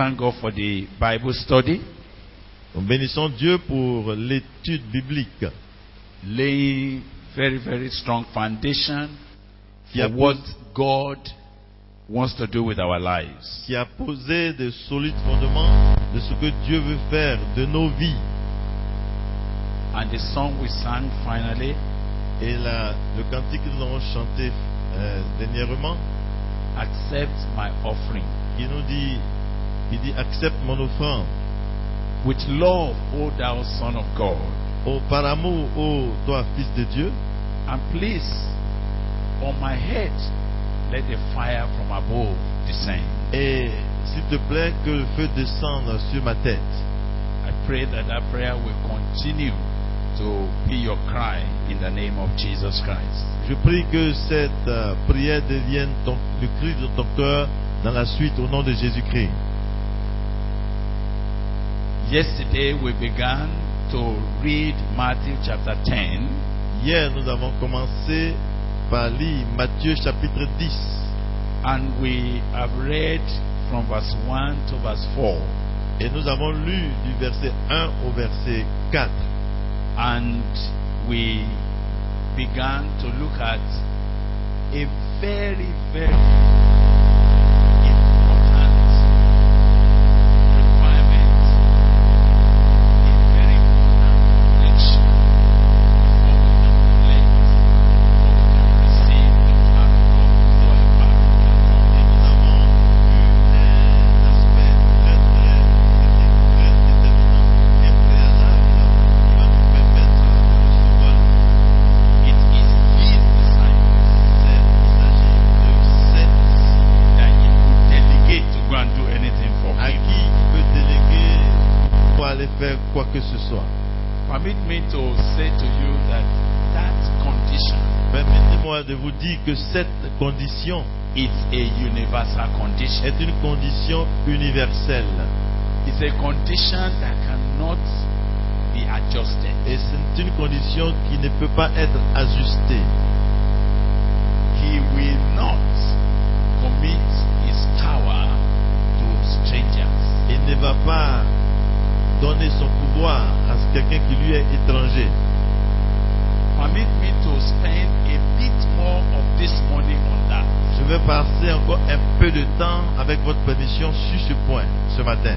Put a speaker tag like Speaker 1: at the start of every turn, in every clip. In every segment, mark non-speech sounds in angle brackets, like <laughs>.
Speaker 1: thank God for the Bible study,
Speaker 2: Nous bénissons Dieu pour l'étude biblique
Speaker 1: laying very, very strong foundation
Speaker 2: qui a,
Speaker 1: for what God wants to do with our lives.
Speaker 2: qui a posé de solides fondements de ce que Dieu veut faire de nos vies.
Speaker 1: And the song we sang finally,
Speaker 2: Et la- le cantique que nous avons chanté euh, dernièrement,
Speaker 1: Accept My Offering.
Speaker 2: qui nous dit, il dit, accepte mon offrande.
Speaker 1: With love, O thou Son of God,
Speaker 2: Oh, par amour, ô toi, fils de Dieu,
Speaker 1: and please, on my head, let the fire from above descend.
Speaker 2: et s'il te plaît, que le feu descende sur ma tête.
Speaker 1: I pray that that prayer will continue to be your cry in the name of Jesus Christ.
Speaker 2: Je prie que cette euh, prière devienne ton- le cri de ton cœur dans la suite au nom de Jésus-Christ.
Speaker 1: Yesterday we began to read Matthew chapter 10,
Speaker 2: Hier, nous avons commencé par lire Matthieu chapitre 10
Speaker 1: and we have read from verse 1 to verse 4.
Speaker 2: et nous avons lu du verset 1 au verset 4.
Speaker 1: And we began to look at a very, very
Speaker 2: que cette condition
Speaker 1: is a universal condition.
Speaker 2: est une condition universelle
Speaker 1: It's a condition that cannot be adjusted.
Speaker 2: et c'est une condition qui ne peut pas être ajustée.
Speaker 1: He will not commit his power to strangers.
Speaker 2: Il ne va pas donner son pouvoir à quelqu'un qui lui est étranger.
Speaker 1: Permit me to spend bit more of this morning on that.
Speaker 2: Je vais passer encore un peu de temps avec votre permission sur ce point ce matin.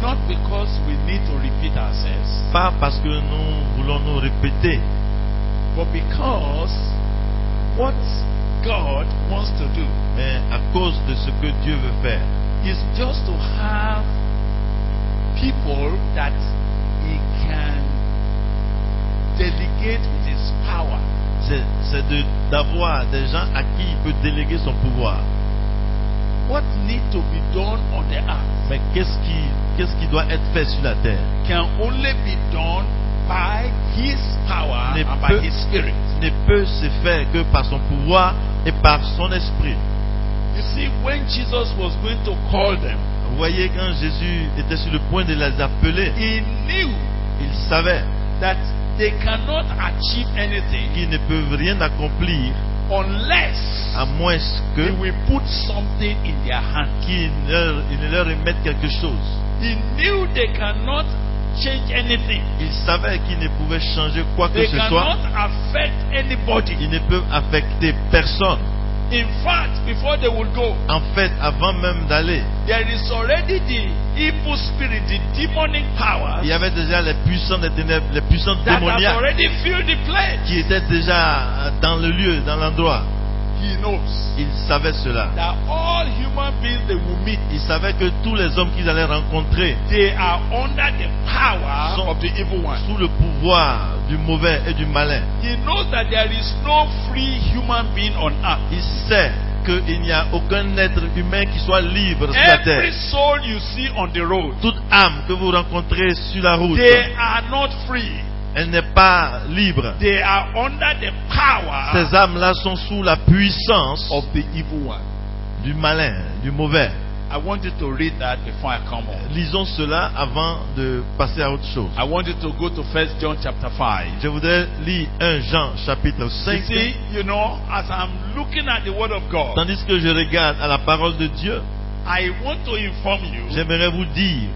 Speaker 1: Not because we need to repeat ourselves,
Speaker 2: Pas parce que nous voulons nous répéter,
Speaker 1: but because what God wants to do
Speaker 2: mais à cause de ce que Dieu veut faire.
Speaker 1: is just to have people that he can delegate with his power.
Speaker 2: C'est de- d'avoir des gens à qui il peut déléguer son pouvoir.
Speaker 1: What need to be done on the earth?
Speaker 2: Mais qu'est-ce qui, qu'est-ce qui doit être fait sur la terre?
Speaker 1: Can only be done by his power
Speaker 2: Ne
Speaker 1: and by
Speaker 2: peut-
Speaker 1: his spirit.
Speaker 2: ne peut se faire que par son pouvoir et par son esprit.
Speaker 1: You see, when Jesus was going to call them,
Speaker 2: Vous voyez, quand Jésus était sur le point de les appeler,
Speaker 1: he knew
Speaker 2: il savait
Speaker 1: that they cannot achieve anything
Speaker 2: qu'ils ne peuvent rien accomplir
Speaker 1: unless
Speaker 2: à moins
Speaker 1: he
Speaker 2: que
Speaker 1: will put something in their hand.
Speaker 2: qu'il ne, il ne leur remette quelque chose.
Speaker 1: He knew they cannot change anything.
Speaker 2: Il savait qu'ils ne pouvaient changer quoi que
Speaker 1: They
Speaker 2: ce soit.
Speaker 1: cannot affect anybody.
Speaker 2: Ils ne peuvent affecter personne.
Speaker 1: In fact, before they will go,
Speaker 2: En fait, avant même d'aller,
Speaker 1: there is already the evil spirit, the demonic power
Speaker 2: il y avait déjà les puissants des ténèbres, les puissants démoniaques
Speaker 1: already filled the place.
Speaker 2: qui étaient déjà dans le lieu, dans l'endroit.
Speaker 1: He knows
Speaker 2: Il savait cela.
Speaker 1: that all human beings they will meet,
Speaker 2: Il savait que tous les hommes qu'ils allaient rencontrer
Speaker 1: they are under the power
Speaker 2: sont
Speaker 1: of the evil one.
Speaker 2: sous le pouvoir du mauvais et du malin.
Speaker 1: He knows that there is no free human being on earth.
Speaker 2: Il sait qu'il n'y a aucun être humain qui soit libre sur la terre.
Speaker 1: soul you see on the road,
Speaker 2: Toute âme que vous rencontrez sur la route,
Speaker 1: they are not free.
Speaker 2: Elle n'est pas libre.
Speaker 1: They are under the power
Speaker 2: Ces âmes-là sont sous la puissance
Speaker 1: of the evil one.
Speaker 2: du malin, du mauvais.
Speaker 1: I want you to read that before I come on.
Speaker 2: Lisons cela avant de passer à autre chose.
Speaker 1: I want you to go to First John chapter 5.
Speaker 2: Je voudrais lire 1 Jean chapitre
Speaker 1: You
Speaker 2: 5.
Speaker 1: see, you know, as I'm looking at the Word of God,
Speaker 2: Tandis que je regarde à la parole de Dieu,
Speaker 1: I want to inform you
Speaker 2: j'aimerais vous dire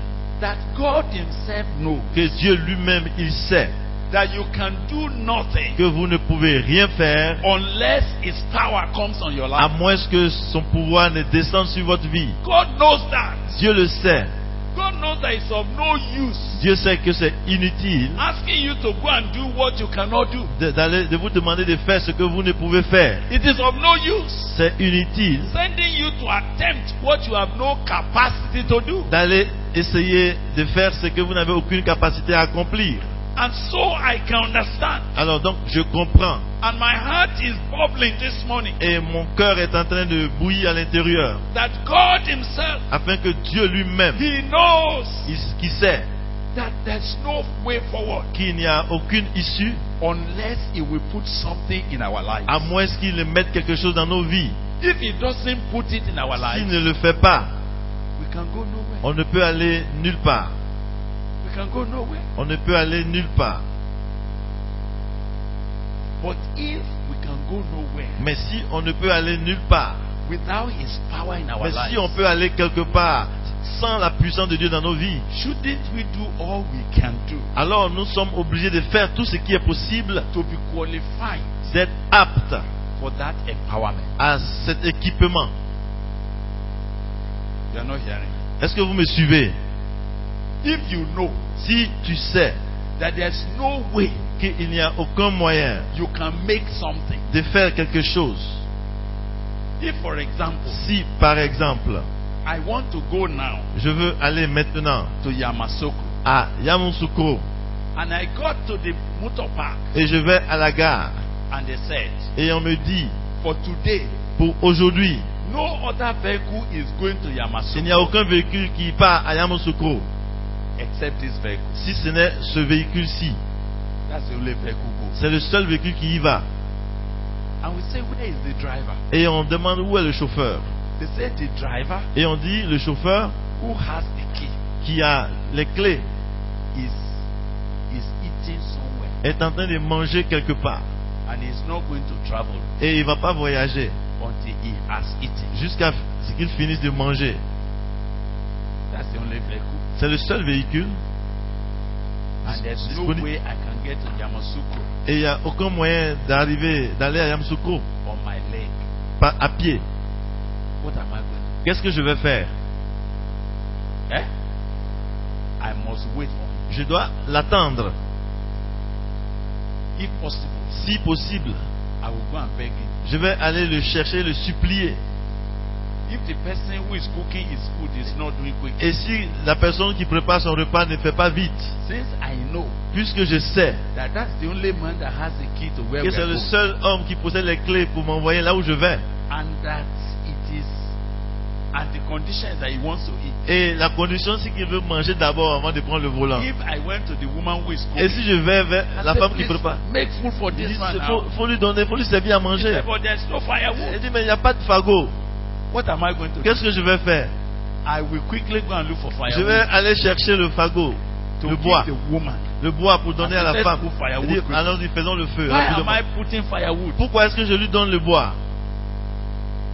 Speaker 1: that God Himself knows
Speaker 2: que Dieu lui-même, il sait
Speaker 1: that you can do nothing
Speaker 2: que vous ne pouvez rien faire
Speaker 1: unless His power comes on your
Speaker 2: à
Speaker 1: life.
Speaker 2: moins que son pouvoir ne descende sur votre vie.
Speaker 1: God knows that.
Speaker 2: Dieu le sait.
Speaker 1: God knows that it's of no use
Speaker 2: Dieu sait que c'est inutile
Speaker 1: asking you to go and do what you cannot do.
Speaker 2: de, d'aller- de vous demander de faire ce que vous ne pouvez faire.
Speaker 1: It is of no use
Speaker 2: C'est inutile
Speaker 1: sending you to attempt what you have no capacity to do.
Speaker 2: d'aller essayer de faire ce que vous n'avez aucune capacité à accomplir.
Speaker 1: And so I can understand.
Speaker 2: Alors donc, je comprends.
Speaker 1: And my heart is bubbling this morning
Speaker 2: Et mon cœur est en train de bouillir à l'intérieur.
Speaker 1: that God Himself,
Speaker 2: Afin que Dieu lui-même,
Speaker 1: He knows
Speaker 2: il- qui sait
Speaker 1: that there's no way forward
Speaker 2: qu'il n'y a aucune issue,
Speaker 1: unless He will put something in our lives.
Speaker 2: à moins qu'il ne mette quelque chose dans nos vies.
Speaker 1: If He doesn't put it in our
Speaker 2: S'il ne le fait pas,
Speaker 1: we can go nowhere.
Speaker 2: on ne peut aller nulle part. On ne peut aller nulle part.
Speaker 1: But if we can go nowhere
Speaker 2: Mais si on ne peut aller nulle part,
Speaker 1: without His power in our
Speaker 2: mais si on peut aller quelque part sans la puissance de Dieu dans nos vies,
Speaker 1: shouldn't we do all we can do
Speaker 2: alors nous sommes obligés de faire tout ce qui est possible, d'être aptes
Speaker 1: for that empowerment?
Speaker 2: à cet équipement. Est-ce que vous me suivez?
Speaker 1: If you know
Speaker 2: Si tu sais
Speaker 1: that there's no way
Speaker 2: qu'il n'y a aucun moyen
Speaker 1: you can make something.
Speaker 2: de faire quelque chose,
Speaker 1: If, for example,
Speaker 2: si par exemple,
Speaker 1: I want to go now
Speaker 2: je veux aller maintenant
Speaker 1: to Yamasoko.
Speaker 2: à Yamoussoukro
Speaker 1: and I got to the motor park.
Speaker 2: et je vais à la gare.
Speaker 1: And they said,
Speaker 2: et on me dit,
Speaker 1: for today,
Speaker 2: pour aujourd'hui,
Speaker 1: no other vehicle is going to
Speaker 2: il n'y a
Speaker 1: Yamasoko
Speaker 2: aucun véhicule qui part à Yamoussoukro,
Speaker 1: except this vehicle.
Speaker 2: si ce n'est ce véhicule-ci.
Speaker 1: That's the only vehicle go.
Speaker 2: C'est le seul véhicule qui y va.
Speaker 1: And we say, where is the driver?
Speaker 2: Et on demande où est le chauffeur.
Speaker 1: They said the driver
Speaker 2: Et on dit, le chauffeur
Speaker 1: who has the key
Speaker 2: qui a les clés
Speaker 1: is is eating somewhere
Speaker 2: est en train de manger quelque part.
Speaker 1: and he's not going to travel
Speaker 2: Et il ne va pas voyager
Speaker 1: until he has eaten.
Speaker 2: jusqu'à ce qu'il finisse de manger.
Speaker 1: That's the only vehicle.
Speaker 2: C'est le seul véhicule
Speaker 1: And there's no
Speaker 2: disponible.
Speaker 1: way I can get to Yamasoko
Speaker 2: Et il n'y a aucun moyen d'arriver, d'aller à Yamoussoukro
Speaker 1: on my leg.
Speaker 2: pas à pied.
Speaker 1: What am I going to
Speaker 2: Qu'est-ce que je vais faire?
Speaker 1: Eh? I must wait for him.
Speaker 2: Je dois l'attendre.
Speaker 1: If possible,
Speaker 2: Si possible,
Speaker 1: I will go and beg him.
Speaker 2: je vais aller le chercher, le supplier. Et si la personne qui prépare son repas ne fait pas vite,
Speaker 1: since I know
Speaker 2: puisque je sais
Speaker 1: that that's the only man that has the key to where
Speaker 2: que c'est le seul homme qui possède les clés pour m'envoyer là où je vais,
Speaker 1: and that it is at the conditions that he wants to eat.
Speaker 2: et la condition c'est qu'il veut manger d'abord avant de prendre le volant.
Speaker 1: If I went to the woman who is
Speaker 2: Et
Speaker 1: cooking,
Speaker 2: si je vais vers
Speaker 1: I
Speaker 2: la femme qui
Speaker 1: "Please
Speaker 2: prépare,
Speaker 1: make food for
Speaker 2: il il faut, lui donner, faut lui servir à manger. Elle dit, mais il n'y a pas de fagot.
Speaker 1: What am I going to do?
Speaker 2: Qu'est-ce que je vais faire?
Speaker 1: I will quickly go and look for
Speaker 2: Je vais
Speaker 1: firewood
Speaker 2: aller chercher le fagot,
Speaker 1: to
Speaker 2: le bois,
Speaker 1: the woman.
Speaker 2: le bois pour donner à la femme. dit,
Speaker 1: quick.
Speaker 2: allons-y, faisons le feu.
Speaker 1: Why am
Speaker 2: rapidement.
Speaker 1: I putting firewood?
Speaker 2: Pourquoi est-ce que je lui donne le bois?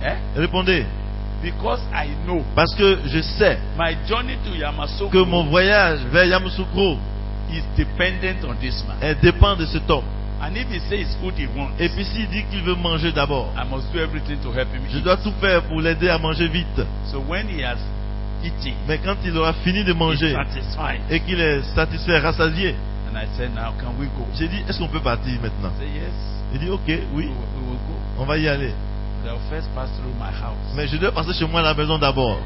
Speaker 1: Eh?
Speaker 2: Répondez.
Speaker 1: Because I know
Speaker 2: Parce que je sais
Speaker 1: my journey to Yamasoko
Speaker 2: que mon voyage vers Yamoussoukro
Speaker 1: is dependent on this man.
Speaker 2: elle dépend de cet homme.
Speaker 1: And if he says food he wants,
Speaker 2: Et puis s'il dit qu'il veut manger d'abord,
Speaker 1: I must do everything to help him
Speaker 2: je
Speaker 1: eat.
Speaker 2: dois tout faire pour l'aider à manger vite.
Speaker 1: So when he has eaten,
Speaker 2: Mais quand il aura fini de
Speaker 1: he's
Speaker 2: manger
Speaker 1: satisfied.
Speaker 2: et qu'il est satisfait, rassasié,
Speaker 1: And I said, now can we go?
Speaker 2: j'ai dit, est-ce qu'on peut partir maintenant?
Speaker 1: I said, yes,
Speaker 2: Il dit, ok,
Speaker 1: we,
Speaker 2: oui,
Speaker 1: will- we will go.
Speaker 2: on va y aller.
Speaker 1: But I'll first pass through my house
Speaker 2: Mais je dois passer chez moi à la maison d'abord.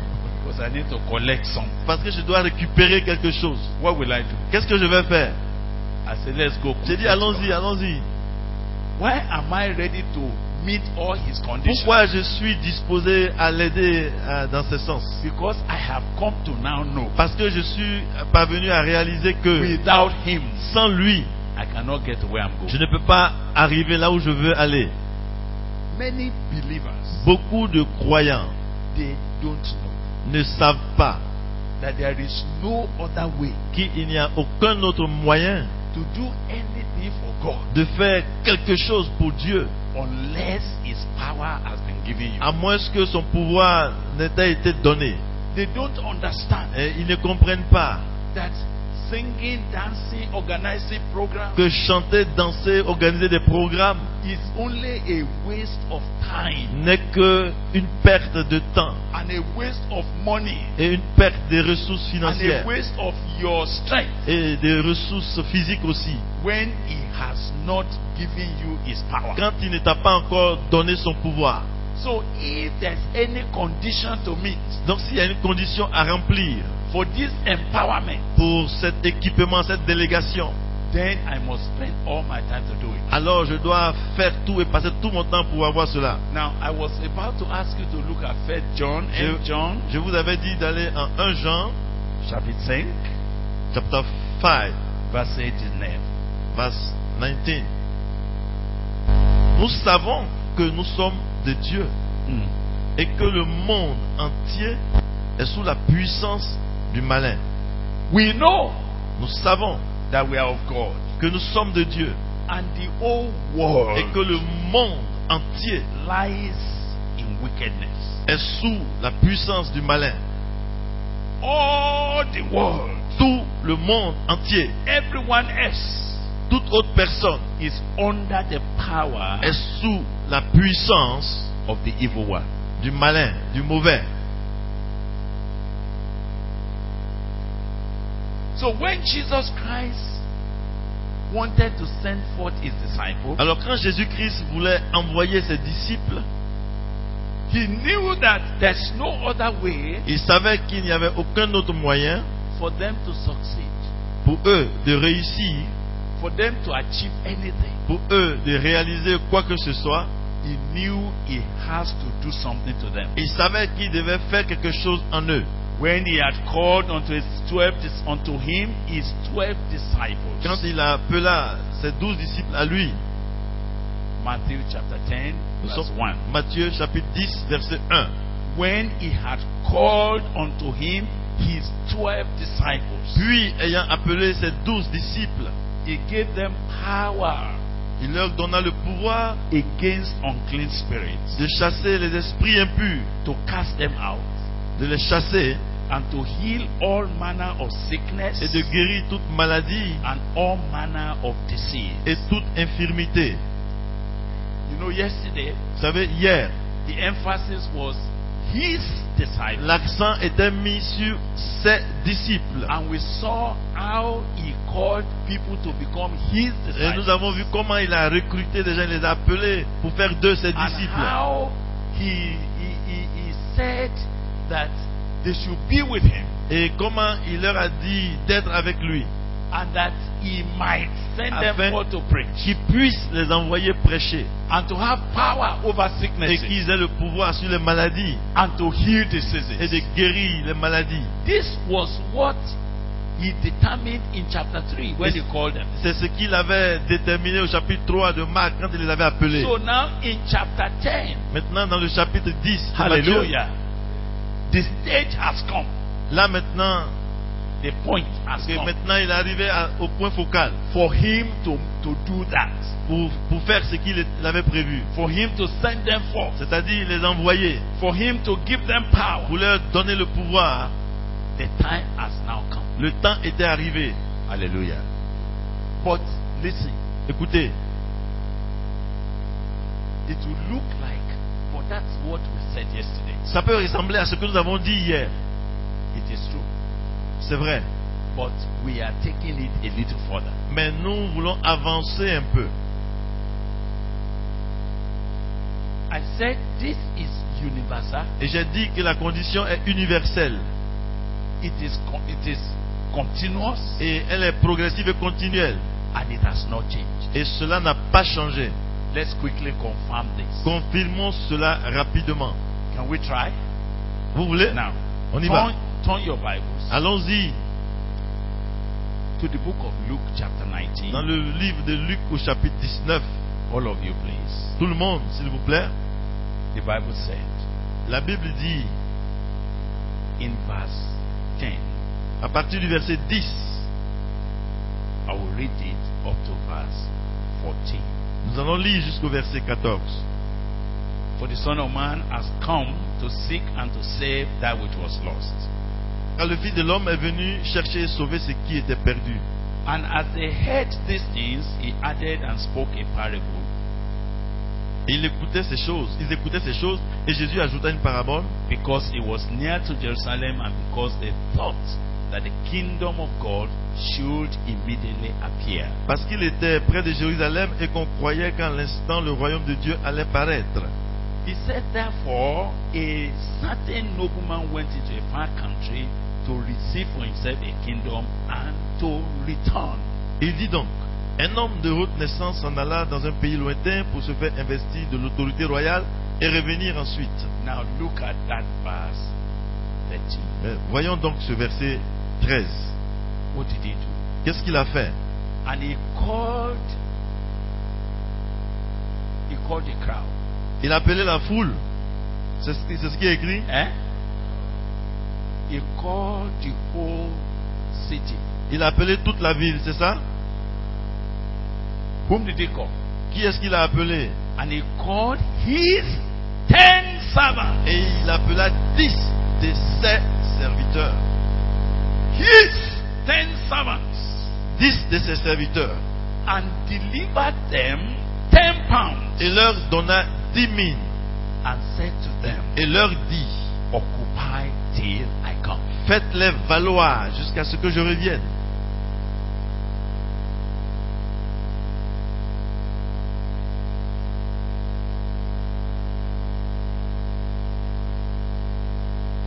Speaker 1: because I need to collect something.
Speaker 2: Parce que je dois récupérer quelque chose.
Speaker 1: What will I do?
Speaker 2: Qu'est-ce que je vais faire?
Speaker 1: I said, let's go.
Speaker 2: J'ai dit, allons-y, allons-y.
Speaker 1: Why am I ready to meet all his conditions?
Speaker 2: Pourquoi je suis disposé à l'aider euh, dans ce sens?
Speaker 1: Because I have come to now know
Speaker 2: Parce que je suis parvenu à réaliser que
Speaker 1: without him,
Speaker 2: sans lui,
Speaker 1: I cannot get where I'm
Speaker 2: je
Speaker 1: going.
Speaker 2: ne peux pas arriver là où je veux aller.
Speaker 1: Many believers,
Speaker 2: Beaucoup de croyants
Speaker 1: they don't know
Speaker 2: ne savent pas
Speaker 1: that there is no other way
Speaker 2: qu'il n'y a aucun autre moyen
Speaker 1: to do anything for God
Speaker 2: de faire quelque chose pour Dieu,
Speaker 1: unless His power has been given you.
Speaker 2: à moins que son pouvoir n'ait été donné.
Speaker 1: They don't understand
Speaker 2: Et ils ne comprennent pas
Speaker 1: that singing, dancing, organizing programs
Speaker 2: que chanter, danser, organiser des programmes
Speaker 1: is only a waste of time
Speaker 2: n'est que une perte de temps
Speaker 1: and a waste of money
Speaker 2: et une perte des ressources
Speaker 1: and a
Speaker 2: financières
Speaker 1: waste of your strength
Speaker 2: et des ressources physiques aussi.
Speaker 1: when He has not given you His power.
Speaker 2: Quand il ne t'a pas encore donné son pouvoir.
Speaker 1: So if there's any condition to meet
Speaker 2: Donc s'il y a une condition à remplir
Speaker 1: for this empowerment,
Speaker 2: pour cet équipement, cette délégation,
Speaker 1: then I must spend all my time to do it.
Speaker 2: alors je dois faire tout et passer tout mon temps pour avoir cela.
Speaker 1: Now I was about to ask you to look at First John and
Speaker 2: Je-
Speaker 1: John
Speaker 2: Je vous avais dit d'aller en 1 Jean,
Speaker 1: chapitre 5,
Speaker 2: chapter 5,
Speaker 1: verse 89.
Speaker 2: verse 19. Nous savons que nous sommes de Dieu
Speaker 1: Mm.
Speaker 2: et que le monde entier est sous la puissance du malin.
Speaker 1: We know
Speaker 2: Nous savons
Speaker 1: that we are of God,
Speaker 2: que nous sommes de Dieu
Speaker 1: and the whole world
Speaker 2: et que le monde entier
Speaker 1: lies in wickedness.
Speaker 2: est sous la puissance du malin.
Speaker 1: All the world,
Speaker 2: Tout le monde entier,
Speaker 1: everyone else,
Speaker 2: toute autre personne
Speaker 1: is under the power
Speaker 2: est sous la puissance
Speaker 1: of the evil one.
Speaker 2: du malin, du mauvais.
Speaker 1: So when Jesus Christ wanted to send forth his disciples,
Speaker 2: Alors quand Jésus-Christ voulait envoyer ses disciples,
Speaker 1: he knew that there's no other way
Speaker 2: il savait qu'il n'y avait aucun autre moyen
Speaker 1: for them to succeed,
Speaker 2: pour eux de réussir,
Speaker 1: for them to achieve anything.
Speaker 2: pour eux de réaliser quoi que ce soit.
Speaker 1: He knew he has to do something to them.
Speaker 2: Il savait qu'il devait faire quelque chose en eux.
Speaker 1: When he had called unto his twelve unto him his twelve disciples.
Speaker 2: Quand il a appelé ses douze disciples à lui,
Speaker 1: Matthew chapter 10,
Speaker 2: nous
Speaker 1: verse
Speaker 2: sommes
Speaker 1: 1.
Speaker 2: Matthieu chapitre 10, verset 1.
Speaker 1: When he had called unto him his twelve disciples,
Speaker 2: Puis, ayant appelé ses douze disciples,
Speaker 1: he gave them power
Speaker 2: il leur donna le pouvoir
Speaker 1: against unclean spirits
Speaker 2: de chasser les esprits impurs,
Speaker 1: to cast them out
Speaker 2: de les chasser
Speaker 1: and to heal all manner of sickness
Speaker 2: et de guérir toute maladie
Speaker 1: and all manner of disease.
Speaker 2: et toute infirmité.
Speaker 1: You know, yesterday
Speaker 2: Vous savez, hier,
Speaker 1: the emphasis was his disciples.
Speaker 2: l'accent était mis sur ses disciples.
Speaker 1: And we saw how he called people to become his
Speaker 2: Et
Speaker 1: disciples.
Speaker 2: nous avons vu comment il a recruté des gens, il les a appelés pour faire d'eux ses
Speaker 1: and
Speaker 2: disciples.
Speaker 1: how he, he, he, he said that they should be with him
Speaker 2: Et comment il leur a dit d'être avec lui,
Speaker 1: and that he might send them
Speaker 2: Afin-
Speaker 1: forth to preach
Speaker 2: qu'il puisse les envoyer prêcher
Speaker 1: and to have power over
Speaker 2: et
Speaker 1: sickness
Speaker 2: qu'ils aient le pouvoir sur les maladies
Speaker 1: and to heal
Speaker 2: et de
Speaker 1: diseases.
Speaker 2: guérir les maladies.
Speaker 1: This was what he determined in chapter 3 when he called them.
Speaker 2: C'est ce qu'il avait déterminé au chapitre 3 de Marc quand il les avait appelés.
Speaker 1: So now in chapter 10,
Speaker 2: Maintenant, dans le chapitre 10, de Matthieu,
Speaker 1: hallelujah, the stage has come.
Speaker 2: là maintenant,
Speaker 1: The point has come
Speaker 2: maintenant il est arrivé à- au point focal
Speaker 1: for him to, to do that,
Speaker 2: pour, pour faire ce qu'il avait prévu.
Speaker 1: for him to send them forth,
Speaker 2: C'est-à-dire les envoyer
Speaker 1: for him to give them power.
Speaker 2: pour leur donner le pouvoir.
Speaker 1: The time has now come.
Speaker 2: Le temps était arrivé.
Speaker 1: Hallelujah. But listen,
Speaker 2: Écoutez,
Speaker 1: it will look like, but that's what we said yesterday.
Speaker 2: Ça peut ressembler à ce que nous avons dit hier.
Speaker 1: It is true.
Speaker 2: C'est vrai.
Speaker 1: But we are taking it a little further.
Speaker 2: Mais nous voulons avancer un peu.
Speaker 1: I said this is universal.
Speaker 2: Et j'ai dit que la condition est universelle.
Speaker 1: It is it is continuous
Speaker 2: Et elle est progressive et continuelle.
Speaker 1: and it has not changed.
Speaker 2: Et cela n'a pas changé.
Speaker 1: Let's quickly confirm this.
Speaker 2: Confirmons cela rapidement.
Speaker 1: Can we try?
Speaker 2: Vous voulez?
Speaker 1: Now,
Speaker 2: On y va.
Speaker 1: turn, turn your Bibles
Speaker 2: Allons-y
Speaker 1: to the book of Luke, chapter 19.
Speaker 2: dans le livre de Luc au chapitre 19.
Speaker 1: All of you, please.
Speaker 2: Tout le monde, s'il vous plaît.
Speaker 1: The Bible said
Speaker 2: La Bible dit,
Speaker 1: in verse 10,
Speaker 2: à partir du verset 10,
Speaker 1: I will read it up to verse 14.
Speaker 2: Nous allons lire jusqu'au verset 14.
Speaker 1: For the Son of Man has come to seek and to save that which was lost.
Speaker 2: Car le Fils de l'homme est venu chercher et sauver ce qui était perdu.
Speaker 1: And as they heard these things, he added and spoke a parable.
Speaker 2: Et il écoutait ces choses. Ils écoutaient ces choses. Et Jésus ajouta une parabole.
Speaker 1: because it was near to Jerusalem and because they thought that the kingdom of God should immediately appear.
Speaker 2: Parce qu'il était près de Jérusalem et qu'on croyait qu'en l'instant le royaume de Dieu allait paraître.
Speaker 1: He said, Therefore, a certain nobleman went into a far country to receive for himself a kingdom and to return.
Speaker 2: Il dit donc, un homme de haute naissance s'en alla dans un pays lointain pour se faire investir de l'autorité royale et revenir ensuite.
Speaker 1: Now look at that verse 13.
Speaker 2: Euh, voyons donc ce verset 13.
Speaker 1: What did he do?
Speaker 2: Qu'est-ce qu'il a fait?
Speaker 1: And he called he called the crowd.
Speaker 2: Il a appelé la foule. C'est ce, qui- c'est ce qui est écrit.
Speaker 1: Eh? He called the whole city.
Speaker 2: Il a appelé toute la ville, c'est ça?
Speaker 1: Whom did he call?
Speaker 2: Qui est-ce qu'il a appelé?
Speaker 1: And he called his ten servants.
Speaker 2: Et il appela dix de ses serviteurs.
Speaker 1: His ten servants.
Speaker 2: Dix de ses serviteurs.
Speaker 1: And delivered them ten pounds.
Speaker 2: Et leur donna dix mines.
Speaker 1: And said to them,
Speaker 2: Et leur dit,
Speaker 1: Occupy till I come.
Speaker 2: faites-les valoir jusqu'à ce que je revienne.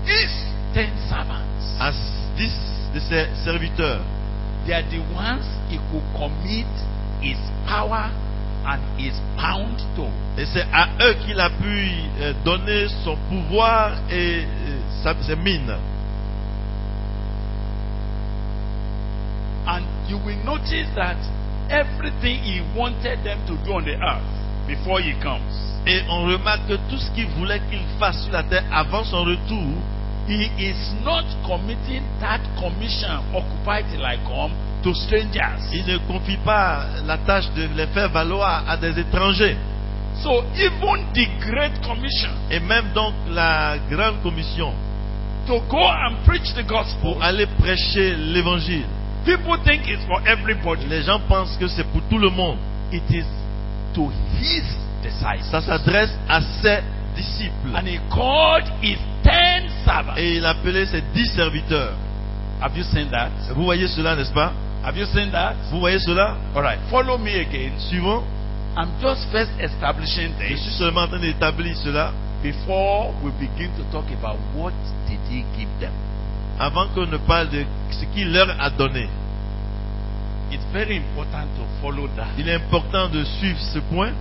Speaker 1: His ten servants.
Speaker 2: À dix de ses serviteurs.
Speaker 1: They are the ones he could commit his power and his pound to.
Speaker 2: Et c'est à eux qu'il a pu euh, donner son pouvoir et euh, ses mines.
Speaker 1: And you will notice that everything he wanted them to do on the earth before he comes,
Speaker 2: Et on remarque que tout ce qu'il voulait qu'il fasse sur la terre avant son retour,
Speaker 1: he is not committing that commission, occupy till I come, to strangers.
Speaker 2: il ne confie pas la tâche de les faire valoir à des étrangers.
Speaker 1: So even the Great Commission
Speaker 2: Et même donc la grande commission
Speaker 1: to go and preach the gospel,
Speaker 2: pour aller prêcher l'évangile.
Speaker 1: people think it's for everybody.
Speaker 2: Les gens pensent que c'est pour tout le monde.
Speaker 1: It is to his disciples.
Speaker 2: Ça s'adresse à ses disciples.
Speaker 1: And he called his ten servants.
Speaker 2: Et il appelait ses dix serviteurs.
Speaker 1: Have you seen that?
Speaker 2: Vous voyez cela, n'est-ce pas?
Speaker 1: Have you seen that?
Speaker 2: Vous voyez cela?
Speaker 1: All right. Follow me again.
Speaker 2: Suivant.
Speaker 1: I'm just first establishing
Speaker 2: Je
Speaker 1: this
Speaker 2: suis seulement en train d'établir cela
Speaker 1: before we begin to talk about what did he give them.
Speaker 2: avant qu'on ne parle de ce qu'il leur a donné.
Speaker 1: It's very important to follow that
Speaker 2: Il est important de suivre ce point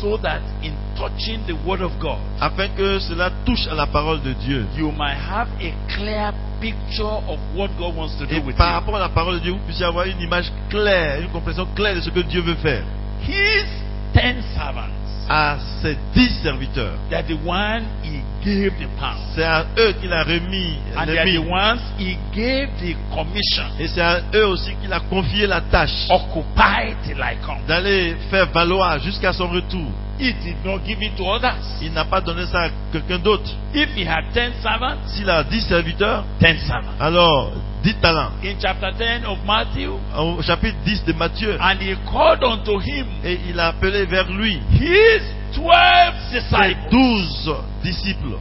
Speaker 1: so that in touching the word of God,
Speaker 2: afin que cela touche à la parole de Dieu.
Speaker 1: you might have a clear picture of what God wants to do
Speaker 2: Et
Speaker 1: with
Speaker 2: par rapport à la parole de Dieu, vous puissiez avoir une image claire, une compréhension claire de ce que Dieu veut faire.
Speaker 1: His ten servants,
Speaker 2: À ses dix serviteurs.
Speaker 1: they're the one he gave the pound.
Speaker 2: C'est à eux qu'il a remis
Speaker 1: And the ones he gave the commission.
Speaker 2: Et c'est à eux aussi qu'il a confié la tâche
Speaker 1: Occupy till I come.
Speaker 2: d'aller faire valoir jusqu'à son retour.
Speaker 1: He did not give it to others.
Speaker 2: Il n'a pas donné ça à quelqu'un d'autre.
Speaker 1: If he had ten servants,
Speaker 2: S'il a dix serviteurs,
Speaker 1: ten servants.
Speaker 2: alors dix talents.
Speaker 1: In chapter 10 of Matthew,
Speaker 2: Au chapitre 10 de Matthieu.
Speaker 1: and he called unto him
Speaker 2: Et il a appelé vers lui
Speaker 1: his twelve
Speaker 2: ses
Speaker 1: disciples.
Speaker 2: douze disciples.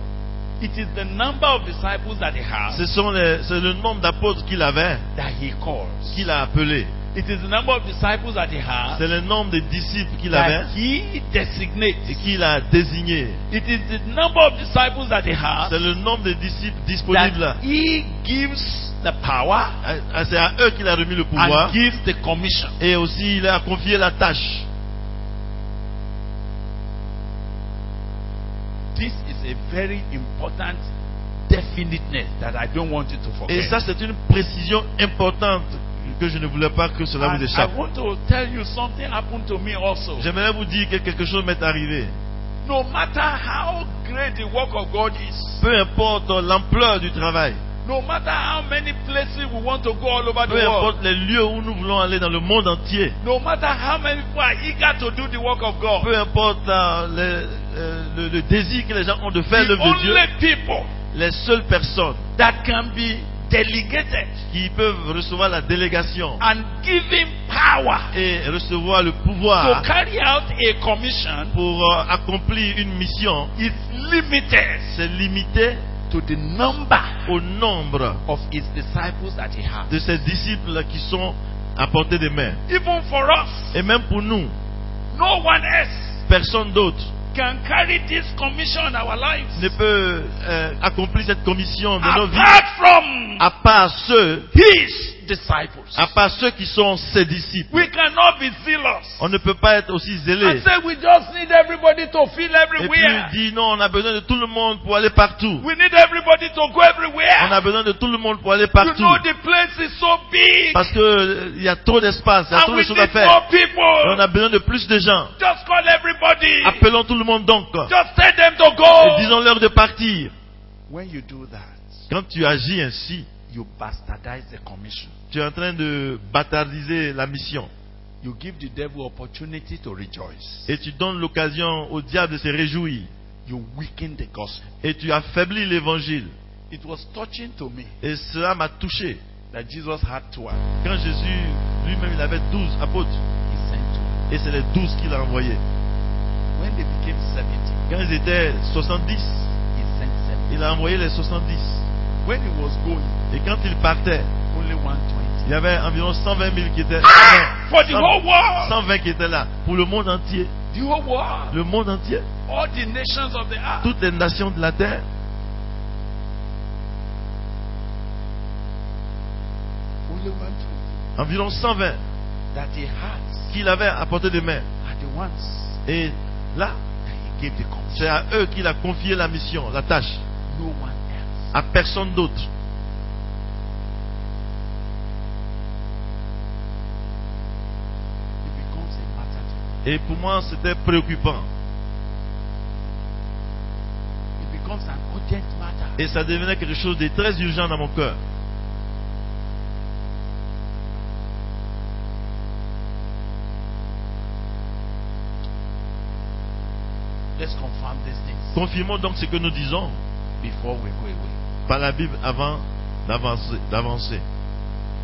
Speaker 1: It is the number of disciples that he has
Speaker 2: Ce sont les- c'est le nombre d'apôtres qu'il avait,
Speaker 1: that he calls.
Speaker 2: qu'il a appelé.
Speaker 1: It is the number of disciples that he has
Speaker 2: C'est le nombre de disciples qu'il avait
Speaker 1: he
Speaker 2: et qu'il a désigné.
Speaker 1: It is the number of disciples that he has
Speaker 2: C'est le nombre de disciples disponibles.
Speaker 1: that he gives the power
Speaker 2: Ah, C'est à eux qu'il a remis le pouvoir
Speaker 1: and gives the commission.
Speaker 2: et aussi il a confié la tâche.
Speaker 1: This is a very important definiteness that I don't want you to forget.
Speaker 2: Et ça, c'est une précision importante que je ne voulais pas que cela vous
Speaker 1: I
Speaker 2: échappe.
Speaker 1: want to tell you something happened to me also.
Speaker 2: J'aimerais vous dire que quelque chose m'est arrivé.
Speaker 1: No matter how great the work of God is,
Speaker 2: Peu importe l'ampleur du travail,
Speaker 1: No matter how many places we want to go all over the
Speaker 2: Peu
Speaker 1: world.
Speaker 2: importe les lieux où nous voulons aller dans le monde entier.
Speaker 1: No matter how many people are eager to do the work of God.
Speaker 2: Peu importe euh, le, le- le désir que les gens ont de faire
Speaker 1: The
Speaker 2: l'œuvre de Dieu.
Speaker 1: people
Speaker 2: Les seules personnes
Speaker 1: that can be delegated
Speaker 2: qui peuvent recevoir la délégation.
Speaker 1: And given power
Speaker 2: et recevoir le
Speaker 1: to
Speaker 2: pouvoir
Speaker 1: carry out a commission
Speaker 2: pour euh, accomplir une mission,
Speaker 1: is limited
Speaker 2: c'est limité
Speaker 1: to the number
Speaker 2: au nombre
Speaker 1: of his disciples that he has.
Speaker 2: de ses disciples qui sont à portée des mains.
Speaker 1: Even for us,
Speaker 2: Et même pour nous,
Speaker 1: no one else.
Speaker 2: Personne d'autre
Speaker 1: can carry this commission in our lives.
Speaker 2: ne peut euh, accomplir cette commission de nos vies
Speaker 1: apart from
Speaker 2: à part ceux,
Speaker 1: his disciples.
Speaker 2: à part ceux qui sont ses disciples.
Speaker 1: We cannot be zealous
Speaker 2: On ne peut pas être aussi zélé
Speaker 1: say we just need everybody to feel
Speaker 2: et puis
Speaker 1: everywhere.
Speaker 2: dire non, on a besoin de tout le monde pour aller partout.
Speaker 1: We need everybody to go
Speaker 2: On a
Speaker 1: everywhere.
Speaker 2: besoin de tout le monde pour aller
Speaker 1: You
Speaker 2: partout.
Speaker 1: know the place is so big
Speaker 2: Parce que euh, il y a trop d'espace, il y a
Speaker 1: and
Speaker 2: trop de
Speaker 1: we
Speaker 2: choses à
Speaker 1: need
Speaker 2: faire.
Speaker 1: more
Speaker 2: Et on
Speaker 1: people.
Speaker 2: a besoin de plus de gens.
Speaker 1: Just call everybody.
Speaker 2: Appelons tout le monde donc.
Speaker 1: Just tell them to
Speaker 2: Et
Speaker 1: go.
Speaker 2: disons-leur de partir.
Speaker 1: When you do that,
Speaker 2: Quand tu agis ainsi,
Speaker 1: you bastardize the commission.
Speaker 2: tu es en train de bâtardiser la mission.
Speaker 1: You give the devil opportunity to rejoice.
Speaker 2: Et tu donnes l'occasion au diable de se réjouir.
Speaker 1: You weaken the gospel.
Speaker 2: Et tu affaiblis l'évangile.
Speaker 1: It was touching to me
Speaker 2: Et cela m'a touché.
Speaker 1: that Jesus had 12.
Speaker 2: Quand Jésus lui-même, il avait 12 apôtres.
Speaker 1: He sent 12.
Speaker 2: Et c'est les 12 qu'il a envoyés.
Speaker 1: When they became 70,
Speaker 2: Quand ils étaient 70,
Speaker 1: he sent 70.
Speaker 2: il a envoyé les 70.
Speaker 1: When he was going,
Speaker 2: Et quand il partait,
Speaker 1: only 120.
Speaker 2: il y avait environ 120 000 qui étaient,
Speaker 1: For the
Speaker 2: 120,
Speaker 1: whole world.
Speaker 2: 120 qui étaient là. Pour le monde entier.
Speaker 1: The whole world.
Speaker 2: Le monde entier.
Speaker 1: All the nations of the earth.
Speaker 2: Toutes les nations de la terre.
Speaker 1: Only 120.
Speaker 2: Environ 120
Speaker 1: That he had
Speaker 2: qu'il avait à portée de main.
Speaker 1: are the ones
Speaker 2: Et là, c'est à eux qu'il a confié la mission, la tâche.
Speaker 1: No one.
Speaker 2: À personne d'autre. Et pour moi, c'était préoccupant.
Speaker 1: It becomes an urgent matter.
Speaker 2: Et ça devenait quelque chose de très urgent dans mon cœur. Confirmons donc ce que nous disons par la Bible avant d'avancer. d'avancer.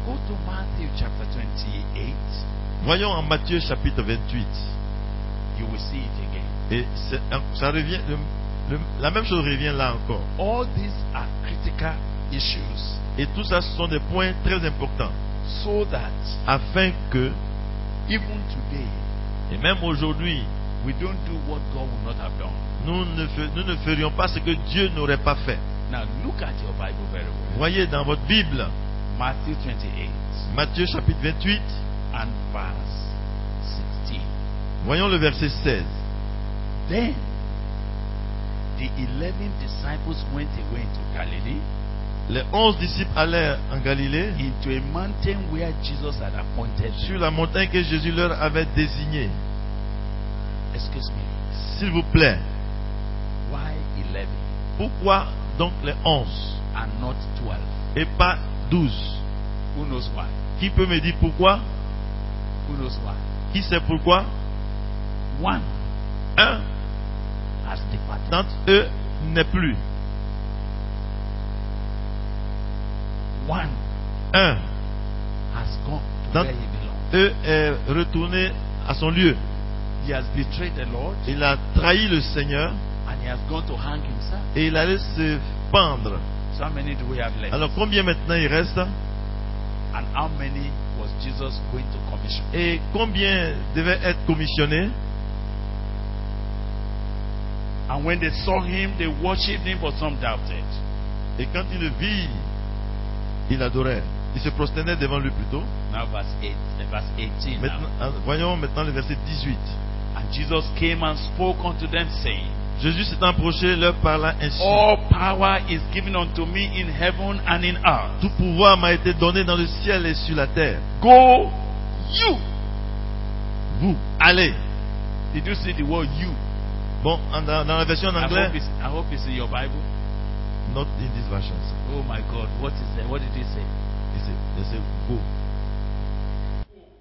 Speaker 1: Go to Matthew chapter 28.
Speaker 2: Voyons en Matthieu chapitre 28.
Speaker 1: You will see it again.
Speaker 2: Et c'est- ça revient, le- le- la même chose revient là encore.
Speaker 1: All these are critical issues
Speaker 2: Et tout ça, ce sont des points très importants.
Speaker 1: so that
Speaker 2: Afin que,
Speaker 1: even today
Speaker 2: et même aujourd'hui,
Speaker 1: we don't do what God would not have done.
Speaker 2: nous ne, fe- nous ne ferions pas ce que Dieu n'aurait pas fait.
Speaker 1: Now look at your Bible very well.
Speaker 2: Voyez dans votre Bible,
Speaker 1: Matthew 28
Speaker 2: Matthieu chapitre 28,
Speaker 1: and verse 16.
Speaker 2: voyons le verset 16.
Speaker 1: Then the eleven disciples went away into Galilee,
Speaker 2: Les onze disciples allèrent en Galilée
Speaker 1: into a mountain where Jesus had appointed
Speaker 2: sur la montagne que Jésus leur avait désignée.
Speaker 1: Excuse me.
Speaker 2: S'il vous plaît,
Speaker 1: Why eleven?
Speaker 2: Pourquoi donc les onze
Speaker 1: and not twelve?
Speaker 2: et pas douze
Speaker 1: Who knows why?
Speaker 2: Qui peut me dire pourquoi?
Speaker 1: Who knows why?
Speaker 2: Qui sait pourquoi?
Speaker 1: One
Speaker 2: Un
Speaker 1: has departed.
Speaker 2: d'entre eux n'est plus.
Speaker 1: One
Speaker 2: Un
Speaker 1: has gone to
Speaker 2: Dans-
Speaker 1: where he belongs.
Speaker 2: eux est retourné à son lieu.
Speaker 1: He has betrayed the Lord
Speaker 2: Il a trahi le Seigneur
Speaker 1: and he has gone to hang himself.
Speaker 2: et il allait se pendre.
Speaker 1: So how many do we have left?
Speaker 2: Alors combien maintenant il reste?
Speaker 1: And how many was Jesus going to commission?
Speaker 2: et combien devait être commissionné?
Speaker 1: And when they saw him, they worshipped him, but some doubted.
Speaker 2: Et quand il le vit, il adorait. Il se prosternait devant lui plutôt.
Speaker 1: Now verse 8, verse 18. now.
Speaker 2: Maintenant, ah, voyons maintenant le verset 18.
Speaker 1: And Jesus came and spoke unto them, saying,
Speaker 2: Jésus s'est approché, leur parla ainsi.
Speaker 1: All power is given unto me in heaven and in earth.
Speaker 2: Tout pouvoir m'a été donné dans le ciel et sur la terre.
Speaker 1: Go you.
Speaker 2: Vous, allez.
Speaker 1: Did you see the word you?
Speaker 2: Bon, dans, dans la version en
Speaker 1: I
Speaker 2: anglais,
Speaker 1: hope, it's, I hope it's in your Bible.
Speaker 2: Not in these versions.
Speaker 1: Oh my God, what is that? What did he say?
Speaker 2: They say, they say go.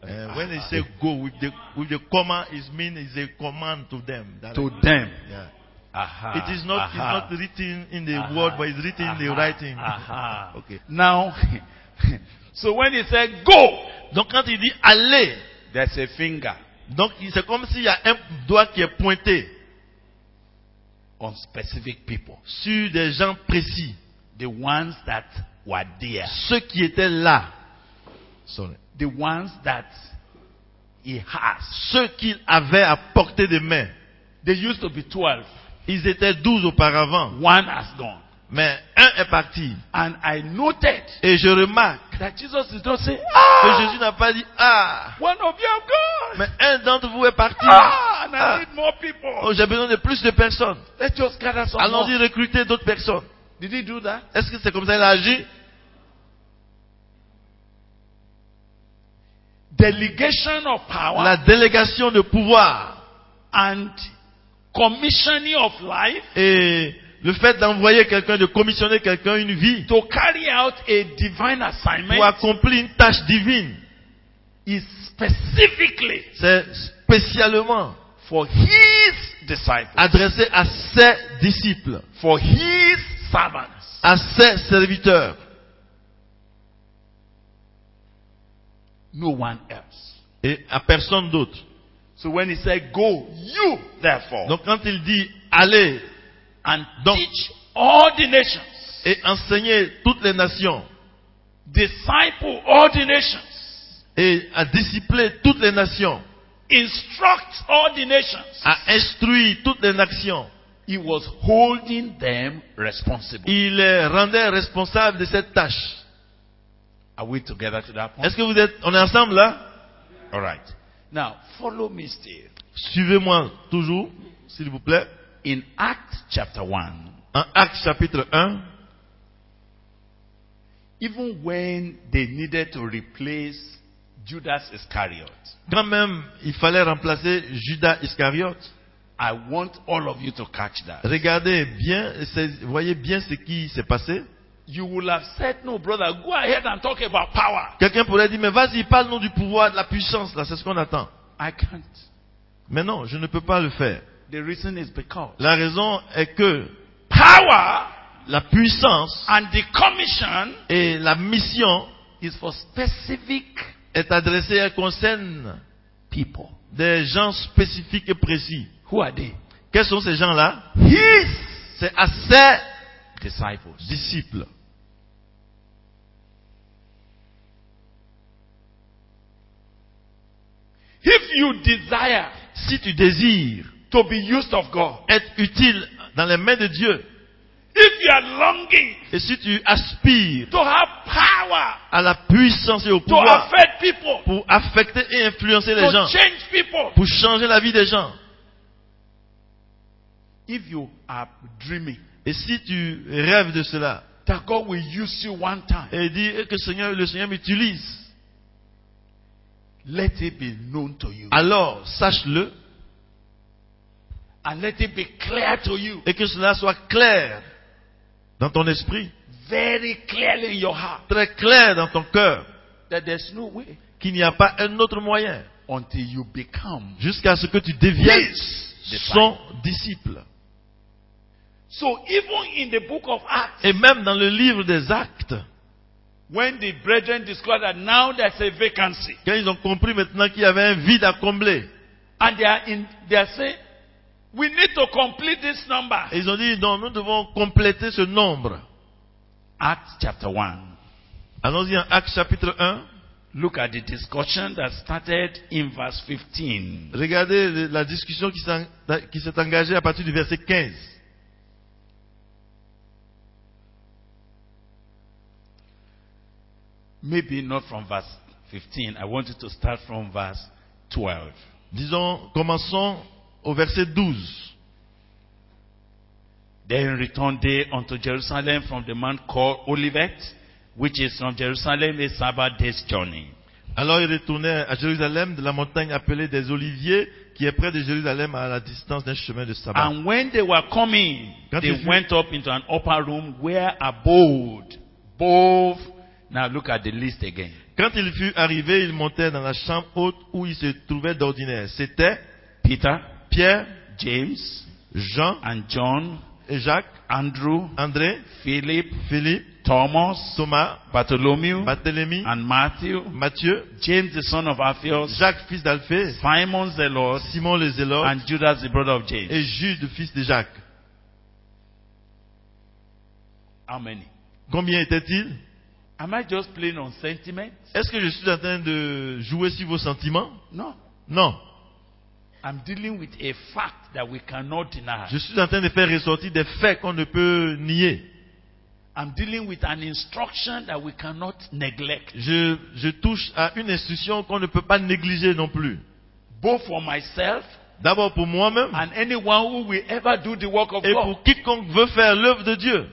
Speaker 2: Uh, when they say go with the with the comma, it means it's a command to them. That
Speaker 1: To them.
Speaker 2: Yeah.
Speaker 1: Aha.
Speaker 2: It is not
Speaker 1: aha,
Speaker 2: it's not written in the
Speaker 1: aha,
Speaker 2: word, but it's written in the writing.
Speaker 1: aha.
Speaker 2: Okay.
Speaker 1: Now, <laughs> so when he said go,
Speaker 2: Donc quand il dit allez,
Speaker 1: there's a finger
Speaker 2: donc c'est comme s'il y a un doigt qui est pointé
Speaker 1: on specific people.
Speaker 2: sur des gens précis,
Speaker 1: The ones that were there.
Speaker 2: ceux qui étaient là, Sorry.
Speaker 1: The ones that he has.
Speaker 2: ceux qu'il avait à portée de main.
Speaker 1: They used to be 12.
Speaker 2: Ils étaient douze auparavant,
Speaker 1: One has gone.
Speaker 2: mais un est parti.
Speaker 1: And I noted
Speaker 2: Et je remarque
Speaker 1: that Jesus did not say,
Speaker 2: que
Speaker 1: ah,
Speaker 2: Jésus n'a pas dit ah,
Speaker 1: one of you have gone.
Speaker 2: mais un d'entre vous est parti.
Speaker 1: Ah, and I
Speaker 2: Ah.
Speaker 1: need more people.
Speaker 2: Oh, j'ai besoin de plus de personnes. Allons-y recruter d'autres personnes.
Speaker 1: Did he do that?
Speaker 2: Est-ce que c'est comme ça qu'il a agi?
Speaker 1: Delegation of power
Speaker 2: La délégation de pouvoir
Speaker 1: and commissioning of life
Speaker 2: et le fait d'envoyer quelqu'un, de commissionner quelqu'un une vie
Speaker 1: to carry out a divine assignment
Speaker 2: pour accomplir une tâche divine,
Speaker 1: is specifically
Speaker 2: c'est spécialement
Speaker 1: for his disciples,
Speaker 2: adressé à ses disciples,
Speaker 1: for his servants.
Speaker 2: à ses serviteurs,
Speaker 1: No one else.
Speaker 2: et à personne d'autre.
Speaker 1: So when he said, Go, you therefore,
Speaker 2: Donc quand il dit allez
Speaker 1: and
Speaker 2: donc-
Speaker 1: teach all the nations,
Speaker 2: et enseigner toutes les nations
Speaker 1: disciple all the nations,
Speaker 2: et à discipler toutes les nations,
Speaker 1: instruct all the nations,
Speaker 2: à instruire toutes les nations,
Speaker 1: he was holding them responsible.
Speaker 2: il les rendait responsables de cette tâche.
Speaker 1: Are we together to that point?
Speaker 2: Est-ce que vous êtes, on est ensemble là?
Speaker 1: All right. Now, follow me still.
Speaker 2: Suivez-moi toujours, s'il vous plaît.
Speaker 1: In Acts chapter 1,
Speaker 2: En Actes chapitre 1,
Speaker 1: even when they needed to replace Judas Iscariot,
Speaker 2: quand même il fallait remplacer Judas Iscariote,
Speaker 1: I want all of you to catch that.
Speaker 2: regardez bien, voyez bien ce qui s'est passé.
Speaker 1: You will have said, No, brother, go ahead and talk about power.
Speaker 2: Quelqu'un pourrait dire, mais vas-y, parle-nous du pouvoir, de la puissance, là, c'est ce qu'on attend.
Speaker 1: I can't.
Speaker 2: Mais non, je ne peux pas le faire.
Speaker 1: The reason is because
Speaker 2: La raison est que
Speaker 1: power
Speaker 2: la puissance
Speaker 1: and the commission
Speaker 2: et la mission
Speaker 1: is for specific
Speaker 2: est adressée, elle concerne
Speaker 1: people.
Speaker 2: des gens spécifiques et précis.
Speaker 1: Who are they?
Speaker 2: Quels sont ces gens-là?
Speaker 1: His
Speaker 2: C'est à ses
Speaker 1: disciples.
Speaker 2: disciples.
Speaker 1: If you desire
Speaker 2: Si tu désires
Speaker 1: to be used of God,
Speaker 2: être utile dans les mains de Dieu,
Speaker 1: if you are longing
Speaker 2: et si tu aspires
Speaker 1: to have power
Speaker 2: à la puissance et au
Speaker 1: to
Speaker 2: pouvoir
Speaker 1: affect people,
Speaker 2: pour affecter et influencer les
Speaker 1: to
Speaker 2: gens,
Speaker 1: change people,
Speaker 2: pour changer la vie des gens,
Speaker 1: if you are dreaming
Speaker 2: et si tu rêves de cela,
Speaker 1: that God will use you one time,
Speaker 2: et dis que Seigneur, le Seigneur m'utilise,
Speaker 1: let it be known to you.
Speaker 2: Alors sache-le.
Speaker 1: And let it be clear to you,
Speaker 2: et que cela soit clair dans ton esprit,
Speaker 1: very clearly in your heart,
Speaker 2: très clair dans ton cœur,
Speaker 1: that there's no way
Speaker 2: qu'il n'y a pas un autre moyen.
Speaker 1: until you become
Speaker 2: jusqu'à ce que tu deviennes son
Speaker 1: disciple.
Speaker 2: disciple.
Speaker 1: So even in the book of Acts,
Speaker 2: Et même dans le livre des actes,
Speaker 1: when the brethren discovered that now there's a vacancy,
Speaker 2: quand ils ont compris maintenant qu'il y avait un vide à combler,
Speaker 1: and they are in, they are saying, we need to complete this number.
Speaker 2: et ils ont dit, non, nous devons compléter ce nombre.
Speaker 1: Acts chapter 1.
Speaker 2: Allons-y en Actes chapitre 1.
Speaker 1: Look at the discussion that started in verse 15.
Speaker 2: Regardez la discussion qui s'est engagée à partir du verset 15.
Speaker 1: Maybe not from verse 15. I want you to start from verse 12.
Speaker 2: Disons, commençons au verset 12.
Speaker 1: Then returned they unto Jerusalem from the mount called Olivet, which is from Jerusalem a Sabbath day's journey.
Speaker 2: Alors il retournait à Jérusalem de la montagne appelée des Oliviers, qui est près de Jérusalem à la distance d'un chemin de sabbat.
Speaker 1: And when they were coming,
Speaker 2: Quand
Speaker 1: they went up into an upper room where abode both. Now look at the list again.
Speaker 2: Quand il fut arrivé, il montait dans la chambre haute où il se trouvait d'ordinaire. C'était
Speaker 1: Peter,
Speaker 2: Pierre,
Speaker 1: James,
Speaker 2: Jean
Speaker 1: and John,
Speaker 2: et Jacques,
Speaker 1: Andrew,
Speaker 2: André,
Speaker 1: Philip,
Speaker 2: Philippe,
Speaker 1: Thomas,
Speaker 2: Thomas,
Speaker 1: Bartholomew,
Speaker 2: Barthélemy,
Speaker 1: and Matthew,
Speaker 2: Matthieu,
Speaker 1: James the son of Alphaeus,
Speaker 2: Jacques fils d'Alphée,
Speaker 1: Simon Zealot,
Speaker 2: Simon le Zélote
Speaker 1: and Judas the brother of James.
Speaker 2: et Jude fils de Jacques.
Speaker 1: How many?
Speaker 2: Combien étaient-ils?
Speaker 1: Am I just playing on sentiment?
Speaker 2: Est-ce que je suis en train de jouer sur vos sentiments?
Speaker 1: No.
Speaker 2: Non.
Speaker 1: I'm dealing with a fact that we cannot deny.
Speaker 2: Je suis en train de faire ressortir des faits qu'on ne peut nier.
Speaker 1: I'm dealing with an instruction that we cannot neglect.
Speaker 2: Je, je touche à une institution qu'on ne peut pas négliger non plus.
Speaker 1: Both for myself
Speaker 2: D'abord pour moi-même
Speaker 1: and anyone who will ever do the work of
Speaker 2: et
Speaker 1: God.
Speaker 2: pour quiconque veut faire l'œuvre de Dieu.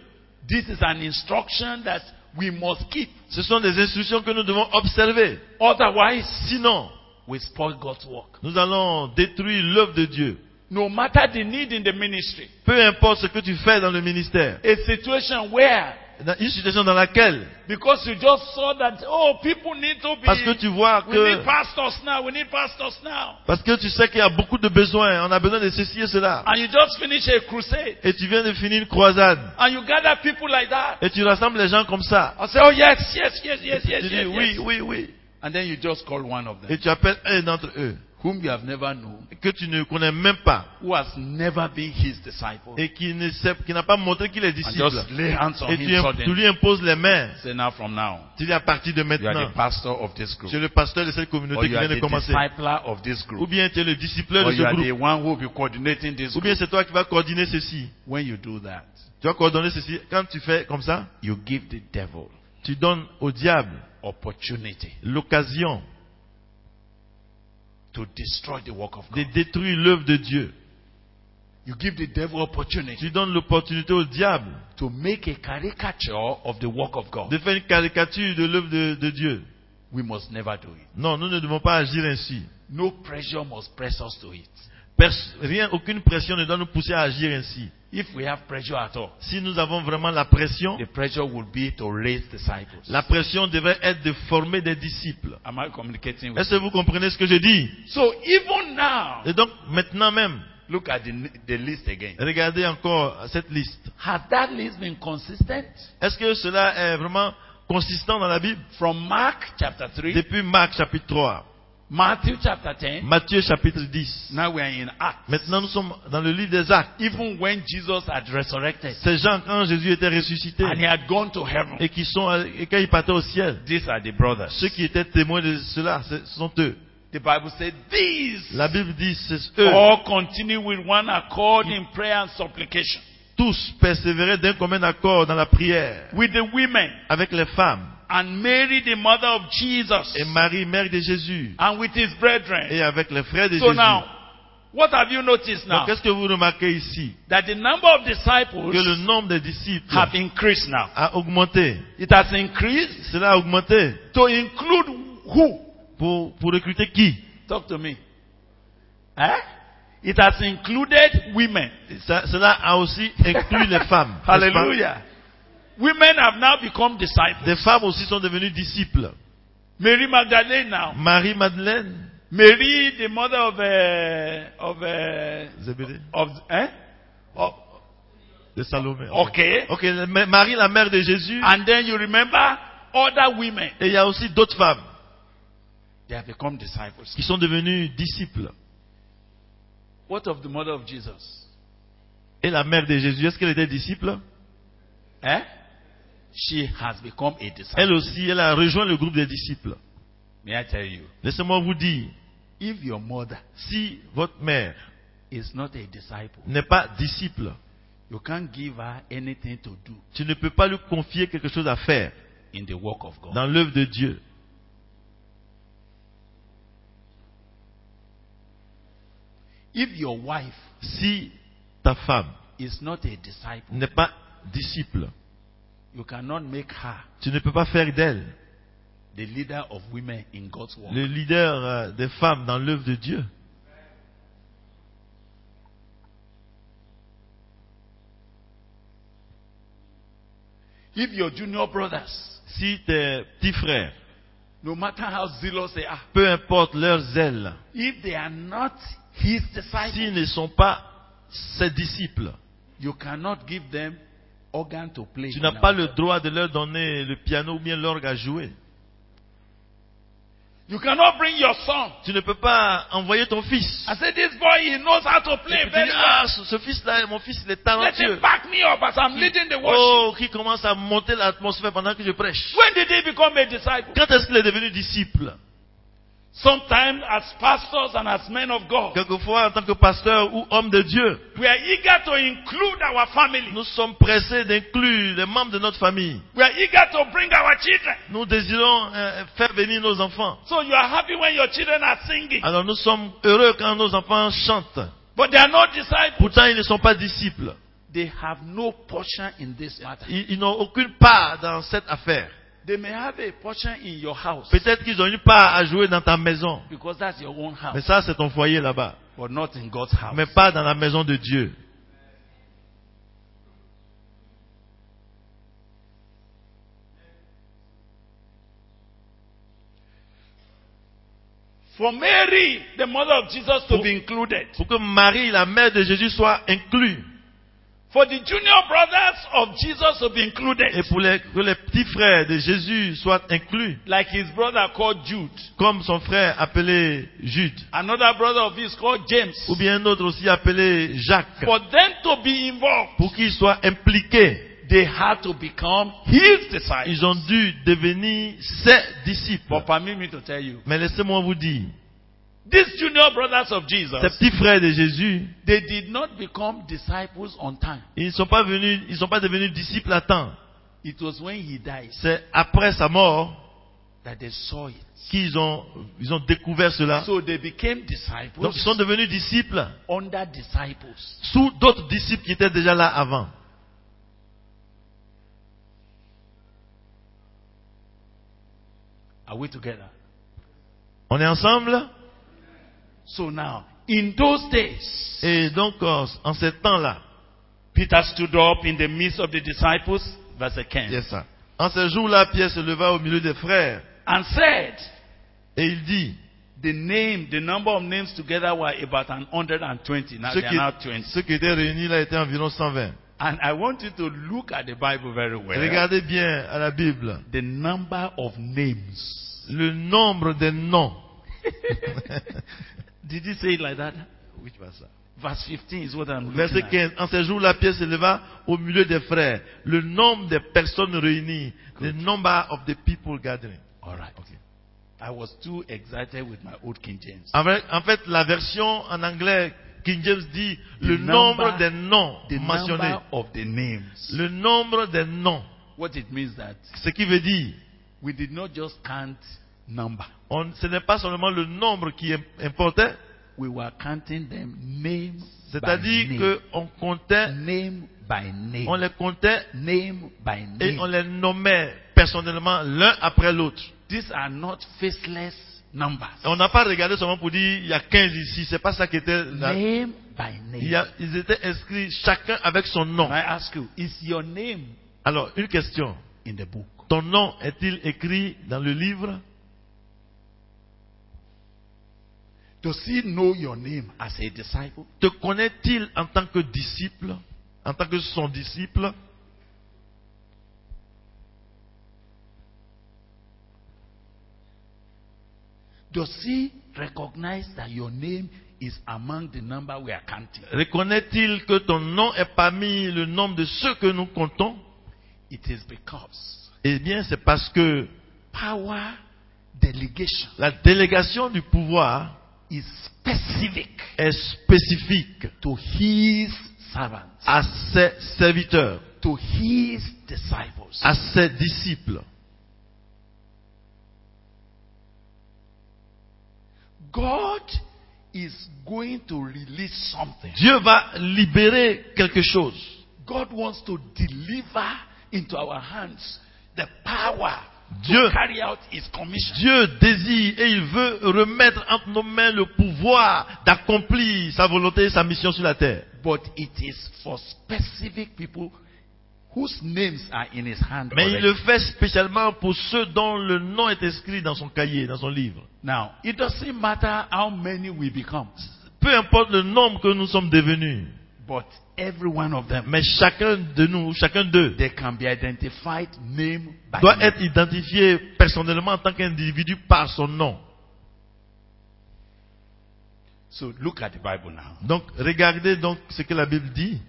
Speaker 1: This is an instruction that we must keep.
Speaker 2: Ce sont des instructions que nous devons observer.
Speaker 1: Otherwise,
Speaker 2: Sinon,
Speaker 1: we spoil God's work.
Speaker 2: nous allons détruire l'œuvre de Dieu.
Speaker 1: No matter the need in the ministry,
Speaker 2: Peu importe ce que tu fais dans le ministère.
Speaker 1: a situation where,
Speaker 2: Dans une situation dans laquelle,
Speaker 1: because you just saw that, oh, people need to be,
Speaker 2: parce que tu vois
Speaker 1: we need
Speaker 2: que,
Speaker 1: pastors now, we need pastors now.
Speaker 2: parce que tu sais qu'il y a beaucoup de besoins, on a besoin de ceci et cela.
Speaker 1: And you just finish a crusade,
Speaker 2: Et tu viens de finir une croisade.
Speaker 1: and you gather people like that.
Speaker 2: Et tu rassembles les gens comme ça.
Speaker 1: I say, oh, yes, yes, yes, yes, yes,
Speaker 2: Tu dis
Speaker 1: yes,
Speaker 2: oui,
Speaker 1: yes.
Speaker 2: oui, oui.
Speaker 1: And then you just call one of them,
Speaker 2: Et tu appelles un d'entre eux
Speaker 1: whom you have never known,
Speaker 2: que tu ne connais même pas
Speaker 1: who has never been his disciple,
Speaker 2: et qui ne sait, qui n'a pas montré qu'il est
Speaker 1: and
Speaker 2: disciple.
Speaker 1: just lay hands on
Speaker 2: Et tu,
Speaker 1: him
Speaker 2: tu
Speaker 1: suddenly.
Speaker 2: lui imposes les mains.
Speaker 1: Say, now from now,
Speaker 2: Tu dis à partir de
Speaker 1: you are
Speaker 2: maintenant,
Speaker 1: the pastor of this group.
Speaker 2: tu es le pasteur de cette
Speaker 1: Or
Speaker 2: communauté qui vient de
Speaker 1: the
Speaker 2: commencer.
Speaker 1: of this
Speaker 2: Ou
Speaker 1: group.
Speaker 2: bien tu es le discipleur
Speaker 1: Or
Speaker 2: de ce
Speaker 1: the
Speaker 2: groupe.
Speaker 1: one who will be coordinating this
Speaker 2: Ou bien c'est toi qui vas coordonner ceci.
Speaker 1: When you do that,
Speaker 2: Tu vas coordonner ceci. Quand tu fais comme ça,
Speaker 1: you give the devil
Speaker 2: tu donnes au diable
Speaker 1: opportunity
Speaker 2: l'occasion
Speaker 1: to destroy the work of
Speaker 2: de
Speaker 1: God.
Speaker 2: détruire l'œuvre de Dieu.
Speaker 1: You give the devil opportunity
Speaker 2: Tu donnes l'opportunité au diable
Speaker 1: to make a caricature of the work of God.
Speaker 2: de faire une caricature de l'œuvre de, de Dieu.
Speaker 1: We must never do it.
Speaker 2: Non, nous ne devons pas agir ainsi.
Speaker 1: No pressure must press us to it.
Speaker 2: Pers- rien, aucune pression ne doit nous pousser à agir ainsi.
Speaker 1: If we have pressure at all,
Speaker 2: Si nous avons vraiment la pression,
Speaker 1: the pressure will be to raise disciples.
Speaker 2: la pression devrait être de former des disciples.
Speaker 1: Am I communicating with
Speaker 2: Est-ce que vous comprenez ce que je dis?
Speaker 1: So even now,
Speaker 2: Et donc, maintenant même,
Speaker 1: look at the, the list again.
Speaker 2: regardez encore cette liste.
Speaker 1: Has that list been consistent?
Speaker 2: Est-ce que cela est vraiment consistant dans la Bible?
Speaker 1: From Mark chapter 3,
Speaker 2: Depuis Marc chapitre 3,
Speaker 1: Matthew chapter 10,
Speaker 2: Matthieu chapitre 10.
Speaker 1: now we are in Acts.
Speaker 2: Maintenant, nous sommes dans le livre des actes.
Speaker 1: Even when Jesus had resurrected
Speaker 2: Ces gens, quand Jésus était ressuscité
Speaker 1: and he had gone to heaven,
Speaker 2: et qui sont, et quand ils partaient au ciel,
Speaker 1: these are the brothers.
Speaker 2: ceux qui étaient témoins de cela, ce sont eux.
Speaker 1: The Bible said, These
Speaker 2: La Bible dit, c'est eux.
Speaker 1: all continue with one accord in prayer and supplication.
Speaker 2: Tous persévéraient d'un commun accord dans la prière
Speaker 1: With the women
Speaker 2: avec les femmes
Speaker 1: and Mary, the mother of Jesus,
Speaker 2: et Marie, mère de Jésus,
Speaker 1: and with his brethren.
Speaker 2: et avec les frères de
Speaker 1: So
Speaker 2: Jésus.
Speaker 1: now, what have you noticed now?
Speaker 2: Qu'est-ce que vous remarquez ici
Speaker 1: That the number of
Speaker 2: Que le
Speaker 1: disciples
Speaker 2: nombre de disciples
Speaker 1: have increased now.
Speaker 2: a augmenté.
Speaker 1: It has increased
Speaker 2: Cela a augmenté
Speaker 1: to include who?
Speaker 2: pour, pour recruter qui
Speaker 1: Talk to me. Eh? It has included women.
Speaker 2: Ça- Cela a aussi inclus les femmes.
Speaker 1: Hallelujah. Women have now become disciples.
Speaker 2: Des femmes aussi sont devenues disciples.
Speaker 1: Mary Magdalene now.
Speaker 2: Marie-Madeleine,
Speaker 1: Mary, the mother of uh, of uh,
Speaker 2: Zébédée,
Speaker 1: of eh? Of,
Speaker 2: de Salomé.
Speaker 1: okay.
Speaker 2: Ok, la- Marie, la mère de Jésus.
Speaker 1: And then you remember other women.
Speaker 2: Et il y a aussi d'autres femmes
Speaker 1: They have become disciples.
Speaker 2: qui sont devenues disciples.
Speaker 1: What of the mother of Jesus?
Speaker 2: Et la mère de Jésus, est-ce qu'elle était disciple?
Speaker 1: Eh? She has become a disciple.
Speaker 2: Elle aussi, elle a rejoint le groupe des disciples.
Speaker 1: May I tell you,
Speaker 2: Laissez-moi vous dire,
Speaker 1: if your mother
Speaker 2: si votre mère
Speaker 1: is not a disciple,
Speaker 2: n'est pas disciple,
Speaker 1: you can't give her anything to do
Speaker 2: tu ne peux pas lui confier quelque chose à faire
Speaker 1: in the work of God.
Speaker 2: dans l'œuvre de Dieu.
Speaker 1: If your wife
Speaker 2: Si ta femme
Speaker 1: is not a disciple,
Speaker 2: n'est pas disciple,
Speaker 1: you cannot make her
Speaker 2: tu ne peux pas faire d'elle
Speaker 1: the leader of women in God's work.
Speaker 2: le leader euh, des femmes dans l'œuvre de Dieu.
Speaker 1: If your junior brothers,
Speaker 2: Si tes petits frères,
Speaker 1: no matter how zealous they are,
Speaker 2: peu importe leur zèle,
Speaker 1: if they are not his disciples,
Speaker 2: s'ils ne sont pas ses disciples,
Speaker 1: you cannot give them organ to play.
Speaker 2: tu n'as pas le droit de leur donner le piano ou bien l'orgue à jouer.
Speaker 1: You cannot bring your son
Speaker 2: Tu ne peux pas envoyer ton fils.
Speaker 1: and say, This boy, he knows how to play very well.
Speaker 2: ah, ce, ce fils-là, mon fils, il est
Speaker 1: Let
Speaker 2: talentueux.
Speaker 1: him back me up as I'm leading the worship.
Speaker 2: Oh, qui commence à monter l'atmosphère pendant que je prêche.
Speaker 1: When did he become a disciple?
Speaker 2: Quand est-ce qu'il est devenu disciple?
Speaker 1: Sometimes, as pastors and as men of God,
Speaker 2: Quelquefois, en tant que pasteur ou homme de Dieu,
Speaker 1: we are eager to include our family.
Speaker 2: nous sommes pressés d'inclure les membres de notre famille.
Speaker 1: We are eager to bring our children.
Speaker 2: Nous désirons euh, faire venir nos enfants.
Speaker 1: So you are happy when your children are singing,
Speaker 2: Alors nous sommes heureux quand nos enfants chantent.
Speaker 1: but they are not disciples.
Speaker 2: Pourtant, ils ne sont pas disciples.
Speaker 1: They have no portion in this matter.
Speaker 2: Ils, ils n'ont aucune part dans cette affaire.
Speaker 1: They may have a portion in your house
Speaker 2: Peut-être qu'ils ont une part à jouer dans ta maison.
Speaker 1: because that's your own
Speaker 2: Mais
Speaker 1: house,
Speaker 2: ça, c'est ton foyer là-bas.
Speaker 1: but not in God's house.
Speaker 2: Mais pas dans la maison de Dieu.
Speaker 1: For Mary, the mother of Jesus, to be included.
Speaker 2: Pour que Marie, la mère de Jésus, soit inclue.
Speaker 1: For the junior brothers of Jesus to be
Speaker 2: Et
Speaker 1: included.
Speaker 2: pour les, que les petits frères de Jésus soient inclus.
Speaker 1: Like his brother called Jude.
Speaker 2: Comme son frère appelé Jude.
Speaker 1: Another brother of his called James.
Speaker 2: Ou bien un autre aussi appelé Jacques.
Speaker 1: For them to be involved,
Speaker 2: Pour qu'ils soient impliqués.
Speaker 1: they had to become his disciples.
Speaker 2: Ils ont dû devenir ses disciples.
Speaker 1: But permit me to tell you,
Speaker 2: Mais laissez-moi vous dire,
Speaker 1: these junior brothers of Jesus,
Speaker 2: ces petits frères de Jésus,
Speaker 1: they did not become disciples on time.
Speaker 2: ils ne sont pas venus, ils sont pas devenus disciples à temps.
Speaker 1: It was when he died
Speaker 2: C'est après sa mort
Speaker 1: that they saw it.
Speaker 2: qu'ils ont, ils ont découvert cela.
Speaker 1: So they became
Speaker 2: Donc
Speaker 1: disciples
Speaker 2: ils sont devenus disciples
Speaker 1: under disciples.
Speaker 2: sous d'autres disciples qui étaient déjà là avant.
Speaker 1: Are we together?
Speaker 2: On est ensemble?
Speaker 1: So now, in those days,
Speaker 2: Et donc en ce temps-là,
Speaker 1: Peter stood up in the midst of the disciples, verse 15,
Speaker 2: c'est ça. En ce jour-là, Pierre se leva au milieu des frères
Speaker 1: and said,
Speaker 2: et il dit,
Speaker 1: the name, the number of names together were about an 120. Now
Speaker 2: ceux
Speaker 1: they are
Speaker 2: qui,
Speaker 1: now 20.
Speaker 2: ceux qui étaient réunis là étaient environ 120.
Speaker 1: And I want you to look at the Bible very well.
Speaker 2: Regardez bien à la Bible.
Speaker 1: The number of names.
Speaker 2: Le nombre des noms. <laughs>
Speaker 1: Did he say it like that?
Speaker 2: Vois ça.
Speaker 1: Verse 15 is what I'm
Speaker 2: Verset
Speaker 1: at.
Speaker 2: 15. En ce jour-là, Pierre se leva au milieu des frères. Le nombre des personnes réunies. The number of the people gathering.
Speaker 1: All right. I was too excited with my old King James.
Speaker 2: En fait, la version en anglais, King James dit le
Speaker 1: The
Speaker 2: nombre
Speaker 1: number-
Speaker 2: des noms
Speaker 1: The
Speaker 2: mentionnés.
Speaker 1: number of the names.
Speaker 2: Le nombre des noms.
Speaker 1: What it means that
Speaker 2: Ce qui veut dire,
Speaker 1: we did not just count number.
Speaker 2: on- ce n'est pas seulement le nombre qui im- importait,
Speaker 1: We were counting them name
Speaker 2: c'est-à-dire qu'on comptait,
Speaker 1: Name by name.
Speaker 2: on les comptait
Speaker 1: Name by
Speaker 2: et
Speaker 1: name.
Speaker 2: on les nommait personnellement l'un après l'autre.
Speaker 1: These are not faceless numbers.
Speaker 2: On n'a pas regardé seulement pour dire il y a 15 ici, c'est pas ça qui était là.
Speaker 1: Name by
Speaker 2: Il y
Speaker 1: name.
Speaker 2: a- ils étaient inscrits chacun avec son nom.
Speaker 1: I ask you, is your name
Speaker 2: Alors, une question.
Speaker 1: in the book?
Speaker 2: Ton nom est-il écrit dans le livre?
Speaker 1: Does he know your name as a disciple?
Speaker 2: Te connaît-il en tant que disciple En tant que son disciple?
Speaker 1: Does he recognize that your name is among the number we are counting?
Speaker 2: Reconnaît-il que ton nom est parmi le nombre de ceux que nous comptons?
Speaker 1: It is because
Speaker 2: Eh bien, c'est parce que
Speaker 1: power delegation
Speaker 2: la délégation du pouvoir
Speaker 1: is specific
Speaker 2: est spécifique
Speaker 1: to his servants,
Speaker 2: à ses serviteurs,
Speaker 1: to his disciples.
Speaker 2: à ses disciples.
Speaker 1: God is going to release something.
Speaker 2: Dieu va libérer quelque chose.
Speaker 1: God wants to deliver into our hands the power
Speaker 2: Dieu, désire et il veut remettre entre nos mains le pouvoir d'accomplir sa volonté et sa mission sur la terre.
Speaker 1: But it is for specific people whose names are in his hand.
Speaker 2: Mais il le fait spécialement pour ceux dont le nom est inscrit dans son cahier, dans son livre.
Speaker 1: Now, it doesn't matter how many we become,
Speaker 2: Peu importe le nombre que nous sommes devenus,
Speaker 1: but every one of them,
Speaker 2: mais chacun de nous, chacun d'eux,
Speaker 1: they can be identified name by
Speaker 2: doit
Speaker 1: name.
Speaker 2: être identifié personnellement en tant qu'individu par son nom.
Speaker 1: So look at the Bible now.
Speaker 2: Donc, regardez donc ce que la Bible dit.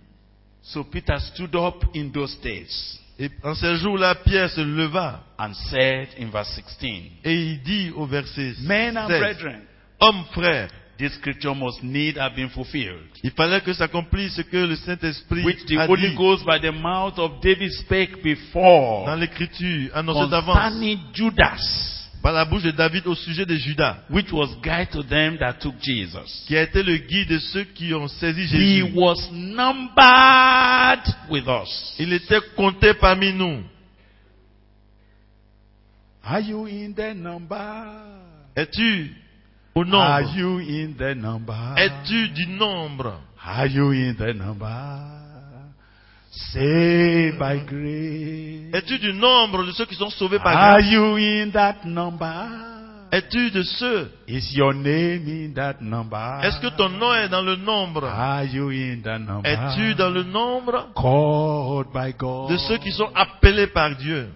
Speaker 1: So Peter stood up in those days
Speaker 2: Et en ce jour-là, Pierre se leva
Speaker 1: and said in verse 16,
Speaker 2: et il dit au verset
Speaker 1: Men and
Speaker 2: 16,
Speaker 1: brethren,
Speaker 2: Hommes frères,
Speaker 1: this scripture must need have been fulfilled,
Speaker 2: il fallait que s'accomplisse ce que le Saint-Esprit
Speaker 1: which the
Speaker 2: a
Speaker 1: Holy
Speaker 2: dit
Speaker 1: Ghost by the mouth of David spake before
Speaker 2: dans l'Écriture, annoncé d'avance
Speaker 1: concerning Judas,
Speaker 2: par la bouche de David au sujet de Judas,
Speaker 1: which was guide to them that took Jesus.
Speaker 2: qui a été le guide de ceux qui ont saisi
Speaker 1: He
Speaker 2: Jésus.
Speaker 1: was numbered with us.
Speaker 2: Il était compté parmi nous.
Speaker 1: Are you in the number?
Speaker 2: Es-tu au
Speaker 1: Are
Speaker 2: nombre
Speaker 1: you in the number?
Speaker 2: Es-tu du nombre?
Speaker 1: Are you in the number? Saved by grace.
Speaker 2: Es-tu du nombre de ceux qui sont sauvés par
Speaker 1: Are
Speaker 2: grâce?
Speaker 1: you in that number?
Speaker 2: Es-tu de ceux?
Speaker 1: Is your name in that number?
Speaker 2: Est-ce que ton nom est dans le nombre?
Speaker 1: Are you in that number?
Speaker 2: Es-tu dans le nombre?
Speaker 1: Called by God.
Speaker 2: de ceux qui sont appelés par Dieu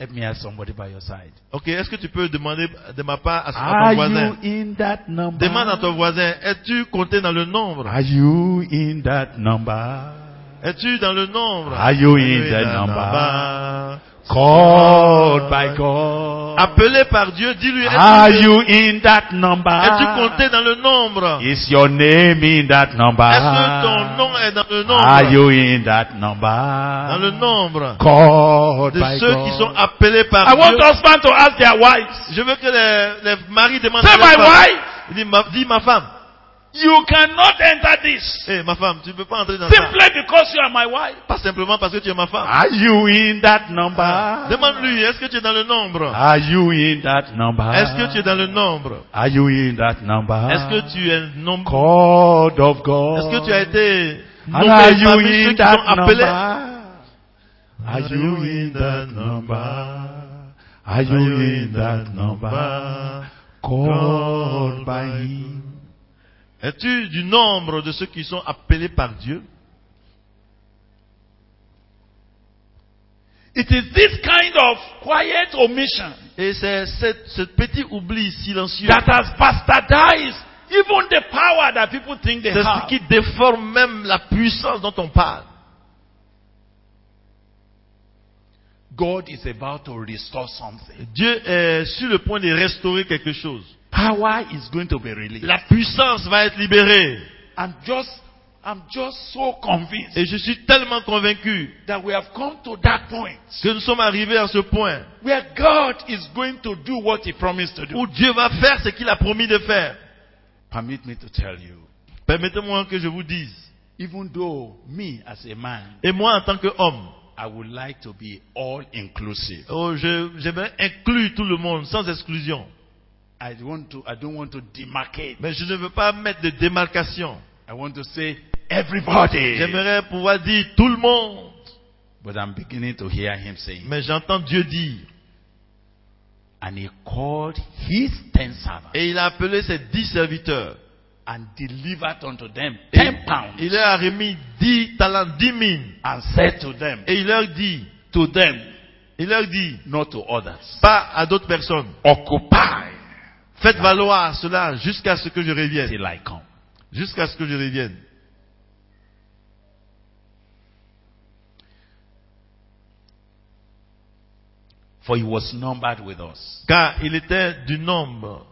Speaker 1: Let me ask somebody by your side.
Speaker 2: Ok, est-ce que tu peux demander de ma part à,
Speaker 1: Are
Speaker 2: ton voisin?
Speaker 1: you in that number?
Speaker 2: Demande à ton voisin, es-tu compté dans le nombre?
Speaker 1: Are you in that number?
Speaker 2: Es-tu dans le nombre?
Speaker 1: Are you in number? Called by God.
Speaker 2: Appelé par Dieu, dis-lui,
Speaker 1: Are you in that number?
Speaker 2: es-tu compté dans le nombre?
Speaker 1: Is your name in that number?
Speaker 2: Est-ce que ton nom est dans le
Speaker 1: Are
Speaker 2: nombre
Speaker 1: you in that
Speaker 2: Dans
Speaker 1: number?
Speaker 2: le nombre
Speaker 1: Called
Speaker 2: de
Speaker 1: by
Speaker 2: ceux
Speaker 1: God.
Speaker 2: qui sont appelés par
Speaker 1: I want
Speaker 2: Dieu.
Speaker 1: husband to ask their wives.
Speaker 2: Je veux que les, les maris demandent
Speaker 1: Say my wife,
Speaker 2: ma, dis ma femme.
Speaker 1: You cannot enter this
Speaker 2: Eh, ma femme, tu ne peux pas entrer dans ça.
Speaker 1: simply because you are my wife.
Speaker 2: Pas simplement parce que tu es ma femme.
Speaker 1: Are you in that number?
Speaker 2: Demande-lui, est-ce que tu es dans le nombre?
Speaker 1: Are you in that number?
Speaker 2: Est-ce que tu es dans le nombre?
Speaker 1: Are you in that number?
Speaker 2: Est-ce que tu es nombre?
Speaker 1: Called of God?
Speaker 2: Est-ce que tu as été nommé
Speaker 1: are you
Speaker 2: parmi ceux
Speaker 1: in
Speaker 2: qui
Speaker 1: that
Speaker 2: sont appelés
Speaker 1: number? Are you in that number? Are you in that number? Called by Him.
Speaker 2: Es-tu du nombre de ceux qui sont appelés par Dieu?
Speaker 1: It is this kind of quiet omission
Speaker 2: Et c'est ce petit oubli silencieux.
Speaker 1: that has bastardized even the power that people think they
Speaker 2: C'est ce
Speaker 1: have.
Speaker 2: qui déforme même la puissance dont on parle.
Speaker 1: God is about to restore something.
Speaker 2: Dieu est sur le point de restaurer quelque chose.
Speaker 1: Power is going to be released.
Speaker 2: La puissance va être libérée.
Speaker 1: I'm just, I'm just so convinced
Speaker 2: Et je suis tellement convaincu
Speaker 1: that we have come to that point
Speaker 2: que nous sommes arrivés à ce point
Speaker 1: where God is going to do what He promised to do.
Speaker 2: où Dieu va faire ce qu'il a promis de faire.
Speaker 1: Permit me to tell you,
Speaker 2: Permettez-moi que je vous dise.
Speaker 1: even though me as a man,
Speaker 2: Et moi, en tant qu'homme,
Speaker 1: I would like to be all inclusive.
Speaker 2: oh, je- j'aimerais inclure tout le monde sans exclusion.
Speaker 1: I want to, I don't want to demarcate.
Speaker 2: Mais je ne veux pas mettre de démarcation.
Speaker 1: I want to say everybody.
Speaker 2: J'aimerais pouvoir dire tout le monde.
Speaker 1: But I'm beginning to hear him saying,
Speaker 2: Mais j'entends Dieu dire.
Speaker 1: and he called his ten servants
Speaker 2: Et il a appelé ses dix serviteurs.
Speaker 1: and delivered unto them ten pounds
Speaker 2: il leur a remis dix talents, dix mines.
Speaker 1: and said to them,
Speaker 2: Et il leur dit,
Speaker 1: to them,
Speaker 2: il leur dit,
Speaker 1: not to others,
Speaker 2: pas à d'autres personnes.
Speaker 1: occupy
Speaker 2: Faites valoir cela jusqu'à ce que je revienne. Jusqu'à ce que je revienne.
Speaker 1: For he was numbered with us
Speaker 2: Car il était du nombre.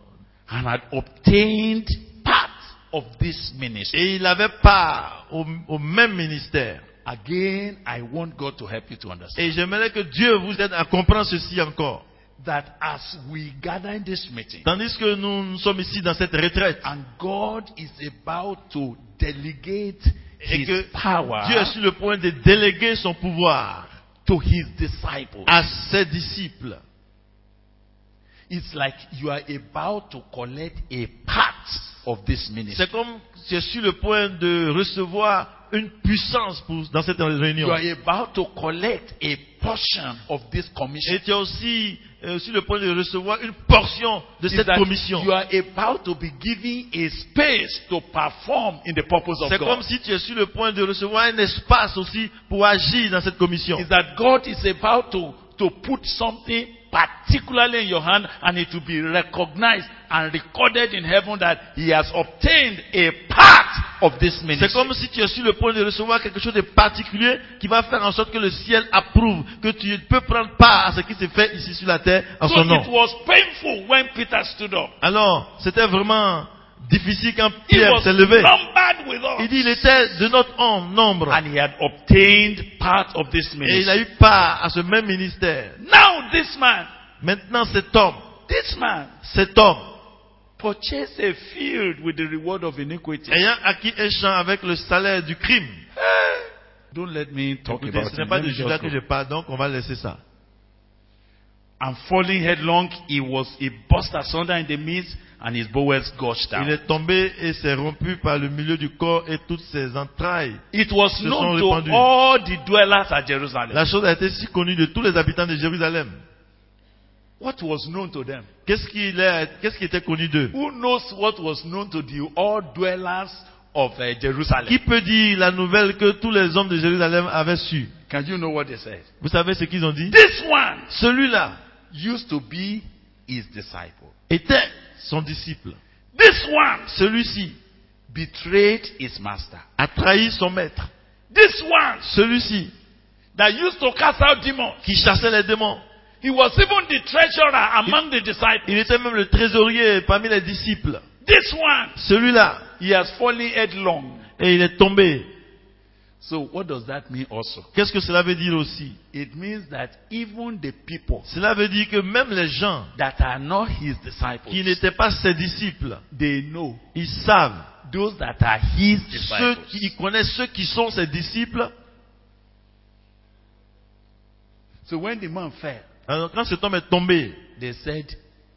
Speaker 1: and had obtained part of this ministry.
Speaker 2: Et il avait part au, au même ministère.
Speaker 1: Again, I want God to help you to understand
Speaker 2: Et j'aimerais que Dieu vous aide à comprendre ceci encore.
Speaker 1: That as we gather in this meeting,
Speaker 2: Tandis que nous, nous sommes ici dans cette retraite.
Speaker 1: and God is about to delegate
Speaker 2: Et
Speaker 1: his
Speaker 2: que
Speaker 1: power
Speaker 2: Dieu est sur le point de déléguer son pouvoir
Speaker 1: to his disciples.
Speaker 2: à ses disciples.
Speaker 1: It's like you are about to collect a part of this ministry.
Speaker 2: C'est comme tu es sur le point de recevoir une puissance pour, dans cette réunion.
Speaker 1: You are about to collect a portion of this commission.
Speaker 2: Et tu es aussi euh, sur le point de recevoir une portion de cette commission.
Speaker 1: You are about to be given a space to perform in the purpose of
Speaker 2: C'est comme
Speaker 1: God.
Speaker 2: si tu es sur le point de recevoir un espace aussi pour agir dans cette commission.
Speaker 1: Is that God is about to, to put something particularly in your hand and it will be recognized and recorded in heaven that He has obtained a part of this
Speaker 2: C'est
Speaker 1: ministry.
Speaker 2: comme si tu es sur le point de recevoir quelque chose de particulier qui va faire en sorte que le ciel approuve que tu peux prendre part à ce qui s'est fait ici sur la terre en
Speaker 1: So
Speaker 2: son
Speaker 1: it
Speaker 2: nom.
Speaker 1: was painful when Peter stood up.
Speaker 2: Alors, c'était vraiment difficile quand Pierre s'est levé. Il dit, il était de notre homme, nombre.
Speaker 1: And he had obtained part of this
Speaker 2: Et il a
Speaker 1: ministry.
Speaker 2: eu part à ce même ministère.
Speaker 1: Now this man,
Speaker 2: Maintenant, cet homme,
Speaker 1: this man
Speaker 2: cet homme,
Speaker 1: purchased a field with the reward of iniquity.
Speaker 2: ayant acquis un champ avec le salaire du crime.
Speaker 1: Don't let me talk
Speaker 2: Écoutez,
Speaker 1: about
Speaker 2: ce n'est pas de Judas que je parle, donc on va laisser ça.
Speaker 1: And falling headlong, he was he burst asunder in the midst, and his bowels gushed
Speaker 2: Il est tombé et s'est rompu par le milieu du corps et toutes ses entrailles.
Speaker 1: It was
Speaker 2: se
Speaker 1: known
Speaker 2: sont
Speaker 1: to
Speaker 2: répandus.
Speaker 1: all the dwellers at Jerusalem.
Speaker 2: La chose a été si connue de tous les habitants de Jérusalem.
Speaker 1: What was known to them?
Speaker 2: Qu'est-ce qui, est- qu'est-ce qui était connu d'eux?
Speaker 1: Who knows what was known to the all dwellers of uh, Jerusalem?
Speaker 2: Qui peut dire la nouvelle que tous les hommes de Jérusalem avaient su?
Speaker 1: Can you know what they said?
Speaker 2: Vous savez ce qu'ils ont dit?
Speaker 1: This one
Speaker 2: Celui-là
Speaker 1: used to be his disciple.
Speaker 2: était son disciple.
Speaker 1: This one
Speaker 2: Celui-ci
Speaker 1: betrayed his master.
Speaker 2: a trahi son maître.
Speaker 1: This one
Speaker 2: Celui-ci
Speaker 1: that used to cast out demons.
Speaker 2: qui chassait les démons.
Speaker 1: He was even the treasurer among the disciples.
Speaker 2: Il était même le trésorier parmi les disciples.
Speaker 1: This one,
Speaker 2: Celui-là.
Speaker 1: he has fallen headlong.
Speaker 2: Et il est tombé.
Speaker 1: So what does that mean also?
Speaker 2: Qu'est-ce que cela veut dire aussi?
Speaker 1: It means that even the people
Speaker 2: Cela veut dire que même les gens
Speaker 1: that are not his
Speaker 2: qui
Speaker 1: disciples,
Speaker 2: n'étaient pas ses disciples,
Speaker 1: they know
Speaker 2: ils savent.
Speaker 1: those that are his
Speaker 2: Ceux
Speaker 1: disciples.
Speaker 2: qui connaissent ceux qui sont ses disciples.
Speaker 1: So when the man fell,
Speaker 2: Alors quand cet homme est tombé,
Speaker 1: they said,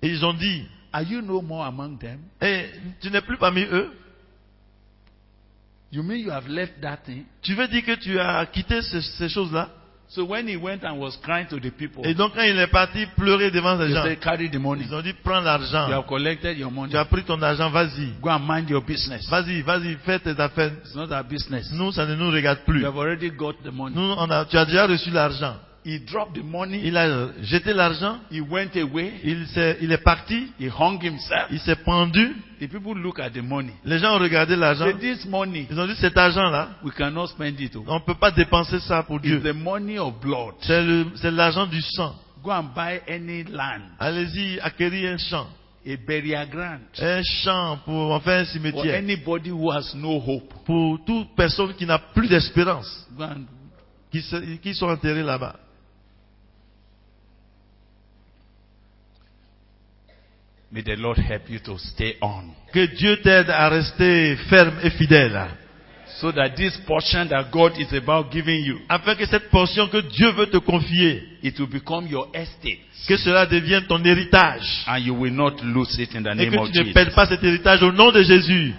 Speaker 2: et ils ont dit,
Speaker 1: Are you no more among them?
Speaker 2: Eh, tu n'es plus parmi eux?
Speaker 1: You mean you have left that thing?
Speaker 2: Tu veux dire que tu as quitté ce- ces choses-là?
Speaker 1: So when he went and was crying to the people,
Speaker 2: Et donc quand il est parti pleurer devant les gens,
Speaker 1: said, Carry the money.
Speaker 2: ils ont dit, prends
Speaker 1: You
Speaker 2: l'argent.
Speaker 1: have collected your money.
Speaker 2: Tu as pris ton argent, vas-y.
Speaker 1: Go and mind your business.
Speaker 2: Vas-y, vas-y, fais tes affaires.
Speaker 1: It's not our business.
Speaker 2: Nous, ça ne nous regarde plus.
Speaker 1: You have already got the money.
Speaker 2: Nous, on a, tu as déjà reçu l'argent.
Speaker 1: He dropped the money.
Speaker 2: Il a jeté l'argent,
Speaker 1: He went away.
Speaker 2: il, est parti,
Speaker 1: He hung himself.
Speaker 2: il s'est pendu.
Speaker 1: The people look at the money.
Speaker 2: Les gens ont regardé l'argent.
Speaker 1: Say, this money,
Speaker 2: Ils ont dit, cet argent-là,
Speaker 1: we cannot spend it. oh.
Speaker 2: on ne peut pas dépenser ça pour
Speaker 1: It's
Speaker 2: Dieu.
Speaker 1: the money of blood.
Speaker 2: C'est l'argent du sang.
Speaker 1: Go and buy any land,
Speaker 2: Allez-y, acquérir un champ.
Speaker 1: a burial ground,
Speaker 2: Un champ pour en faire un
Speaker 1: for
Speaker 2: cimetière.
Speaker 1: anybody who has no hope.
Speaker 2: Pour toute personne qui n'a plus d'espérance, qui, qui sont enterrés là-bas.
Speaker 1: May the Lord help you to stay on,
Speaker 2: Que Dieu t'aide à rester ferme et fidèle.
Speaker 1: so that this portion that God is about giving you,
Speaker 2: Afin que cette portion que Dieu veut te confier,
Speaker 1: it will become your estate,
Speaker 2: que cela devienne ton héritage.
Speaker 1: and you will not lose it in the
Speaker 2: Et
Speaker 1: name of
Speaker 2: que tu ne pas cet héritage au nom de Jésus.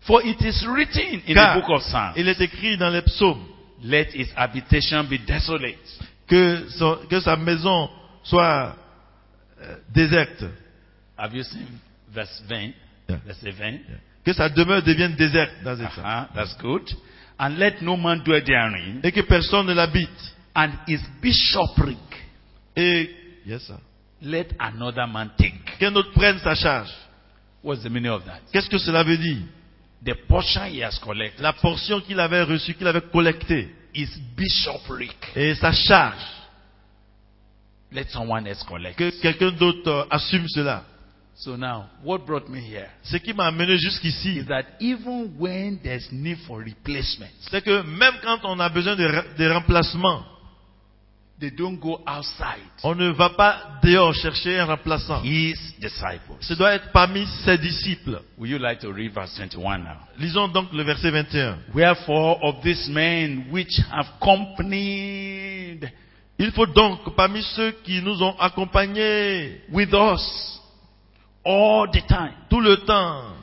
Speaker 1: For it is written in
Speaker 2: Car
Speaker 1: the book of Psalms,
Speaker 2: il est écrit dans les psaumes
Speaker 1: let his habitation be desolate.
Speaker 2: que, son- que sa maison soit déserte.
Speaker 1: Have you seen verse 20?
Speaker 2: Yeah.
Speaker 1: Verse 20.
Speaker 2: Que sa demeure devienne déserte. That's it.
Speaker 1: Uh-huh, that's good. And let no man dwell therein.
Speaker 2: Et que personne ne l'habite.
Speaker 1: And his bishopric
Speaker 2: Et yes, sir.
Speaker 1: let another man take.
Speaker 2: qu'un autre prenne sa charge.
Speaker 1: What's the meaning of that?
Speaker 2: Qu'est-ce que cela veut dire?
Speaker 1: The portion he has collected
Speaker 2: La portion qu'il avait reçue, qu'il avait collectée,
Speaker 1: is bishopric.
Speaker 2: et sa charge,
Speaker 1: Let someone else collect.
Speaker 2: que quelqu'un d'autre euh, assume cela.
Speaker 1: So now, what brought me here
Speaker 2: Ce qui m'a amené jusqu'ici,
Speaker 1: is that even when there's need for replacement,
Speaker 2: c'est que même quand on a besoin de, re- de remplacement,
Speaker 1: They don't go outside.
Speaker 2: On ne va pas dehors chercher un remplaçant.
Speaker 1: His disciples.
Speaker 2: Ce doit être parmi ses disciples.
Speaker 1: Would you like to read verse 21 now?
Speaker 2: Lisons donc le verset 21.
Speaker 1: Wherefore of these men which have companied
Speaker 2: Il faut donc, parmi ceux qui nous ont accompagnés
Speaker 1: with us all the time,
Speaker 2: tout le temps,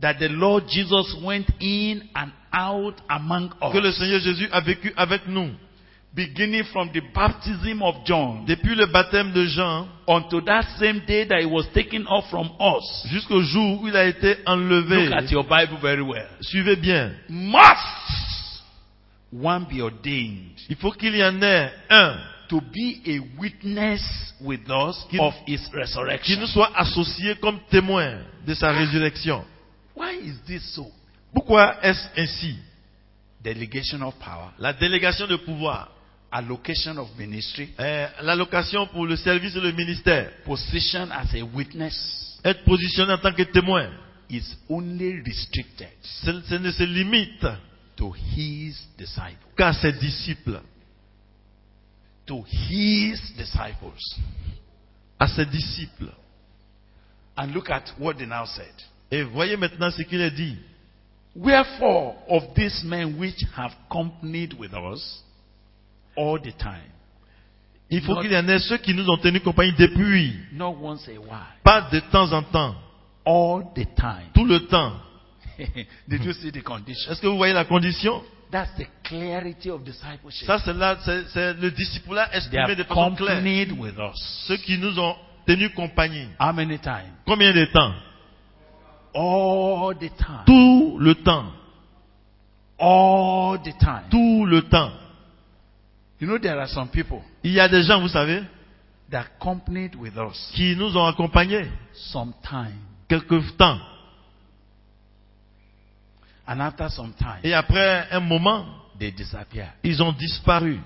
Speaker 1: that the Lord Jesus went in and out among
Speaker 2: que le
Speaker 1: us,
Speaker 2: Seigneur Jésus a vécu avec nous,
Speaker 1: beginning from the baptism of John
Speaker 2: depuis le baptême de Jean
Speaker 1: unto that same day that he was taken off from us.
Speaker 2: jusqu'au jour où il a été enlevé.
Speaker 1: Look at your Bible very well.
Speaker 2: Suivez bien.
Speaker 1: Must one be ordained
Speaker 2: Il faut qu'il y en ait un
Speaker 1: to be a witness with us
Speaker 2: Qui-
Speaker 1: of his
Speaker 2: qui
Speaker 1: resurrection.
Speaker 2: nous soit associé comme témoin de sa résurrection.
Speaker 1: Why is this so?
Speaker 2: Pourquoi est-ce ainsi?
Speaker 1: Delegation of power,
Speaker 2: La délégation de pouvoir,
Speaker 1: allocation of ministry,
Speaker 2: euh, l'allocation pour le service et le ministère,
Speaker 1: position as a witness
Speaker 2: être positionné en tant que témoin,
Speaker 1: is only restricted
Speaker 2: ce, ce ne se limite
Speaker 1: to his disciples.
Speaker 2: qu'à ses disciples.
Speaker 1: To his disciples.
Speaker 2: À ses disciples.
Speaker 1: And look at what they now said.
Speaker 2: Et voyez maintenant ce qu'il est dit.
Speaker 1: Wherefore of these men which have companied with us all the time,
Speaker 2: Il faut qu'il y en ait ceux qui nous ont tenu compagnie depuis,
Speaker 1: not once a while,
Speaker 2: pas de temps en temps,
Speaker 1: all the time.
Speaker 2: tout le temps. <laughs>
Speaker 1: Did you see the condition?
Speaker 2: Est-ce que vous voyez la condition
Speaker 1: That's the clarity of discipleship.
Speaker 2: Ça, c'est là, c'est c'est le discipulat
Speaker 1: They
Speaker 2: exprimé de façon claire.
Speaker 1: companied with us.
Speaker 2: Ceux qui nous ont tenu compagnie.
Speaker 1: How many times?
Speaker 2: Combien de temps?
Speaker 1: All the time.
Speaker 2: Tout le temps.
Speaker 1: All the time.
Speaker 2: Tout le temps.
Speaker 1: You know, there are some people
Speaker 2: Il y a des gens, vous savez,
Speaker 1: that with us
Speaker 2: qui nous ont accompagnés
Speaker 1: sometime.
Speaker 2: quelque temps.
Speaker 1: And after some time,
Speaker 2: Et après un moment,
Speaker 1: they disappear.
Speaker 2: ils ont disparu.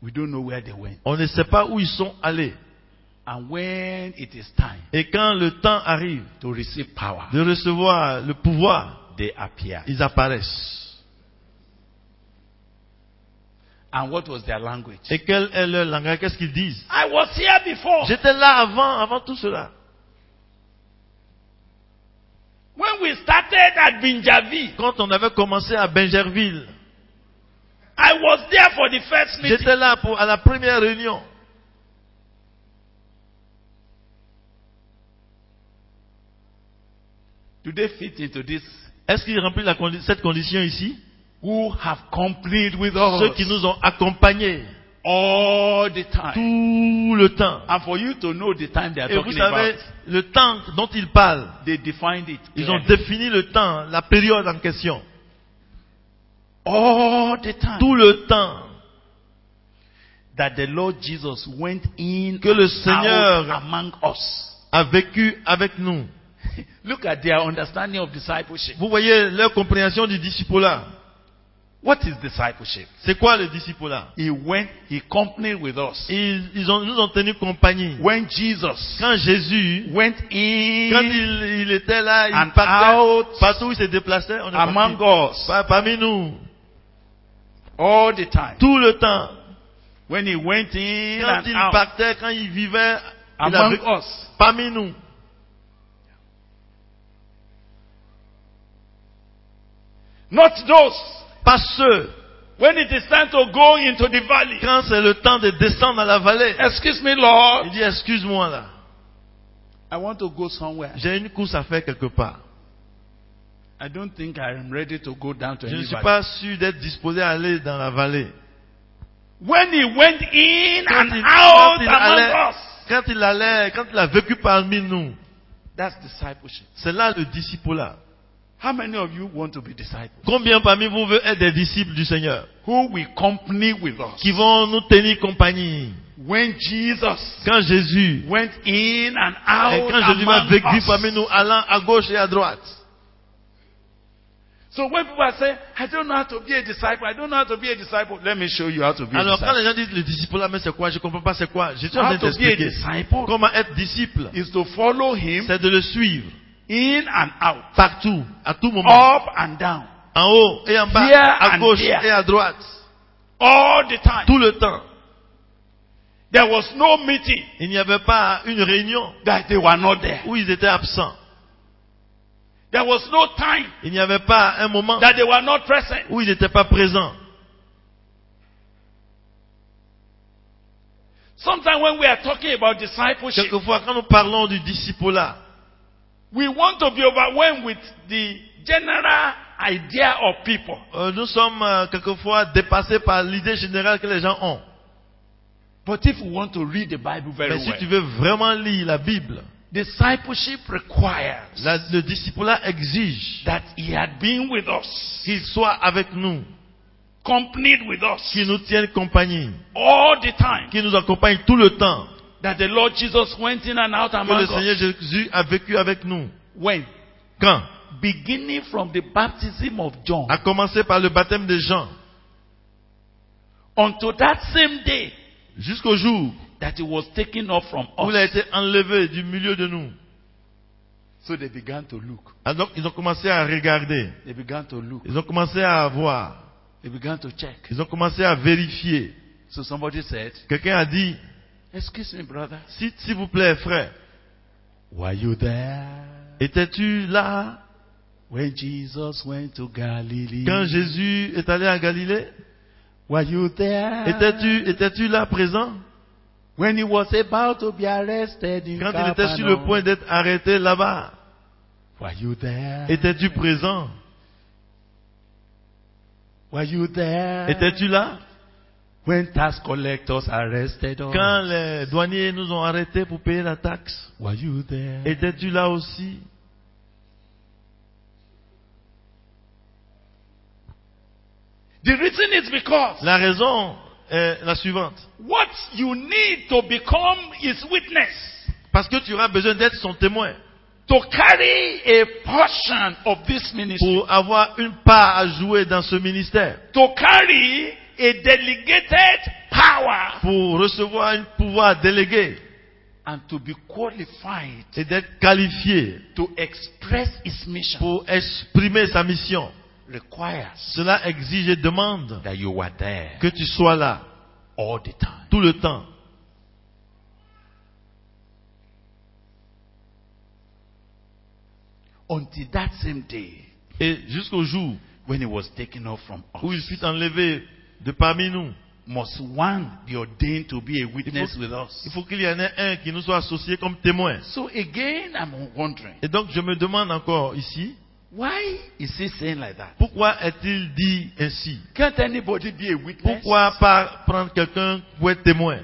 Speaker 1: We don't know where they went.
Speaker 2: On ne sait pas où ils sont allés.
Speaker 1: And when it is time
Speaker 2: Et quand le temps arrive
Speaker 1: to receive power,
Speaker 2: de recevoir le pouvoir,
Speaker 1: they appear.
Speaker 2: ils apparaissent.
Speaker 1: And what was their language?
Speaker 2: Et quel est leur langage? Qu'est-ce qu'ils disent?
Speaker 1: I was here before.
Speaker 2: J'étais là avant, avant tout cela.
Speaker 1: When we started at Binjavi,
Speaker 2: Quand on avait commencé à Benjerville,
Speaker 1: I was there for the first meeting.
Speaker 2: j'étais là pour, à la première réunion.
Speaker 1: Do they fit into this?
Speaker 2: Est-ce qu'il remplit la condi- cette condition ici?
Speaker 1: Who have completed with us
Speaker 2: Ceux qui nous ont accompagnés
Speaker 1: all the time.
Speaker 2: tout le temps.
Speaker 1: And for you to know the time they are
Speaker 2: Et vous
Speaker 1: talking
Speaker 2: savez,
Speaker 1: about,
Speaker 2: le temps dont ils parlent,
Speaker 1: they defined it.
Speaker 2: ils ont défini le temps, la période en question.
Speaker 1: all the time
Speaker 2: Tout le temps
Speaker 1: that the Lord Jesus went in
Speaker 2: Que le Seigneur-
Speaker 1: among us.
Speaker 2: a vécu avec nous. <laughs>
Speaker 1: Look at their understanding of discipleship.
Speaker 2: Vous voyez leur compréhension du discipulat.
Speaker 1: What is discipleship?
Speaker 2: C'est quoi le discipulat
Speaker 1: He went, he companied with us.
Speaker 2: ils, ils ont, nous ont tenu compagnie.
Speaker 1: When Jesus
Speaker 2: Quand Jésus,
Speaker 1: went
Speaker 2: quand
Speaker 1: in
Speaker 2: il, il était là,
Speaker 1: and
Speaker 2: il partait,
Speaker 1: out
Speaker 2: partout où il se déplaçait, on est
Speaker 1: among
Speaker 2: parti.
Speaker 1: us
Speaker 2: Par- parmi nous,
Speaker 1: all the time.
Speaker 2: tout le temps.
Speaker 1: When he went in
Speaker 2: Quand
Speaker 1: and
Speaker 2: il
Speaker 1: out
Speaker 2: partait, quand il vivait, il
Speaker 1: among
Speaker 2: avait-
Speaker 1: us.
Speaker 2: parmi nous.
Speaker 1: Not those.
Speaker 2: Pas ceux,
Speaker 1: When it is time to go into the valley.
Speaker 2: quand c'est le temps de descendre dans la vallée,
Speaker 1: Excuse me, Lord.
Speaker 2: il dit, excuse-moi là,
Speaker 1: I want to go somewhere.
Speaker 2: j'ai une course à faire quelque part.
Speaker 1: I don't think I am ready to go down to
Speaker 2: Je ne suis pas sûr d'être disposé à aller dans la vallée.
Speaker 1: When he went in
Speaker 2: Quand
Speaker 1: and
Speaker 2: il,
Speaker 1: out
Speaker 2: quand il
Speaker 1: among
Speaker 2: allait,
Speaker 1: us.
Speaker 2: quand il allait, quand il a vécu parmi nous,
Speaker 1: That's discipleship.
Speaker 2: c'est là le discipulat.
Speaker 1: How many of you want to be disciples?
Speaker 2: Combien parmi vous veulent être des disciples du Seigneur?
Speaker 1: Who will company with us?
Speaker 2: qui vont nous tenir compagnie?
Speaker 1: When Jesus
Speaker 2: quand Jésus
Speaker 1: went in and
Speaker 2: et
Speaker 1: out
Speaker 2: quand Jésus vécu
Speaker 1: us.
Speaker 2: parmi nous, allant à gauche et à droite.
Speaker 1: So when people are saying, I don't know how to be a disciple, I don't know how to be a disciple, let me show you how to be
Speaker 2: Alors
Speaker 1: a
Speaker 2: quand
Speaker 1: disciple.
Speaker 2: les gens disent le discipulat, mais c'est quoi? Je comprends pas c'est quoi. Je suis en train
Speaker 1: to be a
Speaker 2: d'expliquer.
Speaker 1: disciple
Speaker 2: Comment être disciple
Speaker 1: is to follow him
Speaker 2: C'est de le suivre
Speaker 1: in and out,
Speaker 2: partout, à tout moment,
Speaker 1: up and down,
Speaker 2: en haut et en bas,
Speaker 1: Here
Speaker 2: à gauche
Speaker 1: there.
Speaker 2: et à droite.
Speaker 1: All the time.
Speaker 2: Tout le temps.
Speaker 1: There was no meeting
Speaker 2: Il n'y avait pas une réunion
Speaker 1: that they were not there.
Speaker 2: où ils étaient absents.
Speaker 1: There was no time
Speaker 2: Il n'y avait pas un moment
Speaker 1: that they were not present.
Speaker 2: où ils n'étaient pas présents.
Speaker 1: Sometimes when we are talking about discipleship,
Speaker 2: Quelquefois, quand nous parlons du disciple-là,
Speaker 1: we want to be overwhelmed with the general idea of people.
Speaker 2: euh, nous sommes euh, quelquefois dépassés par l'idée générale que les gens ont.
Speaker 1: But if we want to read the Bible very
Speaker 2: Mais si
Speaker 1: well,
Speaker 2: tu veux vraiment lire la Bible,
Speaker 1: discipleship requires
Speaker 2: la- le disciple-là exige
Speaker 1: that he had been with us,
Speaker 2: qu'il soit avec nous,
Speaker 1: accompanied with us
Speaker 2: qu'il nous tienne compagnie,
Speaker 1: all the time.
Speaker 2: qu'il nous accompagne tout le temps.
Speaker 1: That the Lord Jesus went in and out
Speaker 2: Que
Speaker 1: among
Speaker 2: le
Speaker 1: us.
Speaker 2: Seigneur Jésus a vécu avec nous.
Speaker 1: When?
Speaker 2: Quand?
Speaker 1: Beginning from the baptism of John
Speaker 2: A commencé par le baptême de Jean,
Speaker 1: unto that same day
Speaker 2: jusqu'au jour
Speaker 1: that he was taken up from
Speaker 2: où il a
Speaker 1: us.
Speaker 2: été enlevé du milieu de nous.
Speaker 1: So they began to look.
Speaker 2: Alors ils ont commencé à regarder,
Speaker 1: They began to look.
Speaker 2: ils ont commencé à voir,
Speaker 1: They began to check.
Speaker 2: ils ont commencé à vérifier.
Speaker 1: So somebody said,
Speaker 2: Quelqu'un a dit,
Speaker 1: Excuse me, brother.
Speaker 2: s'il vous plaît frère,
Speaker 1: Were you there?
Speaker 2: Étais-tu là?
Speaker 1: When Jesus went to Galilee?
Speaker 2: quand Jésus est allé à Galilée?
Speaker 1: Were you there?
Speaker 2: Étais-tu étais-tu là présent?
Speaker 1: When he was about to be arrested in
Speaker 2: quand il était sur le point d'être arrêté là-bas.
Speaker 1: Were you there?
Speaker 2: Étais-tu présent?
Speaker 1: Were you there?
Speaker 2: Étais-tu là?
Speaker 1: When tax collectors arrested us?
Speaker 2: quand les douaniers nous ont arrêtés pour payer la taxe
Speaker 1: Were you there?
Speaker 2: Étais-tu là aussi?
Speaker 1: The reason is because
Speaker 2: La raison est la suivante.
Speaker 1: what you need to become his witness,
Speaker 2: Parce que tu auras besoin d'être son témoin
Speaker 1: to carry a portion of this ministry,
Speaker 2: pour avoir une part à jouer dans ce ministère,
Speaker 1: to carry a delegated power,
Speaker 2: pour recevoir un pouvoir délégué
Speaker 1: and to be qualified
Speaker 2: et d'être qualifié
Speaker 1: to express his mission
Speaker 2: pour exprimer sa mission.
Speaker 1: requires
Speaker 2: Cela exige et demande
Speaker 1: that you were there
Speaker 2: que tu sois là
Speaker 1: all the time.
Speaker 2: tout le temps.
Speaker 1: Until that same day
Speaker 2: Et jusqu'au jour
Speaker 1: when he was taken off from
Speaker 2: où il
Speaker 1: us,
Speaker 2: fut enlevé de parmi nous,
Speaker 1: must one be ordained to be a witness
Speaker 2: faut-
Speaker 1: with us.
Speaker 2: il faut qu'il y en ait un qui nous soit associé comme témoin.
Speaker 1: So again, I'm wondering,
Speaker 2: Et donc je me demande encore ici,
Speaker 1: why is he saying like that?
Speaker 2: pourquoi est-il dit ainsi?
Speaker 1: Can't anybody be a witness?
Speaker 2: Pourquoi pas prendre quelqu'un pour être témoin?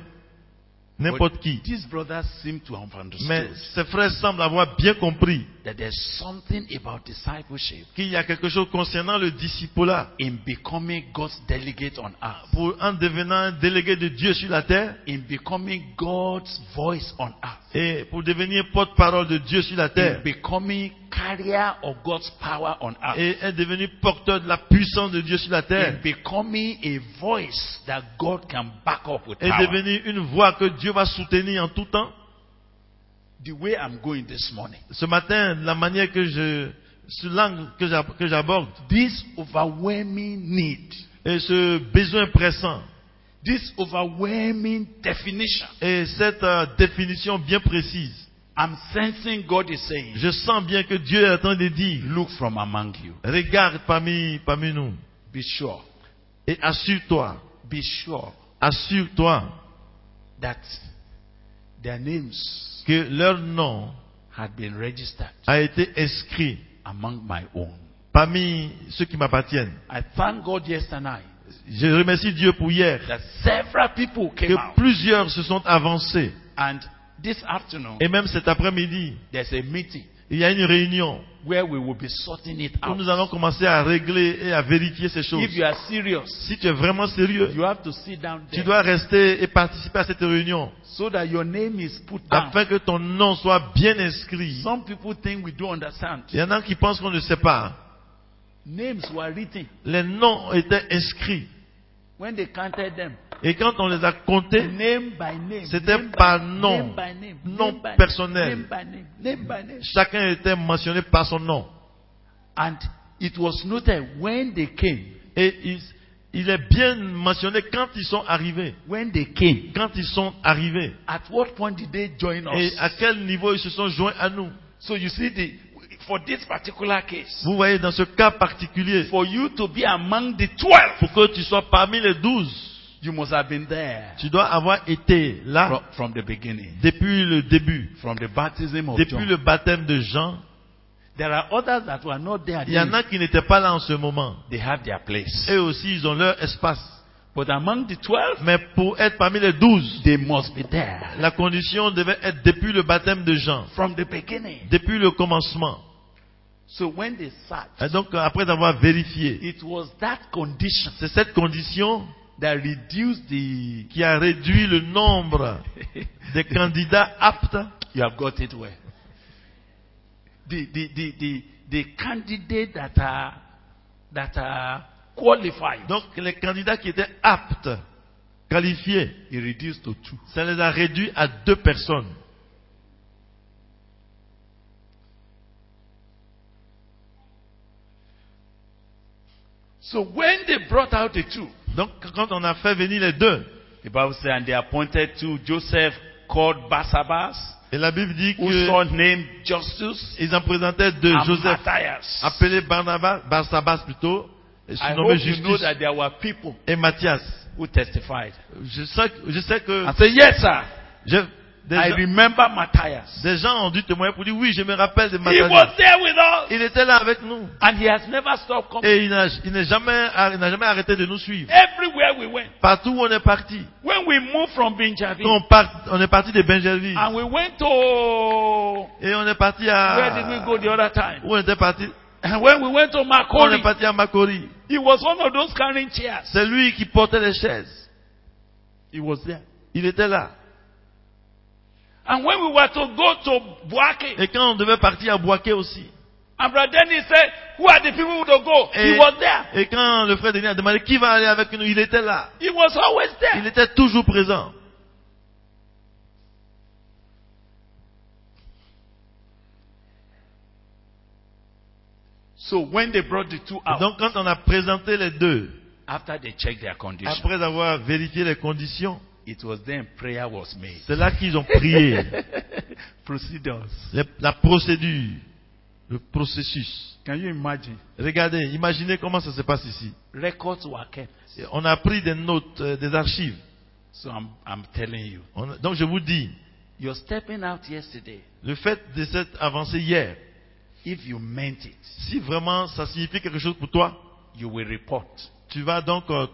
Speaker 2: N'importe qui.
Speaker 1: These brothers seem to have understood
Speaker 2: Mais ses frères semblent avoir bien compris
Speaker 1: that there's something about discipleship
Speaker 2: qu'il y a quelque chose concernant le disciple-là.
Speaker 1: in becoming God's delegate on earth,
Speaker 2: Pour, en devenant un délégué de Dieu sur la terre
Speaker 1: in becoming God's voice on earth,
Speaker 2: et pour devenir porte-parole de Dieu sur la
Speaker 1: in
Speaker 2: terre
Speaker 1: becoming carrier of God's power on earth,
Speaker 2: et est devenu porteur de la puissance de Dieu sur la
Speaker 1: in
Speaker 2: terre
Speaker 1: becoming a voice that God can back up with
Speaker 2: est
Speaker 1: power.
Speaker 2: devenu une voix que Dieu va soutenir en tout temps.
Speaker 1: The way I'm going this morning,
Speaker 2: Ce matin, la manière que je, ce langue que j'ab- que j'aborde.
Speaker 1: This overwhelming need,
Speaker 2: et ce besoin pressant.
Speaker 1: This overwhelming definition,
Speaker 2: et cette euh, définition bien précise,
Speaker 1: I'm sensing God is saying,
Speaker 2: je sens bien que Dieu est en train de dire,
Speaker 1: look from among you.
Speaker 2: regarde parmi, parmi nous.
Speaker 1: Be sure,
Speaker 2: et assure-toi,
Speaker 1: be sure.
Speaker 2: Assure-toi.
Speaker 1: That their names
Speaker 2: que leur nom
Speaker 1: had been registered
Speaker 2: a été inscrit
Speaker 1: among my own.
Speaker 2: parmi ceux qui m'appartiennent.
Speaker 1: I thank God yesterday
Speaker 2: Je remercie Dieu pour hier
Speaker 1: that several people came
Speaker 2: que
Speaker 1: out.
Speaker 2: plusieurs se sont avancés.
Speaker 1: And this afternoon,
Speaker 2: Et même cet après-midi,
Speaker 1: there's a meeting
Speaker 2: il y a une réunion
Speaker 1: where we will be sorting it
Speaker 2: où nous allons commencer à régler et à vérifier ces choses.
Speaker 1: If you are serious,
Speaker 2: Si tu es vraiment sérieux,
Speaker 1: you have to sit down
Speaker 2: tu dois rester et participer à cette réunion
Speaker 1: so that your name is put down.
Speaker 2: afin que ton nom soit bien inscrit.
Speaker 1: Some people think we don't understand.
Speaker 2: Il y en a qui pensent qu'on ne sait pas.
Speaker 1: Names were written
Speaker 2: Les noms étaient inscrits.
Speaker 1: when they counted them.
Speaker 2: Et quand on les a comptés. C'était par nom. Nom personnel. Chacun était mentionné par son nom.
Speaker 1: And it was noted when they came,
Speaker 2: Et il, il est bien mentionné quand ils sont arrivés.
Speaker 1: When they came,
Speaker 2: Quand ils sont arrivés.
Speaker 1: at what point did they join
Speaker 2: Et
Speaker 1: us?
Speaker 2: à quel niveau ils se sont joints à nous?
Speaker 1: So you see, the, for this particular case,
Speaker 2: Vous voyez, dans ce cas particulier,
Speaker 1: for you to be among the twelve,
Speaker 2: pour que tu sois parmi les douze,
Speaker 1: you must have been there
Speaker 2: tu dois avoir été là
Speaker 1: from, from the beginning,
Speaker 2: depuis le début.
Speaker 1: from the baptism of
Speaker 2: Depuis
Speaker 1: John.
Speaker 2: le baptême de Jean,
Speaker 1: There are others that were not there.
Speaker 2: il y en a qui n'étaient pas là en ce moment.
Speaker 1: They have their place.
Speaker 2: Eux aussi, ils ont leur espace.
Speaker 1: But among the twelve,
Speaker 2: Mais pour être parmi les douze,
Speaker 1: they must be there
Speaker 2: la condition devait être depuis le baptême de Jean,
Speaker 1: from the beginning.
Speaker 2: depuis le commencement.
Speaker 1: So when they sat,
Speaker 2: Et donc, après avoir vérifié,
Speaker 1: it was that condition
Speaker 2: c'est cette condition
Speaker 1: that reduced the.
Speaker 2: qui a réduit le nombre <laughs> des candidats aptes.
Speaker 1: You have got it well. The the the the, the candidate that are that are qualified,
Speaker 2: Donc, les candidats qui étaient aptes, qualifiés,
Speaker 1: it reduced to two.
Speaker 2: ça les a réduits à deux personnes.
Speaker 1: So when they brought out the two,
Speaker 2: Donc, quand on a fait venir les deux,
Speaker 1: the Bible says, and they appointed two Joseph called Barsabbas,
Speaker 2: et la Bible dit que
Speaker 1: Justus,
Speaker 2: ils en présentaient deux, Joseph,
Speaker 1: Matthias.
Speaker 2: appelé Barnabas, Barsabas plutôt, et surnommé
Speaker 1: hope you know
Speaker 2: Justus,
Speaker 1: that there were people
Speaker 2: et Matthias.
Speaker 1: who testified.
Speaker 2: Je sais, je sais que
Speaker 1: I said, yes, sir.
Speaker 2: je- des,
Speaker 1: I
Speaker 2: gens,
Speaker 1: remember Matthias.
Speaker 2: des gens ont dû témoigner pour dire oui, je me rappelle de
Speaker 1: He
Speaker 2: Matthias.
Speaker 1: was there with us.
Speaker 2: Il était là avec nous.
Speaker 1: And he has never stopped coming.
Speaker 2: Et il n'a jamais, il n'a jamais arrêté de nous suivre.
Speaker 1: Everywhere we went.
Speaker 2: Partout où on est parti.
Speaker 1: When we moved from Benjamin
Speaker 2: on, part, on est parti de Benjerville.
Speaker 1: and we went to
Speaker 2: Et on est parti
Speaker 1: where did we go
Speaker 2: à...
Speaker 1: the other time?
Speaker 2: Où on était parti?
Speaker 1: And <laughs> when we went to
Speaker 2: On
Speaker 1: Makori,
Speaker 2: est parti à Makori.
Speaker 1: he was one of those carrying chairs.
Speaker 2: C'est lui qui portait les chaises.
Speaker 1: He was there.
Speaker 2: Il était là.
Speaker 1: And when we were to go to Buake,
Speaker 2: Et quand on devait partir à Boaké aussi.
Speaker 1: and Brother Dennis said, Who are the people to go?
Speaker 2: Et,
Speaker 1: He was there.
Speaker 2: et quand le frère Denis a demandé qui va aller avec nous, il était là.
Speaker 1: He was always
Speaker 2: Il
Speaker 1: there.
Speaker 2: était toujours présent.
Speaker 1: So when they brought the two out,
Speaker 2: donc quand on a présenté les deux,
Speaker 1: after they checked their condition,
Speaker 2: après avoir vérifié les conditions,
Speaker 1: it was then prayer was made.
Speaker 2: c'est là qu'ils ont prié. <laughs>
Speaker 1: Procedures.
Speaker 2: La procédure, le processus.
Speaker 1: Can you imagine?
Speaker 2: Regardez, imaginez comment ça se passe ici.
Speaker 1: Records were kept.
Speaker 2: Et On a pris des notes, euh, des archives.
Speaker 1: So I'm, I'm telling you,
Speaker 2: On a- donc je vous dis,
Speaker 1: you're stepping out yesterday.
Speaker 2: le fait de s'être avancé hier,
Speaker 1: If you meant it,
Speaker 2: si vraiment ça signifie quelque chose pour toi,
Speaker 1: you will report
Speaker 2: tu vas donc euh,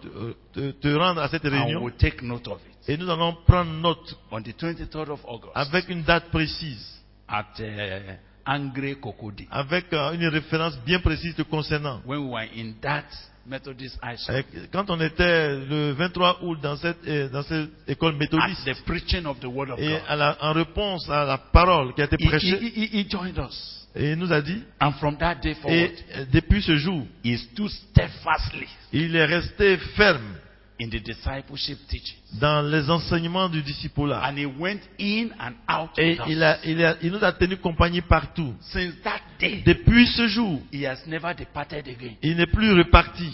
Speaker 2: te, rendre à cette
Speaker 1: and
Speaker 2: réunion
Speaker 1: we'll take note of it.
Speaker 2: Et nous allons prendre note
Speaker 1: On the 23rd of August.
Speaker 2: avec une date précise,
Speaker 1: at uh, Angre Kokodi,
Speaker 2: avec euh, une référence bien précise te concernant.
Speaker 1: when we were in that Methodist high school,
Speaker 2: Et Quand on était le 23 août dans cette, dans cette école
Speaker 1: at
Speaker 2: méthodiste.
Speaker 1: the preaching of the Word of
Speaker 2: et
Speaker 1: God,
Speaker 2: à la- en réponse à la parole qui a été prêchée,
Speaker 1: he, he, he joined us.
Speaker 2: et il nous a dit,
Speaker 1: And from that day forward,
Speaker 2: et depuis ce jour,
Speaker 1: he stood steadfastly.
Speaker 2: il est resté ferme
Speaker 1: in the discipleship teaching.
Speaker 2: dans les enseignements du discipulat.
Speaker 1: And he went in and out
Speaker 2: Et il, a, il, a- il nous a tenu compagnie partout.
Speaker 1: Since that day,
Speaker 2: Depuis ce jour,
Speaker 1: he has never departed again.
Speaker 2: il n'est plus reparti.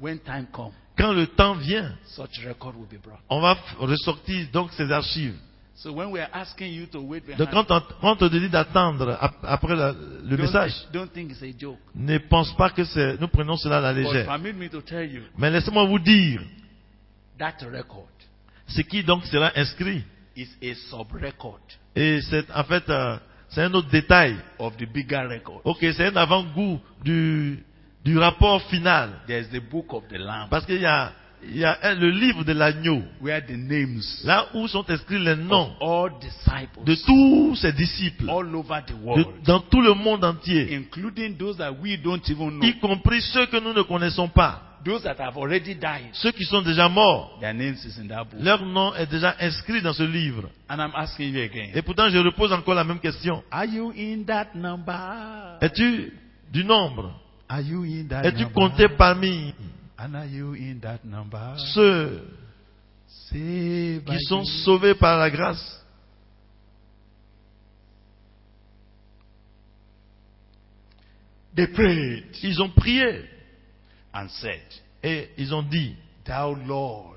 Speaker 1: When time comes,
Speaker 2: Quand le temps vient,
Speaker 1: such record will be brought.
Speaker 2: on va ressortir donc ces archives.
Speaker 1: So when we are asking you to wait behind,
Speaker 2: Donc quand on, quand on te dit d'attendre ap- après la- le
Speaker 1: don't,
Speaker 2: message,
Speaker 1: don't think it's a joke.
Speaker 2: ne pense pas que c'est, nous prenons cela à la légère.
Speaker 1: permit me to tell you
Speaker 2: Mais laissez-moi vous dire,
Speaker 1: that record
Speaker 2: ce qui donc sera inscrit.
Speaker 1: is a sub-record
Speaker 2: Et c'est en fait, euh, c'est un autre détail.
Speaker 1: of the bigger record.
Speaker 2: Ok, c'est un avant-goût du, du rapport final.
Speaker 1: There's the book of the Lamb
Speaker 2: Parce qu'il y a, il y a un- le livre de l'agneau,
Speaker 1: where the names
Speaker 2: là où sont inscrits les noms
Speaker 1: of all disciples
Speaker 2: de tous ses disciples,
Speaker 1: all over the
Speaker 2: de-
Speaker 1: world,
Speaker 2: dans tout le monde entier,
Speaker 1: including those that we don't even know,
Speaker 2: y compris ceux que nous ne connaissons pas,
Speaker 1: those that have already died.
Speaker 2: ceux qui sont déjà morts.
Speaker 1: Their names is in that book.
Speaker 2: Leur nom est déjà inscrit dans ce livre.
Speaker 1: And I'm asking you again.
Speaker 2: Et pourtant, je repose encore la même question.
Speaker 1: Are you in that number?
Speaker 2: Es-tu du nombre?
Speaker 1: Are you in that
Speaker 2: Es-tu
Speaker 1: number?
Speaker 2: compté parmi
Speaker 1: And are you in that number?
Speaker 2: ceux
Speaker 1: Saved by
Speaker 2: qui sont sauvés par la grâce?
Speaker 1: They prayed
Speaker 2: Ils ont prié
Speaker 1: and said,
Speaker 2: et Et ils ont dit,
Speaker 1: Thou Lord,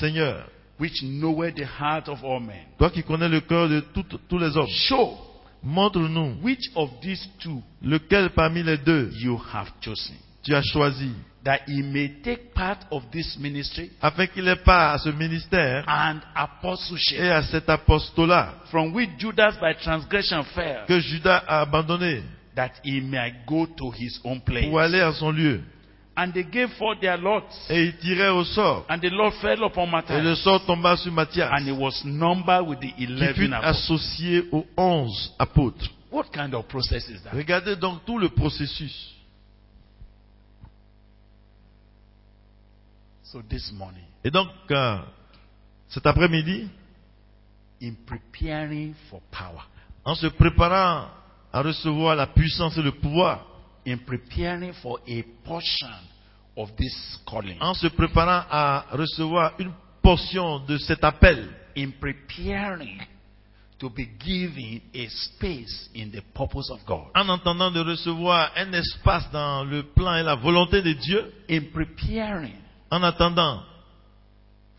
Speaker 2: Seigneur,
Speaker 1: which knoweth the heart of all men,
Speaker 2: toi qui connais le cœur de tout- tous les hommes,
Speaker 1: show
Speaker 2: montre-nous
Speaker 1: which of these two
Speaker 2: lequel parmi les deux
Speaker 1: you have chosen,
Speaker 2: tu as choisi,
Speaker 1: that he may take part of this ministry
Speaker 2: afin qu'il ait part à ce ministère
Speaker 1: and
Speaker 2: et
Speaker 1: apostleship,
Speaker 2: à cet apostolat
Speaker 1: from which Judas by transgression fell,
Speaker 2: que Judas a abandonné
Speaker 1: that he might go to his own place.
Speaker 2: pour aller à son lieu.
Speaker 1: And they gave forth their lots,
Speaker 2: Et il tirait au sort.
Speaker 1: and the Lord fell upon
Speaker 2: Et le sort tomba sur Matthias,
Speaker 1: and he was numbered with the
Speaker 2: qui fut
Speaker 1: eleven apostles.
Speaker 2: associé aux onze apôtres.
Speaker 1: What kind of process is that?
Speaker 2: Regardez donc tout le processus.
Speaker 1: So this morning,
Speaker 2: Et donc, euh, cet après-midi,
Speaker 1: in preparing for power,
Speaker 2: en se préparant à recevoir la puissance et le pouvoir,
Speaker 1: in preparing for a portion of this calling,
Speaker 2: en se préparant à recevoir une portion de cet appel,
Speaker 1: in preparing to be given a space in the purpose of God,
Speaker 2: en entendant de recevoir un espace dans le plan et la volonté de Dieu,
Speaker 1: in preparing
Speaker 2: en attendant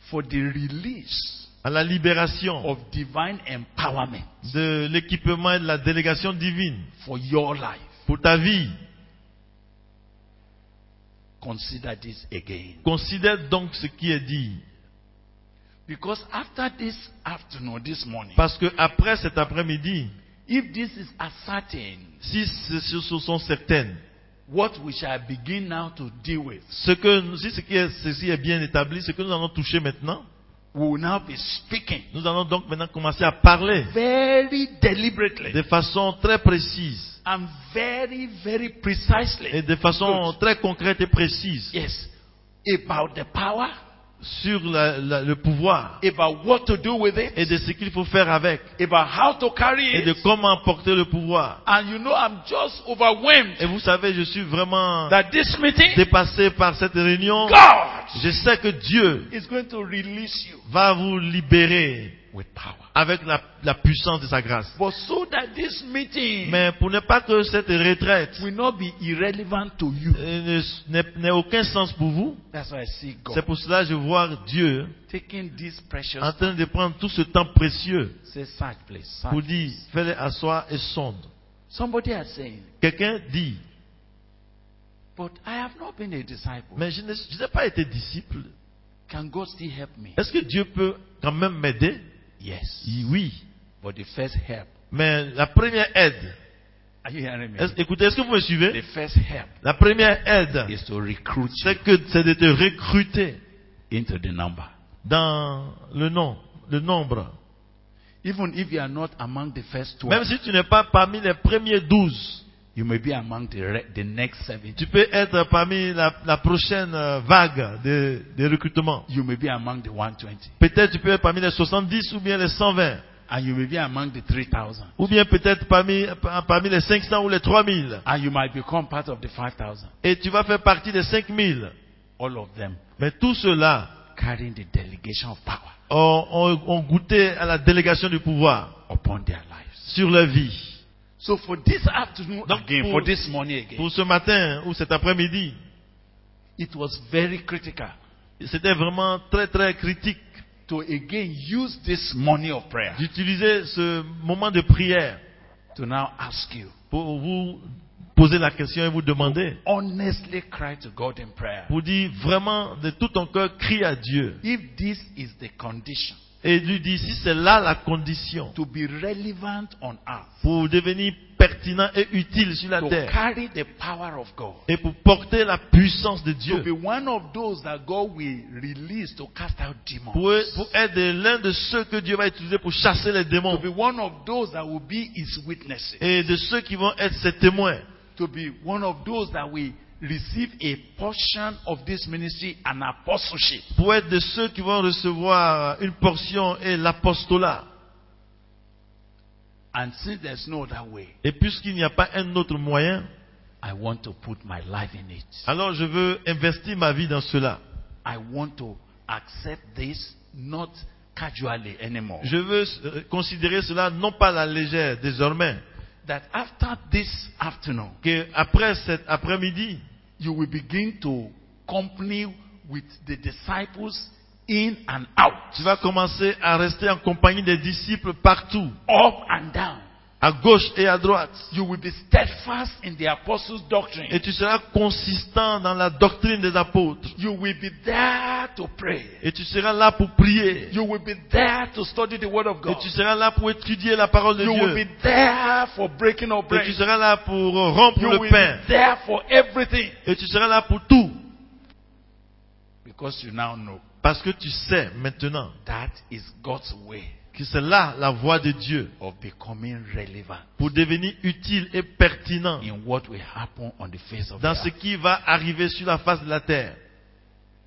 Speaker 1: for the release
Speaker 2: à la libération
Speaker 1: of divine empowerment
Speaker 2: de l'équipement et de la délégation divine
Speaker 1: for your life.
Speaker 2: pour ta vie.
Speaker 1: Consider this again.
Speaker 2: Considère donc ce qui est dit.
Speaker 1: Because after this afternoon, this morning,
Speaker 2: Parce que après cet après-midi,
Speaker 1: if this is
Speaker 2: si choses sont certaines,
Speaker 1: what we shall begin now to deal with,
Speaker 2: ce que, si ce qui est, ceci est bien établi, ce que nous allons toucher maintenant,
Speaker 1: we will now be speaking
Speaker 2: nous allons donc maintenant commencer à parler
Speaker 1: very deliberately
Speaker 2: de façon très précise
Speaker 1: and very, very precisely.
Speaker 2: et de façon
Speaker 1: Good.
Speaker 2: très concrète et précise
Speaker 1: Yes. About the power,
Speaker 2: sur la- la- le pouvoir
Speaker 1: about what to do with it,
Speaker 2: et de ce qu'il faut faire avec
Speaker 1: about how to carry
Speaker 2: et de
Speaker 1: it.
Speaker 2: comment porter le pouvoir.
Speaker 1: And you know, I'm just overwhelmed
Speaker 2: Et vous savez, je suis vraiment
Speaker 1: that this meeting,
Speaker 2: dépassé par cette réunion.
Speaker 1: God
Speaker 2: Je sais que Dieu
Speaker 1: is going to release you
Speaker 2: va vous libérer
Speaker 1: with power.
Speaker 2: avec la, la puissance de sa grâce.
Speaker 1: But so that this meeting
Speaker 2: Mais pour ne pas que cette retraite
Speaker 1: will not be irrelevant to you.
Speaker 2: euh, n'ait aucun sens pour vous, c'est
Speaker 1: God
Speaker 2: pour cela que je vois Dieu
Speaker 1: taking this precious.
Speaker 2: en train de prendre tout ce temps précieux
Speaker 1: Say, search, please. search.
Speaker 2: pour dire, fais-le asseoir et sonde. Quelqu'un dit,
Speaker 1: but I have not been a disciple.
Speaker 2: mais je n'ai je n'ai pas été disciple.
Speaker 1: Can God still help me?
Speaker 2: Est-ce que Dieu peut quand même m'aider?
Speaker 1: Yes.
Speaker 2: Oui.
Speaker 1: But the first help,
Speaker 2: Mais la première aide,
Speaker 1: are you hearing me?
Speaker 2: écoutez, est-ce que vous me
Speaker 1: The
Speaker 2: suivez
Speaker 1: first help
Speaker 2: La première aide,
Speaker 1: is to recruit
Speaker 2: c'est que c'est de te recruter
Speaker 1: into the number.
Speaker 2: dans le nom, le nombre.
Speaker 1: Even if you are not among the first 12,
Speaker 2: Même si tu n'es pas parmi les premiers douze,
Speaker 1: you may be among the, re- the next 70.
Speaker 2: tu peux être parmi la, la prochaine euh, vague de, de recrutement.
Speaker 1: You may be among the 120.
Speaker 2: Peut-être tu peux être parmi les 70 ou bien les 120.
Speaker 1: And you may be among the 3,000.
Speaker 2: Ou bien peut-être parmi, parmi les 500 ou les 3000.
Speaker 1: And you might become part of the 5,000.
Speaker 2: Et tu vas faire partie des 5000.
Speaker 1: All of them
Speaker 2: Mais tout cela
Speaker 1: carrying the delegation of power
Speaker 2: ont, ont- ont goûté à la délégation du pouvoir
Speaker 1: upon their lives.
Speaker 2: sur leur vie.
Speaker 1: So for this afternoon
Speaker 2: Donc,
Speaker 1: again,
Speaker 2: pour-
Speaker 1: for this morning again,
Speaker 2: Pour ce matin ou cet après-midi,
Speaker 1: it was very critical
Speaker 2: c'était vraiment très très critique
Speaker 1: to again use this morning of prayer
Speaker 2: d'utiliser ce moment de prière
Speaker 1: to now ask you
Speaker 2: pour vous poser la question et vous demander,
Speaker 1: honestly cry to God in prayer.
Speaker 2: pour dire vraiment de tout ton cœur, crie à Dieu
Speaker 1: If this is the condition
Speaker 2: et lui dire si c'est là la condition
Speaker 1: to be relevant on earth,
Speaker 2: pour devenir pertinent et utile sur la
Speaker 1: to
Speaker 2: terre
Speaker 1: carry the power of God,
Speaker 2: et pour porter la puissance de
Speaker 1: to
Speaker 2: Dieu,
Speaker 1: be one of those that God will release to cast out demons,
Speaker 2: pour, pour être l'un de ceux que Dieu va utiliser pour chasser les
Speaker 1: to
Speaker 2: démons
Speaker 1: be one of those that will be His witnesses,
Speaker 2: et de ceux qui vont être ses témoins.
Speaker 1: to be one of those that will receive a portion of this ministry and apostleship.
Speaker 2: pour être de ceux qui vont recevoir une portion et l'apostolat.
Speaker 1: And since there's no other way,
Speaker 2: Et puisqu'il n'y a pas un autre moyen,
Speaker 1: I want to put my life in it.
Speaker 2: alors je veux investir ma vie dans cela.
Speaker 1: I want to accept this not casually anymore.
Speaker 2: Je veux euh, considérer cela non pas à la légère désormais,
Speaker 1: That after this afternoon,
Speaker 2: que après cet après-midi,
Speaker 1: you will begin to company with the disciples in and out,
Speaker 2: Tu vas commencer à rester en compagnie des disciples partout,
Speaker 1: up and down.
Speaker 2: À gauche et à droite.
Speaker 1: You will be steadfast in the apostles' doctrine.
Speaker 2: Et tu seras consistant dans la doctrine des apôtres.
Speaker 1: You will be there to pray.
Speaker 2: Et tu seras là pour prier.
Speaker 1: You will be there to study the Word of God.
Speaker 2: Et tu seras là pour étudier la parole de
Speaker 1: You will be there for breaking of
Speaker 2: Et tu seras là pour rompre
Speaker 1: You
Speaker 2: le
Speaker 1: will
Speaker 2: pain.
Speaker 1: be there for everything.
Speaker 2: Et tu seras là pour tout.
Speaker 1: Because you now know
Speaker 2: Parce que tu sais maintenant
Speaker 1: that is God's way
Speaker 2: que c'est là la voie de Dieu
Speaker 1: of becoming relevant
Speaker 2: pour devenir utile et pertinent
Speaker 1: in what will happen on the face of the
Speaker 2: dans ce
Speaker 1: earth.
Speaker 2: qui va arriver sur la face de la terre.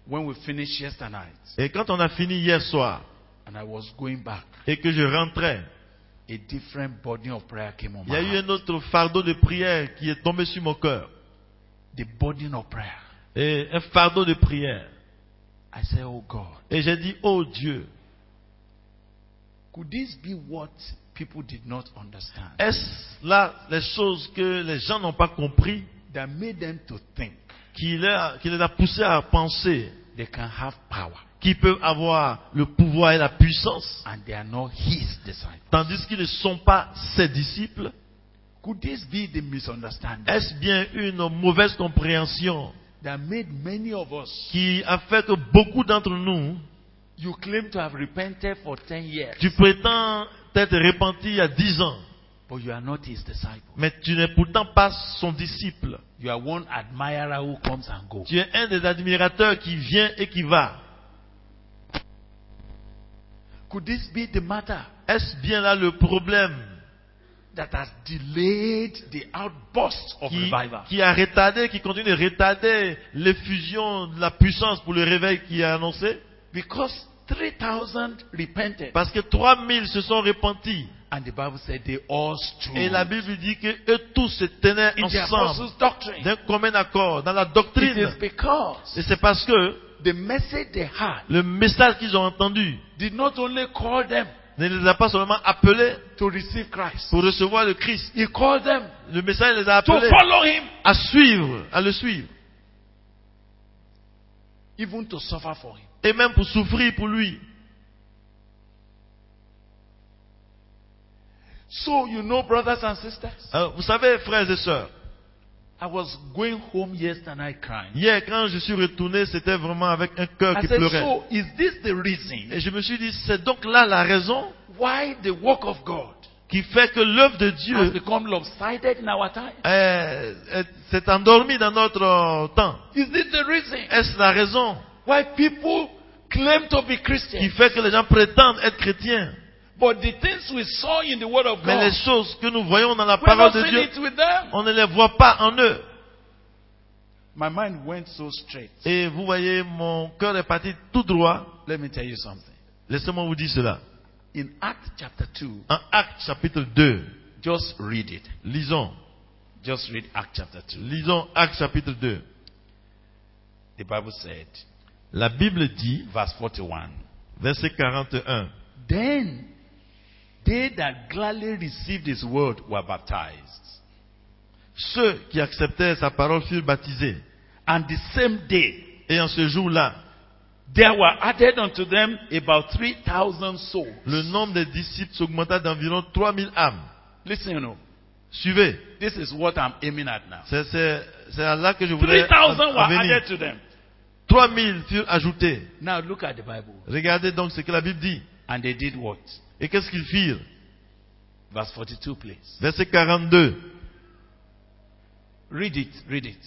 Speaker 1: When we finished yesterday night
Speaker 2: Et quand on a fini hier soir
Speaker 1: and I was going back,
Speaker 2: et que je rentrais,
Speaker 1: a different body of prayer came on
Speaker 2: il y a eu
Speaker 1: heart.
Speaker 2: un autre fardeau de prière qui est tombé sur mon cœur.
Speaker 1: The burden of prayer.
Speaker 2: Et un fardeau de prière.
Speaker 1: I said, Oh God,
Speaker 2: Et j'ai dit, oh Dieu,
Speaker 1: could this be what people did not understand?
Speaker 2: est-ce là les choses que les gens n'ont pas compris
Speaker 1: That made them to think
Speaker 2: qui les, a, qui les a poussés à penser
Speaker 1: they can have power
Speaker 2: qu'ils peuvent avoir le pouvoir et la puissance,
Speaker 1: and they are not his disciples.
Speaker 2: tandis qu'ils ne sont pas ses disciples?
Speaker 1: Could this be the misunderstanding?
Speaker 2: Est-ce bien une mauvaise compréhension
Speaker 1: that made many of us
Speaker 2: qui a fait que beaucoup d'entre nous,
Speaker 1: you claim to have repented for 10 years,
Speaker 2: tu prétends t'être repenti il y a dix ans,
Speaker 1: but you are not his disciple.
Speaker 2: mais tu n'es pourtant pas son disciple.
Speaker 1: You are one admirer who comes and goes.
Speaker 2: Tu es un des admirateurs qui vient et qui va.
Speaker 1: Could this be the matter
Speaker 2: Est-ce bien là le problème
Speaker 1: that has delayed the outburst of
Speaker 2: qui,
Speaker 1: revival?
Speaker 2: qui a retardé, qui continue de retarder l'effusion de la puissance pour le réveil qui est annoncé?
Speaker 1: Because 3,000 repented.
Speaker 2: Parce que 3000 se sont repentis.
Speaker 1: And the Bible said they all stood
Speaker 2: Et la Bible dit que eux tous se tenaient
Speaker 1: in
Speaker 2: ensemble d'un commun accord dans la
Speaker 1: It
Speaker 2: doctrine.
Speaker 1: is because
Speaker 2: Et c'est parce que
Speaker 1: the message they had
Speaker 2: le message qu'ils ont entendu
Speaker 1: did not only call them
Speaker 2: ne les a pas seulement appelés
Speaker 1: to receive Christ,
Speaker 2: pour recevoir le Christ.
Speaker 1: He called them
Speaker 2: Le message les a
Speaker 1: to
Speaker 2: appelés
Speaker 1: follow Him,
Speaker 2: à suivre, à le suivre.
Speaker 1: even to suffer for Him.
Speaker 2: Et même pour souffrir pour lui.
Speaker 1: So, you know, brothers and sisters,
Speaker 2: Alors, vous savez, frères et sœurs,
Speaker 1: I was going home yesterday night crying.
Speaker 2: hier quand je suis retourné, c'était vraiment avec un cœur qui
Speaker 1: said,
Speaker 2: pleurait.
Speaker 1: so is this the reason?
Speaker 2: Et je me suis dit, c'est donc là la raison
Speaker 1: why the work of God
Speaker 2: qui fait que l'œuvre de Dieu s'est endormie dans notre temps.
Speaker 1: Is this the reason?
Speaker 2: Est-ce la raison?
Speaker 1: Why people claim to be
Speaker 2: qui
Speaker 1: Christians,
Speaker 2: fait que les gens prétendent être chrétiens
Speaker 1: but the things we saw in the Word of
Speaker 2: Mais
Speaker 1: God,
Speaker 2: les choses que nous voyons dans la parole de Dieu,
Speaker 1: it with them?
Speaker 2: on ne les voit pas en eux.
Speaker 1: My mind went so straight.
Speaker 2: Et vous voyez, mon cœur est parti tout droit.
Speaker 1: Let me tell you something.
Speaker 2: Laissez-moi vous dire cela.
Speaker 1: In Acts chapter 2,
Speaker 2: En Acte chapitre 2,
Speaker 1: just read it.
Speaker 2: lisons.
Speaker 1: Just read Acts chapter 2.
Speaker 2: Lisons Acte chapitre 2.
Speaker 1: The Bible said,
Speaker 2: La Bible dit,
Speaker 1: verse 41,
Speaker 2: verset 41,
Speaker 1: Then they that gladly received his word were baptized.
Speaker 2: Ceux qui acceptaient sa parole furent baptisés.
Speaker 1: And the same day,
Speaker 2: Et en ce jour-là,
Speaker 1: there were added unto them about 3,000 souls.
Speaker 2: le nombre des disciples s'augmenta d'environ 3000 âmes.
Speaker 1: Listen, you know,
Speaker 2: Suivez.
Speaker 1: this is what I'm aiming at now.
Speaker 2: C'est à là que je voulais
Speaker 1: 3,000
Speaker 2: en-
Speaker 1: were added to them.
Speaker 2: 3000 furent ajoutés.
Speaker 1: Now look at the Bible.
Speaker 2: Regardez donc ce que la Bible dit.
Speaker 1: And they did what?
Speaker 2: Et qu'est-ce qu'ils firent?
Speaker 1: Verse 42, please.
Speaker 2: Verset 42.
Speaker 1: Read it, read it.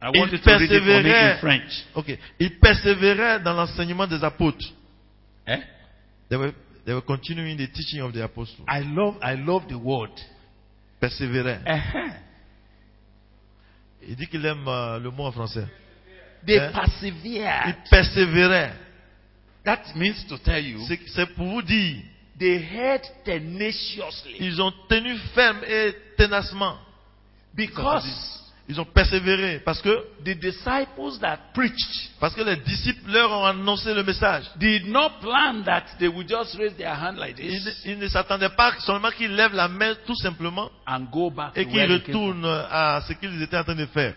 Speaker 1: I
Speaker 2: Ils
Speaker 1: want in
Speaker 2: persévéraient.
Speaker 1: French.
Speaker 2: Ok. Ils persévéraient dans l'enseignement des apôtres.
Speaker 1: Eh?
Speaker 2: They were, they were continuing the teaching of the apostles.
Speaker 1: I love, I love the word.
Speaker 2: Persévéraient.
Speaker 1: Uh-huh.
Speaker 2: Il dit qu'il aime euh, le mot en français.
Speaker 1: They
Speaker 2: Eh?
Speaker 1: persevered.
Speaker 2: Ils persévéraient.
Speaker 1: That means to tell you,
Speaker 2: C'est pour vous dire,
Speaker 1: they held tenaciously
Speaker 2: ils ont tenu ferme et ténacement.
Speaker 1: because
Speaker 2: Ils ont persévéré parce que,
Speaker 1: the disciples that preached
Speaker 2: parce que les disciples leur ont annoncé le message.
Speaker 1: did not plan that they would just raise their hand like
Speaker 2: Ils,
Speaker 1: this
Speaker 2: ils ne s'attendaient pas seulement qu'ils lèvent la main tout simplement
Speaker 1: and go back
Speaker 2: et qu'ils retournent à ce qu'ils étaient en train de faire.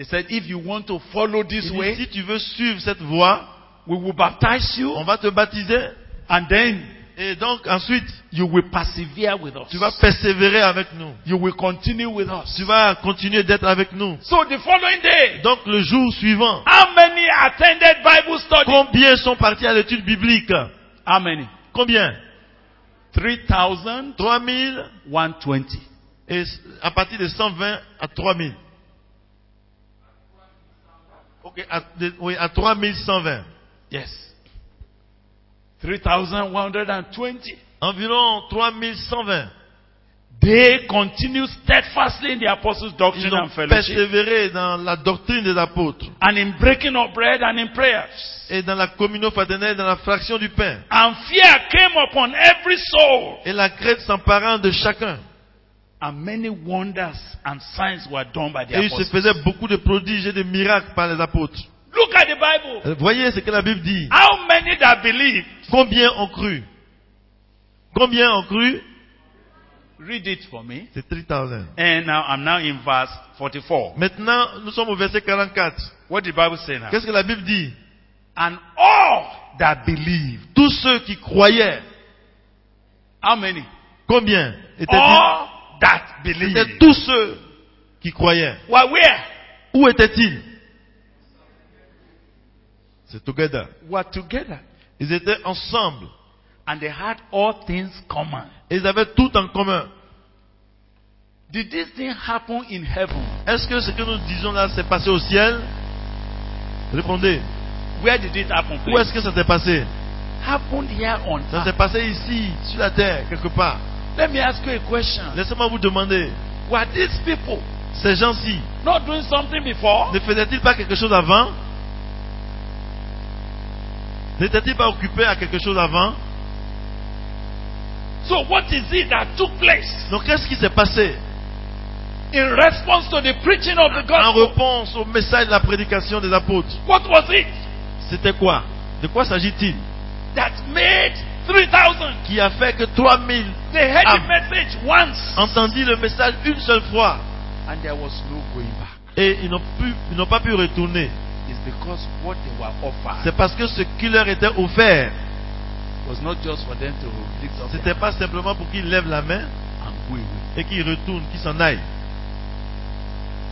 Speaker 1: They said, if you want to follow this way,
Speaker 2: si tu veux suivre cette voie,
Speaker 1: we will baptize you,
Speaker 2: on va te baptiser.
Speaker 1: and then
Speaker 2: Et donc, ensuite,
Speaker 1: you will persevere with us.
Speaker 2: tu vas persévérer avec nous.
Speaker 1: You will continue with us.
Speaker 2: Tu vas continuer d'être avec nous.
Speaker 1: So the following day,
Speaker 2: Donc, le jour suivant,
Speaker 1: how many attended Bible study?
Speaker 2: combien sont partis à l'étude biblique?
Speaker 1: How many?
Speaker 2: Combien?
Speaker 1: 3,120.
Speaker 2: 3000 et à partir de 120 à 3000. Ok, à, oui, à 3120.
Speaker 1: Yes. 3,120.
Speaker 2: Environ 3120.
Speaker 1: They continue steadfastly in the apostles' doctrine
Speaker 2: Ils ont
Speaker 1: and fellowship,
Speaker 2: persévéré dans la doctrine des apôtres
Speaker 1: and in breaking of bread and in prayers.
Speaker 2: et dans la communion fraternelle, dans la fraction du pain.
Speaker 1: And fear came upon every soul.
Speaker 2: Et la crainte s'emparant de chacun.
Speaker 1: And many wonders and signs were done by the
Speaker 2: Et il se
Speaker 1: apostles.
Speaker 2: faisait beaucoup de prodiges et de miracles par les apôtres.
Speaker 1: Look at the Bible.
Speaker 2: Euh, Voyez ce que la Bible dit.
Speaker 1: How many that believe?
Speaker 2: Combien ont cru? Combien ont cru?
Speaker 1: Read it for me.
Speaker 2: C'est 3000.
Speaker 1: And now I'm now in verse 44.
Speaker 2: Maintenant, nous sommes au verset 44.
Speaker 1: What did the Bible say now?
Speaker 2: Qu'est-ce que la Bible dit?
Speaker 1: And all that believe.
Speaker 2: Tous ceux qui croyaient,
Speaker 1: How many?
Speaker 2: combien?
Speaker 1: All that.
Speaker 2: C'était tous ceux qui croyaient.
Speaker 1: Were where?
Speaker 2: Où étaient-ils? C'est together.
Speaker 1: Were together.
Speaker 2: Ils étaient ensemble.
Speaker 1: And they had all things common.
Speaker 2: Et ils avaient tout en commun.
Speaker 1: Did this thing happen in heaven?
Speaker 2: Est-ce que ce que nous disons là s'est passé au ciel? Répondez.
Speaker 1: Where did it happen?
Speaker 2: Où est-ce que ça s'est passé?
Speaker 1: Happened here on
Speaker 2: Ça s'est passé ici, sur la terre, quelque part.
Speaker 1: Let me ask you a question.
Speaker 2: Laissez-moi vous demander,
Speaker 1: Were these people
Speaker 2: ces gens-ci,
Speaker 1: not doing something before?
Speaker 2: ne faisaient-ils pas quelque chose avant? N'étaient-ils pas occupés à quelque chose avant?
Speaker 1: So what is it that took place
Speaker 2: Donc qu'est-ce qui s'est passé?
Speaker 1: in response to the preaching of the
Speaker 2: En
Speaker 1: gospel?
Speaker 2: réponse au message de la prédication des apôtres,
Speaker 1: What was it
Speaker 2: c'était quoi? De quoi s'agit-il?
Speaker 1: that made 3,000?
Speaker 2: Qui a fait que 3000
Speaker 1: They heard the message once
Speaker 2: entendit le message une seule fois
Speaker 1: and there was no going back.
Speaker 2: et ils n'ont pu- ils n'ont pas pu retourner
Speaker 1: It's because what they were offered
Speaker 2: C'est parce que ce qui leur était offert,
Speaker 1: was not just for them to lift up
Speaker 2: c'était
Speaker 1: their
Speaker 2: pas simplement pour qu'ils lèvent la main
Speaker 1: and go away.
Speaker 2: et qu'ils retournent, qu'ils s'en aillent.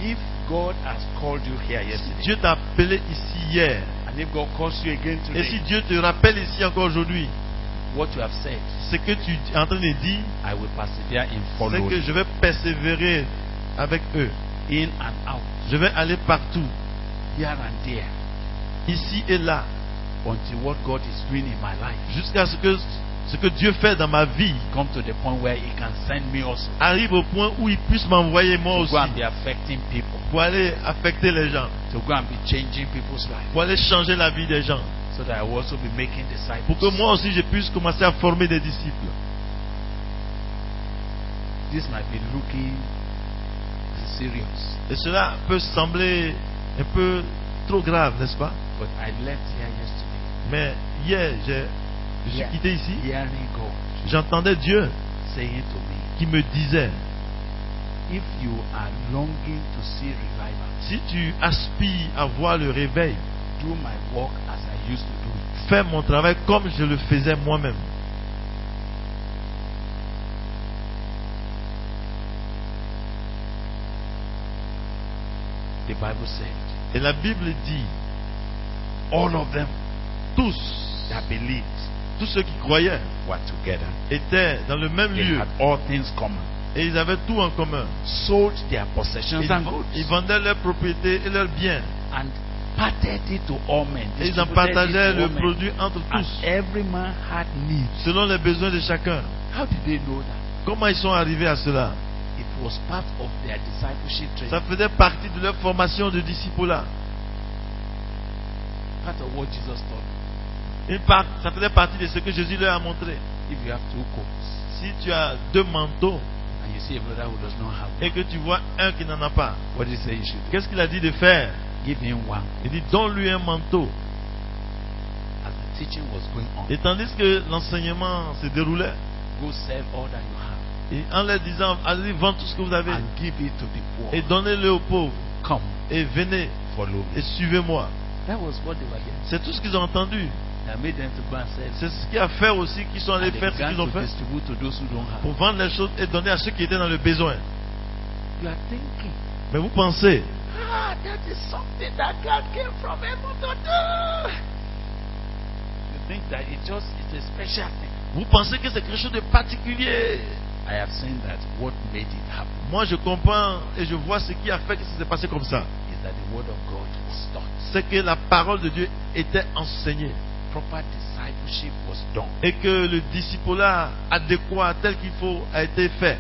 Speaker 1: If God has called you here
Speaker 2: Si Dieu t'a appelé ici hier,
Speaker 1: and if God calls you again
Speaker 2: et si
Speaker 1: today,
Speaker 2: Dieu te rappelle ici encore aujourd'hui,
Speaker 1: what you have said,
Speaker 2: ce que tu es en train de dire,
Speaker 1: I will persevere in
Speaker 2: c'est que je vais persévérer avec eux.
Speaker 1: in and out,
Speaker 2: Je vais aller partout,
Speaker 1: here and there,
Speaker 2: ici et là,
Speaker 1: until what God is doing in my life.
Speaker 2: Jusqu'à ce que ce que Dieu fait dans ma vie
Speaker 1: come to the point where He can send me also.
Speaker 2: arrive au point où il puisse m'envoyer moi
Speaker 1: to
Speaker 2: aussi.
Speaker 1: go and be affecting people,
Speaker 2: pour aller affecter les gens,
Speaker 1: to go and be changing people's lives,
Speaker 2: pour aller changer la vie des gens,
Speaker 1: so that I will also be making
Speaker 2: pour que moi aussi je puisse commencer à former des disciples.
Speaker 1: This might be looking serious,
Speaker 2: Et cela peut sembler un peu trop grave, n'est-ce pas?
Speaker 1: but I left here yesterday,
Speaker 2: Mais hier, j'ai- je suis quitté ici, j'entendais Dieu
Speaker 1: saying to me,
Speaker 2: qui me disait,
Speaker 1: If you are longing to see revival,
Speaker 2: si tu aspires à voir le réveil,
Speaker 1: do my work used to do
Speaker 2: fais mon travail comme je le faisais moi-même.
Speaker 1: The Bible said,
Speaker 2: Et la Bible dit,
Speaker 1: all of them
Speaker 2: tous,
Speaker 1: that believed
Speaker 2: tous ceux qui croyaient
Speaker 1: were together.
Speaker 2: étaient dans le même
Speaker 1: They
Speaker 2: lieu
Speaker 1: had all things common.
Speaker 2: et ils avaient tout en commun.
Speaker 1: Sold their possessions
Speaker 2: Ils,
Speaker 1: and goods
Speaker 2: ils vendaient leurs propriétés et leurs biens
Speaker 1: and parted it to all men.
Speaker 2: et ils en partageaient le produit entre tous
Speaker 1: every man had needs.
Speaker 2: selon les besoins de chacun.
Speaker 1: How did they know that?
Speaker 2: Comment ils sont arrivés à cela?
Speaker 1: It was part of their discipleship training.
Speaker 2: Ça faisait partie de leur formation de disciples-là.
Speaker 1: Part of what Jesus taught.
Speaker 2: Une part, ça faisait partie de ce que Jésus leur a montré.
Speaker 1: If you have two coats
Speaker 2: Si tu as deux manteaux
Speaker 1: and you see a brother who does not have
Speaker 2: et que tu vois un qui n'en a pas,
Speaker 1: what did he say you should do?
Speaker 2: qu'est-ce qu'il a dit de faire?
Speaker 1: Give him one.
Speaker 2: Il dit donne-lui un manteau.
Speaker 1: As the teaching was going on,
Speaker 2: Et tandis que l'enseignement se déroulait,
Speaker 1: go sell all that you have
Speaker 2: et en leur disant allez vendre tout ce que vous avez
Speaker 1: and give it to the poor.
Speaker 2: et donnez-le aux pauvres.
Speaker 1: Come,
Speaker 2: et venez
Speaker 1: Follow
Speaker 2: et suivez-moi.
Speaker 1: That was what they were hearing.
Speaker 2: C'est tout ce qu'ils ont entendu.
Speaker 1: That made them to go and sell.
Speaker 2: C'est ce qui a fait aussi qu'ils sont allés faire ce qu'ils ont fait pour vendre les choses et donner à ceux qui étaient dans le besoin. Mais vous pensez,
Speaker 1: ah, that is something that God came from heaven to do. You think that it just it's a special thing?
Speaker 2: vous pensez que c'est quelque chose de particulier?
Speaker 1: I have seen that what made it happen
Speaker 2: Moi, je comprends et je vois ce qui a fait que ça s'est passé comme ça.
Speaker 1: is that the word of God was taught.
Speaker 2: C'est que la parole de Dieu était enseignée
Speaker 1: Proper discipleship was done.
Speaker 2: et que le discipulat adéquat tel qu'il faut a été fait.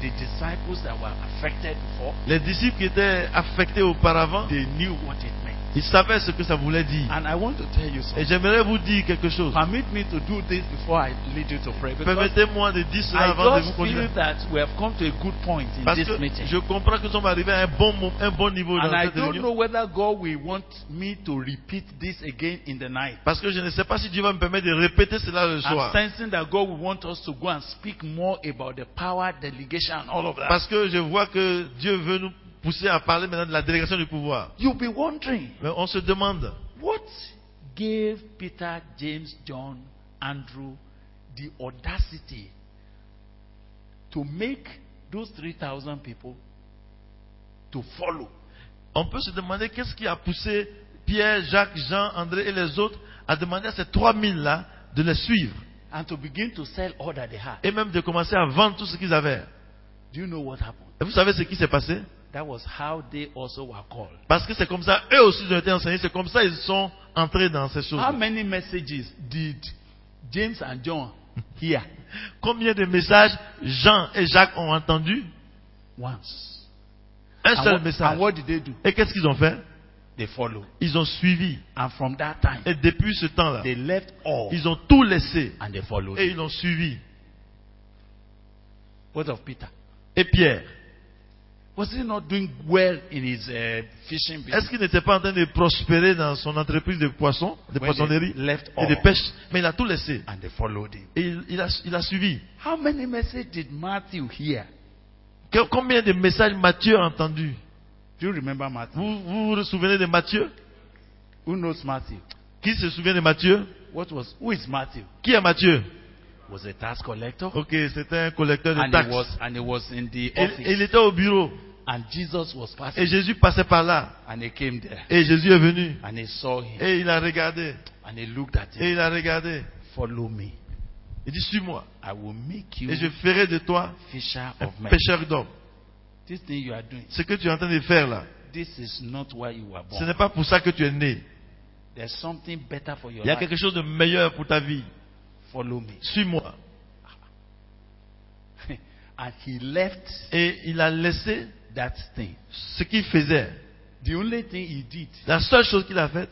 Speaker 1: The disciples that were affected before,
Speaker 2: Les disciples qui étaient affectés auparavant,
Speaker 1: they knew what it meant.
Speaker 2: ils savaient ce que ça voulait dire.
Speaker 1: And I want to tell you
Speaker 2: Et
Speaker 1: something.
Speaker 2: j'aimerais vous dire quelque chose.
Speaker 1: Permit me to do this before I lead you to pray. Because
Speaker 2: Permettez-moi de dire cela avant de vous conduire.
Speaker 1: feel that we have come to a good point in
Speaker 2: Parce
Speaker 1: this
Speaker 2: que
Speaker 1: meeting.
Speaker 2: je comprends que nous sommes arrivés à un bon, mo- un bon niveau dans
Speaker 1: And I
Speaker 2: cette
Speaker 1: don't
Speaker 2: réunion.
Speaker 1: know whether God will want me to repeat this again in the night.
Speaker 2: Parce que je ne sais pas si Dieu va me permettre de répéter cela le
Speaker 1: I'm
Speaker 2: soir.
Speaker 1: sensing that God will want us to go and speak more about the power, delegation, and all of that.
Speaker 2: Parce que je vois que Dieu veut nous pousser à parler maintenant de la délégation du pouvoir.
Speaker 1: You'll be wondering
Speaker 2: Mais on se demande,
Speaker 1: what gave Peter, James, John, Andrew the audacity to make those 3,000 people to follow?
Speaker 2: on peut se demander qu'est-ce qui a poussé Pierre, Jacques, Jean, André et les autres à demander à ces 3000 là de les suivre
Speaker 1: and to begin to sell all that they had.
Speaker 2: et même de commencer à vendre tout ce qu'ils avaient.
Speaker 1: Do you know what happened?
Speaker 2: Et vous savez ce qui s'est passé?
Speaker 1: That was how they also were called.
Speaker 2: Parce que c'est comme ça, eux aussi ils ont été enseignés, c'est comme ça ils sont entrés dans ces choses.
Speaker 1: How many messages did James and John hear? <laughs>
Speaker 2: Combien de messages Jean et Jacques ont entendu?
Speaker 1: Once.
Speaker 2: Un
Speaker 1: And
Speaker 2: seul
Speaker 1: what,
Speaker 2: message.
Speaker 1: and what did they do?
Speaker 2: Et qu'est-ce qu'ils ont fait?
Speaker 1: They followed.
Speaker 2: Ils ont suivi.
Speaker 1: And from that time,
Speaker 2: Et depuis ce temps-là,
Speaker 1: they left all
Speaker 2: ils ont tout laissé
Speaker 1: and they followed.
Speaker 2: et ils l'ont suivi.
Speaker 1: What of Peter?
Speaker 2: Et Pierre,
Speaker 1: Was he not doing well in his uh, fishing business?
Speaker 2: est-ce qu'il n'était pas en train de prospérer dans son entreprise de poissons, de
Speaker 1: When
Speaker 2: poissonnerie
Speaker 1: left
Speaker 2: et de pêche? Mais il a tout laissé.
Speaker 1: and they followed him.
Speaker 2: Et il, il a, il a suivi.
Speaker 1: How many messages did Matthew hear?
Speaker 2: Que- Combien de messages Matthieu a entendu
Speaker 1: Do you remember Matthew?
Speaker 2: vous, vous vous souvenez de Matthieu?
Speaker 1: Who knows Matthew?
Speaker 2: Qui se souvient de Matthieu?
Speaker 1: What was who is Matthew?
Speaker 2: Qui est Matthieu?
Speaker 1: Was a tax collector,
Speaker 2: Ok, c'était un collecteur de
Speaker 1: and he
Speaker 2: taxes.
Speaker 1: was and he was in the office,
Speaker 2: et il était au bureau.
Speaker 1: And Jesus was passing,
Speaker 2: Et Jésus passait par là.
Speaker 1: and he came there,
Speaker 2: Et Jésus est venu.
Speaker 1: and he saw him,
Speaker 2: Et il a regardé.
Speaker 1: and he looked at
Speaker 2: Et
Speaker 1: him.
Speaker 2: il a regardé.
Speaker 1: Follow me.
Speaker 2: Il dit, suis-moi.
Speaker 1: I will make you
Speaker 2: Et je ferai de toi
Speaker 1: fisher
Speaker 2: un
Speaker 1: of men.
Speaker 2: pêcheur d'hommes.
Speaker 1: This thing you are doing,
Speaker 2: Ce que tu es en train de faire là,
Speaker 1: this is not why you were
Speaker 2: ce
Speaker 1: born.
Speaker 2: n'est pas pour ça que tu es né.
Speaker 1: There's something better for your
Speaker 2: Il y a
Speaker 1: life.
Speaker 2: quelque chose de meilleur pour ta vie.
Speaker 1: Follow me.
Speaker 2: Suis-moi. <laughs>
Speaker 1: and he left
Speaker 2: Et il a laissé
Speaker 1: that thing.
Speaker 2: ce qu'il faisait.
Speaker 1: The only thing he did
Speaker 2: La seule chose qu'il a faite,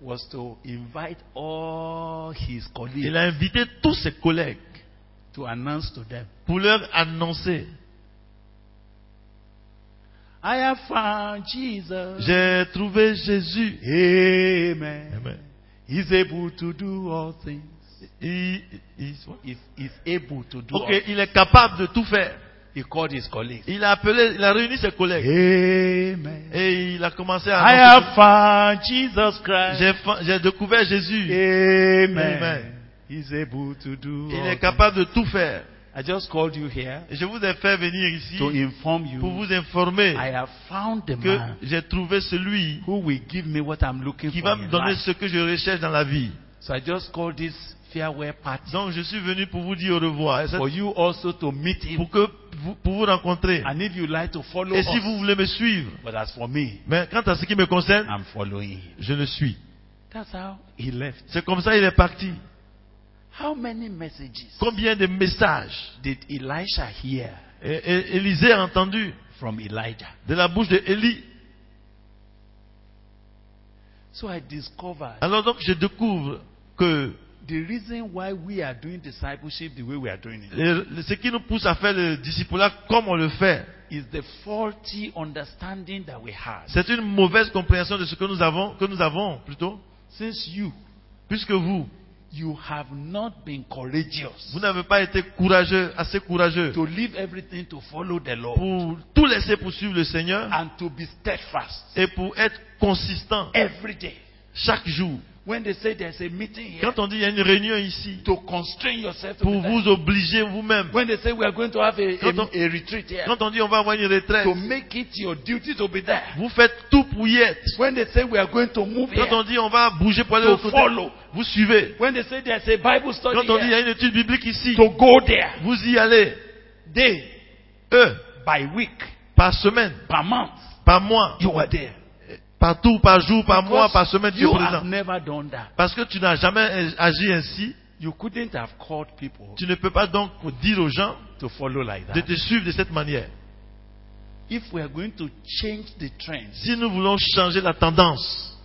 Speaker 1: was to invite all his colleagues
Speaker 2: il a invité tous ses collègues
Speaker 1: to announce to them,
Speaker 2: pour leur annoncer
Speaker 1: I have found Jesus.
Speaker 2: J'ai trouvé Jésus.
Speaker 1: Amen.
Speaker 2: Amen.
Speaker 1: He's able to do all things.
Speaker 2: Il-
Speaker 1: If he's able to do
Speaker 2: ok,
Speaker 1: all
Speaker 2: il est capable de tout faire.
Speaker 1: He called his colleagues.
Speaker 2: Il a appelé, il a réuni ses collègues
Speaker 1: Amen.
Speaker 2: et il a commencé à
Speaker 1: I have found Jesus Christ.
Speaker 2: J'ai découvert Jésus.
Speaker 1: Amen.
Speaker 2: Amen.
Speaker 1: He's able to do
Speaker 2: Il est
Speaker 1: things.
Speaker 2: capable de tout faire.
Speaker 1: I just called you here
Speaker 2: je vous ai fait venir ici
Speaker 1: to inform you
Speaker 2: pour vous informer
Speaker 1: I have found the
Speaker 2: que j'ai trouvé celui
Speaker 1: who will give me what I'm looking
Speaker 2: qui
Speaker 1: for
Speaker 2: va me donner
Speaker 1: life.
Speaker 2: ce que je recherche dans la vie.
Speaker 1: So I just called this farewell party
Speaker 2: Donc je suis venu pour vous dire au revoir. Et c'est
Speaker 1: for you also to meet him.
Speaker 2: pour que vous, pour vous rencontrer.
Speaker 1: And if you like to follow
Speaker 2: Et si
Speaker 1: us,
Speaker 2: vous voulez me suivre,
Speaker 1: but as for me,
Speaker 2: mais quant à ce qui me concerne,
Speaker 1: I'm following him.
Speaker 2: je le suis.
Speaker 1: That's how he left.
Speaker 2: C'est comme ça il est parti.
Speaker 1: How many messages
Speaker 2: Combien de messages
Speaker 1: did Elisha hear
Speaker 2: Et- et- Élisée a entendu
Speaker 1: from Elijah?
Speaker 2: de la bouche de Élie.
Speaker 1: So I discovered
Speaker 2: Alors donc je découvre que
Speaker 1: the reason why we are doing discipleship the way we are doing it
Speaker 2: le- le- ce qui nous pousse à faire le discipulat comme on le fait,
Speaker 1: is the faulty understanding that we have.
Speaker 2: c'est une mauvaise compréhension de ce que nous avons, que nous avons plutôt,
Speaker 1: Since you,
Speaker 2: puisque vous,
Speaker 1: you have not been courageous
Speaker 2: Vous n'avez pas été courageux, assez courageux
Speaker 1: to leave everything to follow the Lord
Speaker 2: pour tout laisser pour suivre le Seigneur
Speaker 1: and to be steadfast
Speaker 2: et pour être consistant
Speaker 1: every day.
Speaker 2: chaque jour.
Speaker 1: When they say there's a meeting here,
Speaker 2: Quand on dit il y a une réunion ici,
Speaker 1: to constrain yourself to
Speaker 2: pour vous obliger vous-même.
Speaker 1: When they say we are going to have a,
Speaker 2: Quand on-
Speaker 1: a, retreat here,
Speaker 2: Quand on dit on va avoir une retraite,
Speaker 1: to make it your duty to be there.
Speaker 2: vous faites tout pour y être.
Speaker 1: When they say we are going to move
Speaker 2: Quand on
Speaker 1: here,
Speaker 2: dit on va bouger pour aller
Speaker 1: To
Speaker 2: au côté,
Speaker 1: follow.
Speaker 2: vous suivez.
Speaker 1: when they say there's a Bible study
Speaker 2: Quand on dit il y a une étude biblique ici,
Speaker 1: to go there,
Speaker 2: vous y allez.
Speaker 1: day
Speaker 2: Eux,
Speaker 1: by week,
Speaker 2: par semaine,
Speaker 1: per month,
Speaker 2: par mois,
Speaker 1: you are there.
Speaker 2: Partout, par jour, par mois, par semaine, tu es présent.
Speaker 1: have never done that.
Speaker 2: Parce que tu n'as jamais agi ainsi,
Speaker 1: You couldn't have called people
Speaker 2: tu ne peux pas donc dire aux gens
Speaker 1: to follow like
Speaker 2: de te suivre de cette manière.
Speaker 1: If we are going to change the trends
Speaker 2: Si nous voulons changer la tendance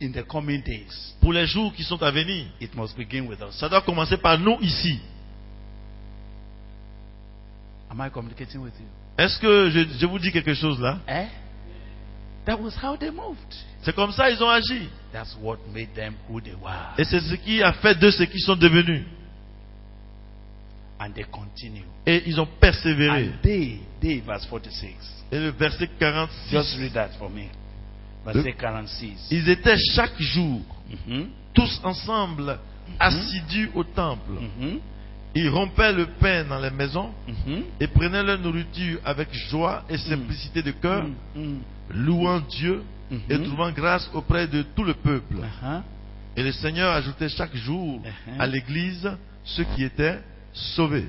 Speaker 1: in the coming days,
Speaker 2: pour les jours qui sont à venir,
Speaker 1: it must begin with us.
Speaker 2: ça doit commencer par nous ici.
Speaker 1: Am I communicating with you?
Speaker 2: Est-ce que je, je vous dis quelque chose là?
Speaker 1: Eh? That was how they moved.
Speaker 2: C'est comme ça ils ont agi.
Speaker 1: That's what made them who they were.
Speaker 2: Et c'est ce qui a fait de ce qu'ils sont devenus.
Speaker 1: And they continue.
Speaker 2: Et ils ont persévéré.
Speaker 1: And they, they, verse 46.
Speaker 2: Et le verset 46.
Speaker 1: Just read that for me. Verse 46.
Speaker 2: Ils étaient chaque jour,
Speaker 1: Mhm,
Speaker 2: tous ensemble, assidus au temple.
Speaker 1: mhm,
Speaker 2: Ils rompaient le pain dans les maisons et prenaient leur nourriture avec joie et simplicité de cœur, louant Dieu et
Speaker 1: Mhm.
Speaker 2: trouvant grâce auprès de tout le peuple.
Speaker 1: uh-huh.
Speaker 2: Et le Seigneur ajoutait chaque jour
Speaker 1: Mhm.
Speaker 2: à l'église ceux qui étaient sauvés.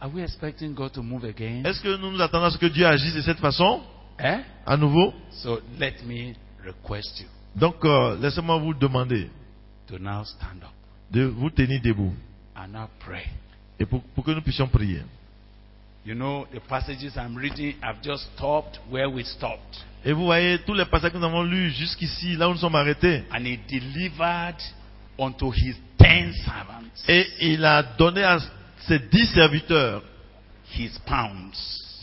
Speaker 1: Are we expecting God to move again?
Speaker 2: Est-ce que nous nous attendons à ce que Dieu agisse de cette façon?
Speaker 1: Eh?
Speaker 2: à nouveau?
Speaker 1: So let me request you
Speaker 2: Donc, euh, laissez-moi vous demander
Speaker 1: to now stand up
Speaker 2: de vous tenir debout
Speaker 1: and now pray.
Speaker 2: et pour, pour que nous puissions prier.
Speaker 1: You know, the passages I'm reading, I've just stopped where we stopped.
Speaker 2: Et vous voyez tous les passages que nous avons lus jusqu'ici, là où nous sommes arrêtés.
Speaker 1: And he delivered unto his ten servants
Speaker 2: Et il a donné à ses dix serviteurs
Speaker 1: his pounds.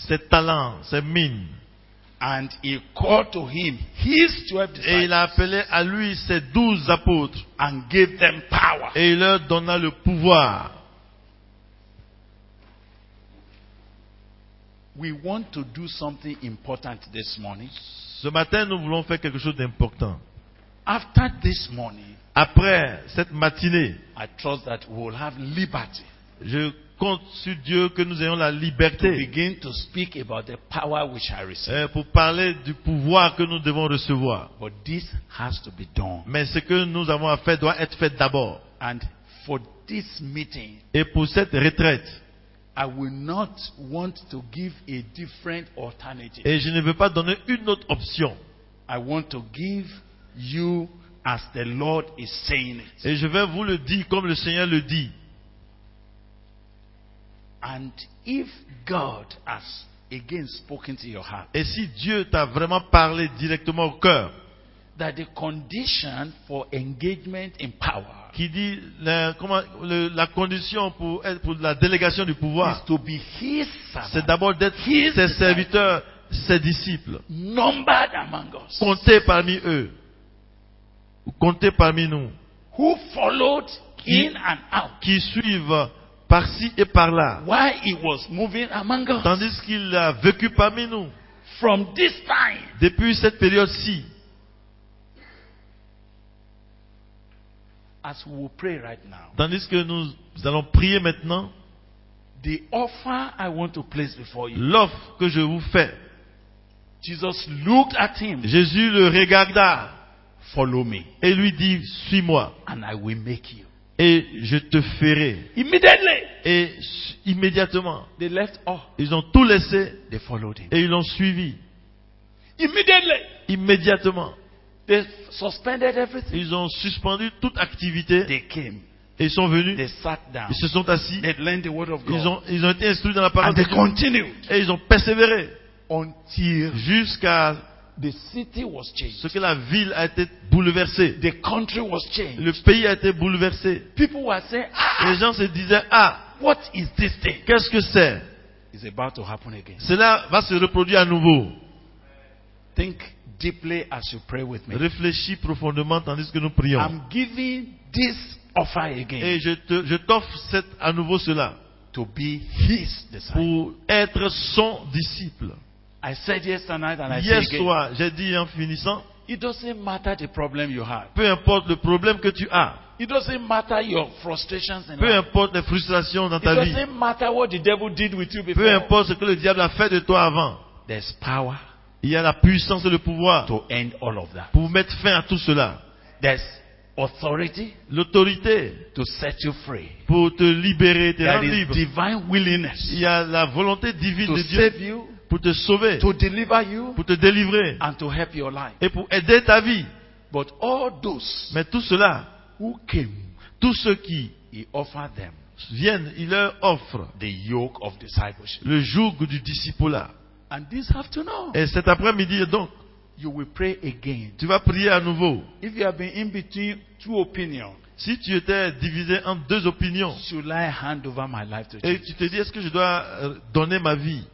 Speaker 2: ses talents, ses mines.
Speaker 1: And he called to him his twelve
Speaker 2: Et il
Speaker 1: disciples
Speaker 2: a appelé à lui ses douze apôtres.
Speaker 1: and gave them power.
Speaker 2: Et il leur donna le pouvoir.
Speaker 1: We want to do something important this morning.
Speaker 2: Ce matin, nous voulons faire quelque chose d'important.
Speaker 1: After this morning,
Speaker 2: Après cette matinée,
Speaker 1: I trust that we will have liberty
Speaker 2: je compte sur Dieu que nous ayons la
Speaker 1: to
Speaker 2: liberté
Speaker 1: begin to speak about the power which I receive.
Speaker 2: euh, pour parler du pouvoir que nous devons recevoir.
Speaker 1: But this has to be done.
Speaker 2: Mais ce que nous avons à faire doit être fait d'abord.
Speaker 1: And for this meeting,
Speaker 2: Et pour cette retraite,
Speaker 1: I will not want to give a different alternative.
Speaker 2: et je ne veux pas donner une autre option.
Speaker 1: I want to give you as the Lord is saying it.
Speaker 2: Et je vais vous le dire comme le Seigneur le dit.
Speaker 1: And if God has again spoken to your heart,
Speaker 2: Et si Dieu t'a vraiment parlé directement au cœur,
Speaker 1: that the condition for engagement in power
Speaker 2: qui dit la, comment, le- la condition pour, pour la délégation du
Speaker 1: is
Speaker 2: pouvoir,
Speaker 1: to be His
Speaker 2: c'est
Speaker 1: servant,
Speaker 2: d'abord d'être ses serviteurs, ses disciples.
Speaker 1: numbered among us,
Speaker 2: Comptez parmi eux. Comptez parmi nous.
Speaker 1: who followed in and out
Speaker 2: Qui suivent par-ci et par-là.
Speaker 1: while He was moving among us.
Speaker 2: Tandis qu'il a vécu parmi nous.
Speaker 1: From this time,
Speaker 2: Depuis cette période-ci,
Speaker 1: as we will pray right now,
Speaker 2: tandis que nous allons prier maintenant,
Speaker 1: the offer I want to place before you,
Speaker 2: l'offre que je vous fais,
Speaker 1: Jesus looked at him,
Speaker 2: Jésus le regarda.
Speaker 1: Follow me,
Speaker 2: et lui dit, suis-moi,
Speaker 1: and I will make you.
Speaker 2: et je te ferai.
Speaker 1: Immediately,
Speaker 2: Et immédiatement,
Speaker 1: they left all.
Speaker 2: ils ont tout laissé.
Speaker 1: They followed him.
Speaker 2: et ils l'ont suivi.
Speaker 1: Immediately,
Speaker 2: Immédiatement,
Speaker 1: they suspended everything.
Speaker 2: ils ont suspendu toute activité
Speaker 1: They came.
Speaker 2: et ils sont venus,
Speaker 1: They sat down.
Speaker 2: ils se sont assis,
Speaker 1: They learned the word of God.
Speaker 2: ils ont, ils ont été instruits dans la parole
Speaker 1: and
Speaker 2: de
Speaker 1: they
Speaker 2: Dieu
Speaker 1: continued
Speaker 2: et ils ont persévéré
Speaker 1: until
Speaker 2: jusqu'à
Speaker 1: the city was
Speaker 2: ce
Speaker 1: changed.
Speaker 2: que la ville a été bouleversée.
Speaker 1: The country was changed.
Speaker 2: Le pays a été bouleversé.
Speaker 1: People were saying,
Speaker 2: Les
Speaker 1: ah,
Speaker 2: gens se disaient, ah,
Speaker 1: what is this thing?
Speaker 2: qu'est-ce que c'est?
Speaker 1: It's about to happen again.
Speaker 2: Cela va se reproduire à nouveau.
Speaker 1: Think deeply as you pray with me.
Speaker 2: Réfléchis profondément tandis que nous prions.
Speaker 1: I'm giving this offer again
Speaker 2: Et je te- je t'offre cette- à nouveau cela
Speaker 1: to be his disciple.
Speaker 2: pour être son disciple.
Speaker 1: I said yesterday night and I
Speaker 2: Hier
Speaker 1: say again,
Speaker 2: soir, j'ai dit en finissant,
Speaker 1: it doesn't matter the problem you have.
Speaker 2: peu importe le problème que tu as,
Speaker 1: It doesn't matter your frustrations in
Speaker 2: peu
Speaker 1: life.
Speaker 2: importe les frustrations dans
Speaker 1: It
Speaker 2: ta vie,
Speaker 1: doesn't matter what the devil did with you
Speaker 2: peu importe ce que le diable a fait de toi avant,
Speaker 1: There's power
Speaker 2: il y a la puissance et le pouvoir
Speaker 1: to end all of that.
Speaker 2: pour mettre fin à tout cela.
Speaker 1: There's authority
Speaker 2: L'autorité
Speaker 1: to set you free.
Speaker 2: pour te libérer, te rendre libre.
Speaker 1: divine willingness
Speaker 2: Il y a la volonté divine
Speaker 1: to
Speaker 2: de Dieu
Speaker 1: save you,
Speaker 2: pour te sauver,
Speaker 1: to deliver you,
Speaker 2: pour te délivrer
Speaker 1: and to help your life.
Speaker 2: et pour aider ta vie.
Speaker 1: But all those
Speaker 2: Mais tout cela,
Speaker 1: who came,
Speaker 2: tous ceux qui
Speaker 1: he offered them
Speaker 2: viennent, il leur offre
Speaker 1: the yoke of discipleship.
Speaker 2: le joug du disciple-là.
Speaker 1: And this afternoon,
Speaker 2: Et cet après-midi, donc,
Speaker 1: you will pray again.
Speaker 2: tu vas prier à nouveau.
Speaker 1: If you have been in between two opinions,
Speaker 2: Si tu étais divisé en deux opinions
Speaker 1: should I hand over my life to
Speaker 2: et
Speaker 1: Jesus?
Speaker 2: tu te dis, est-ce que je dois euh, donner ma vie?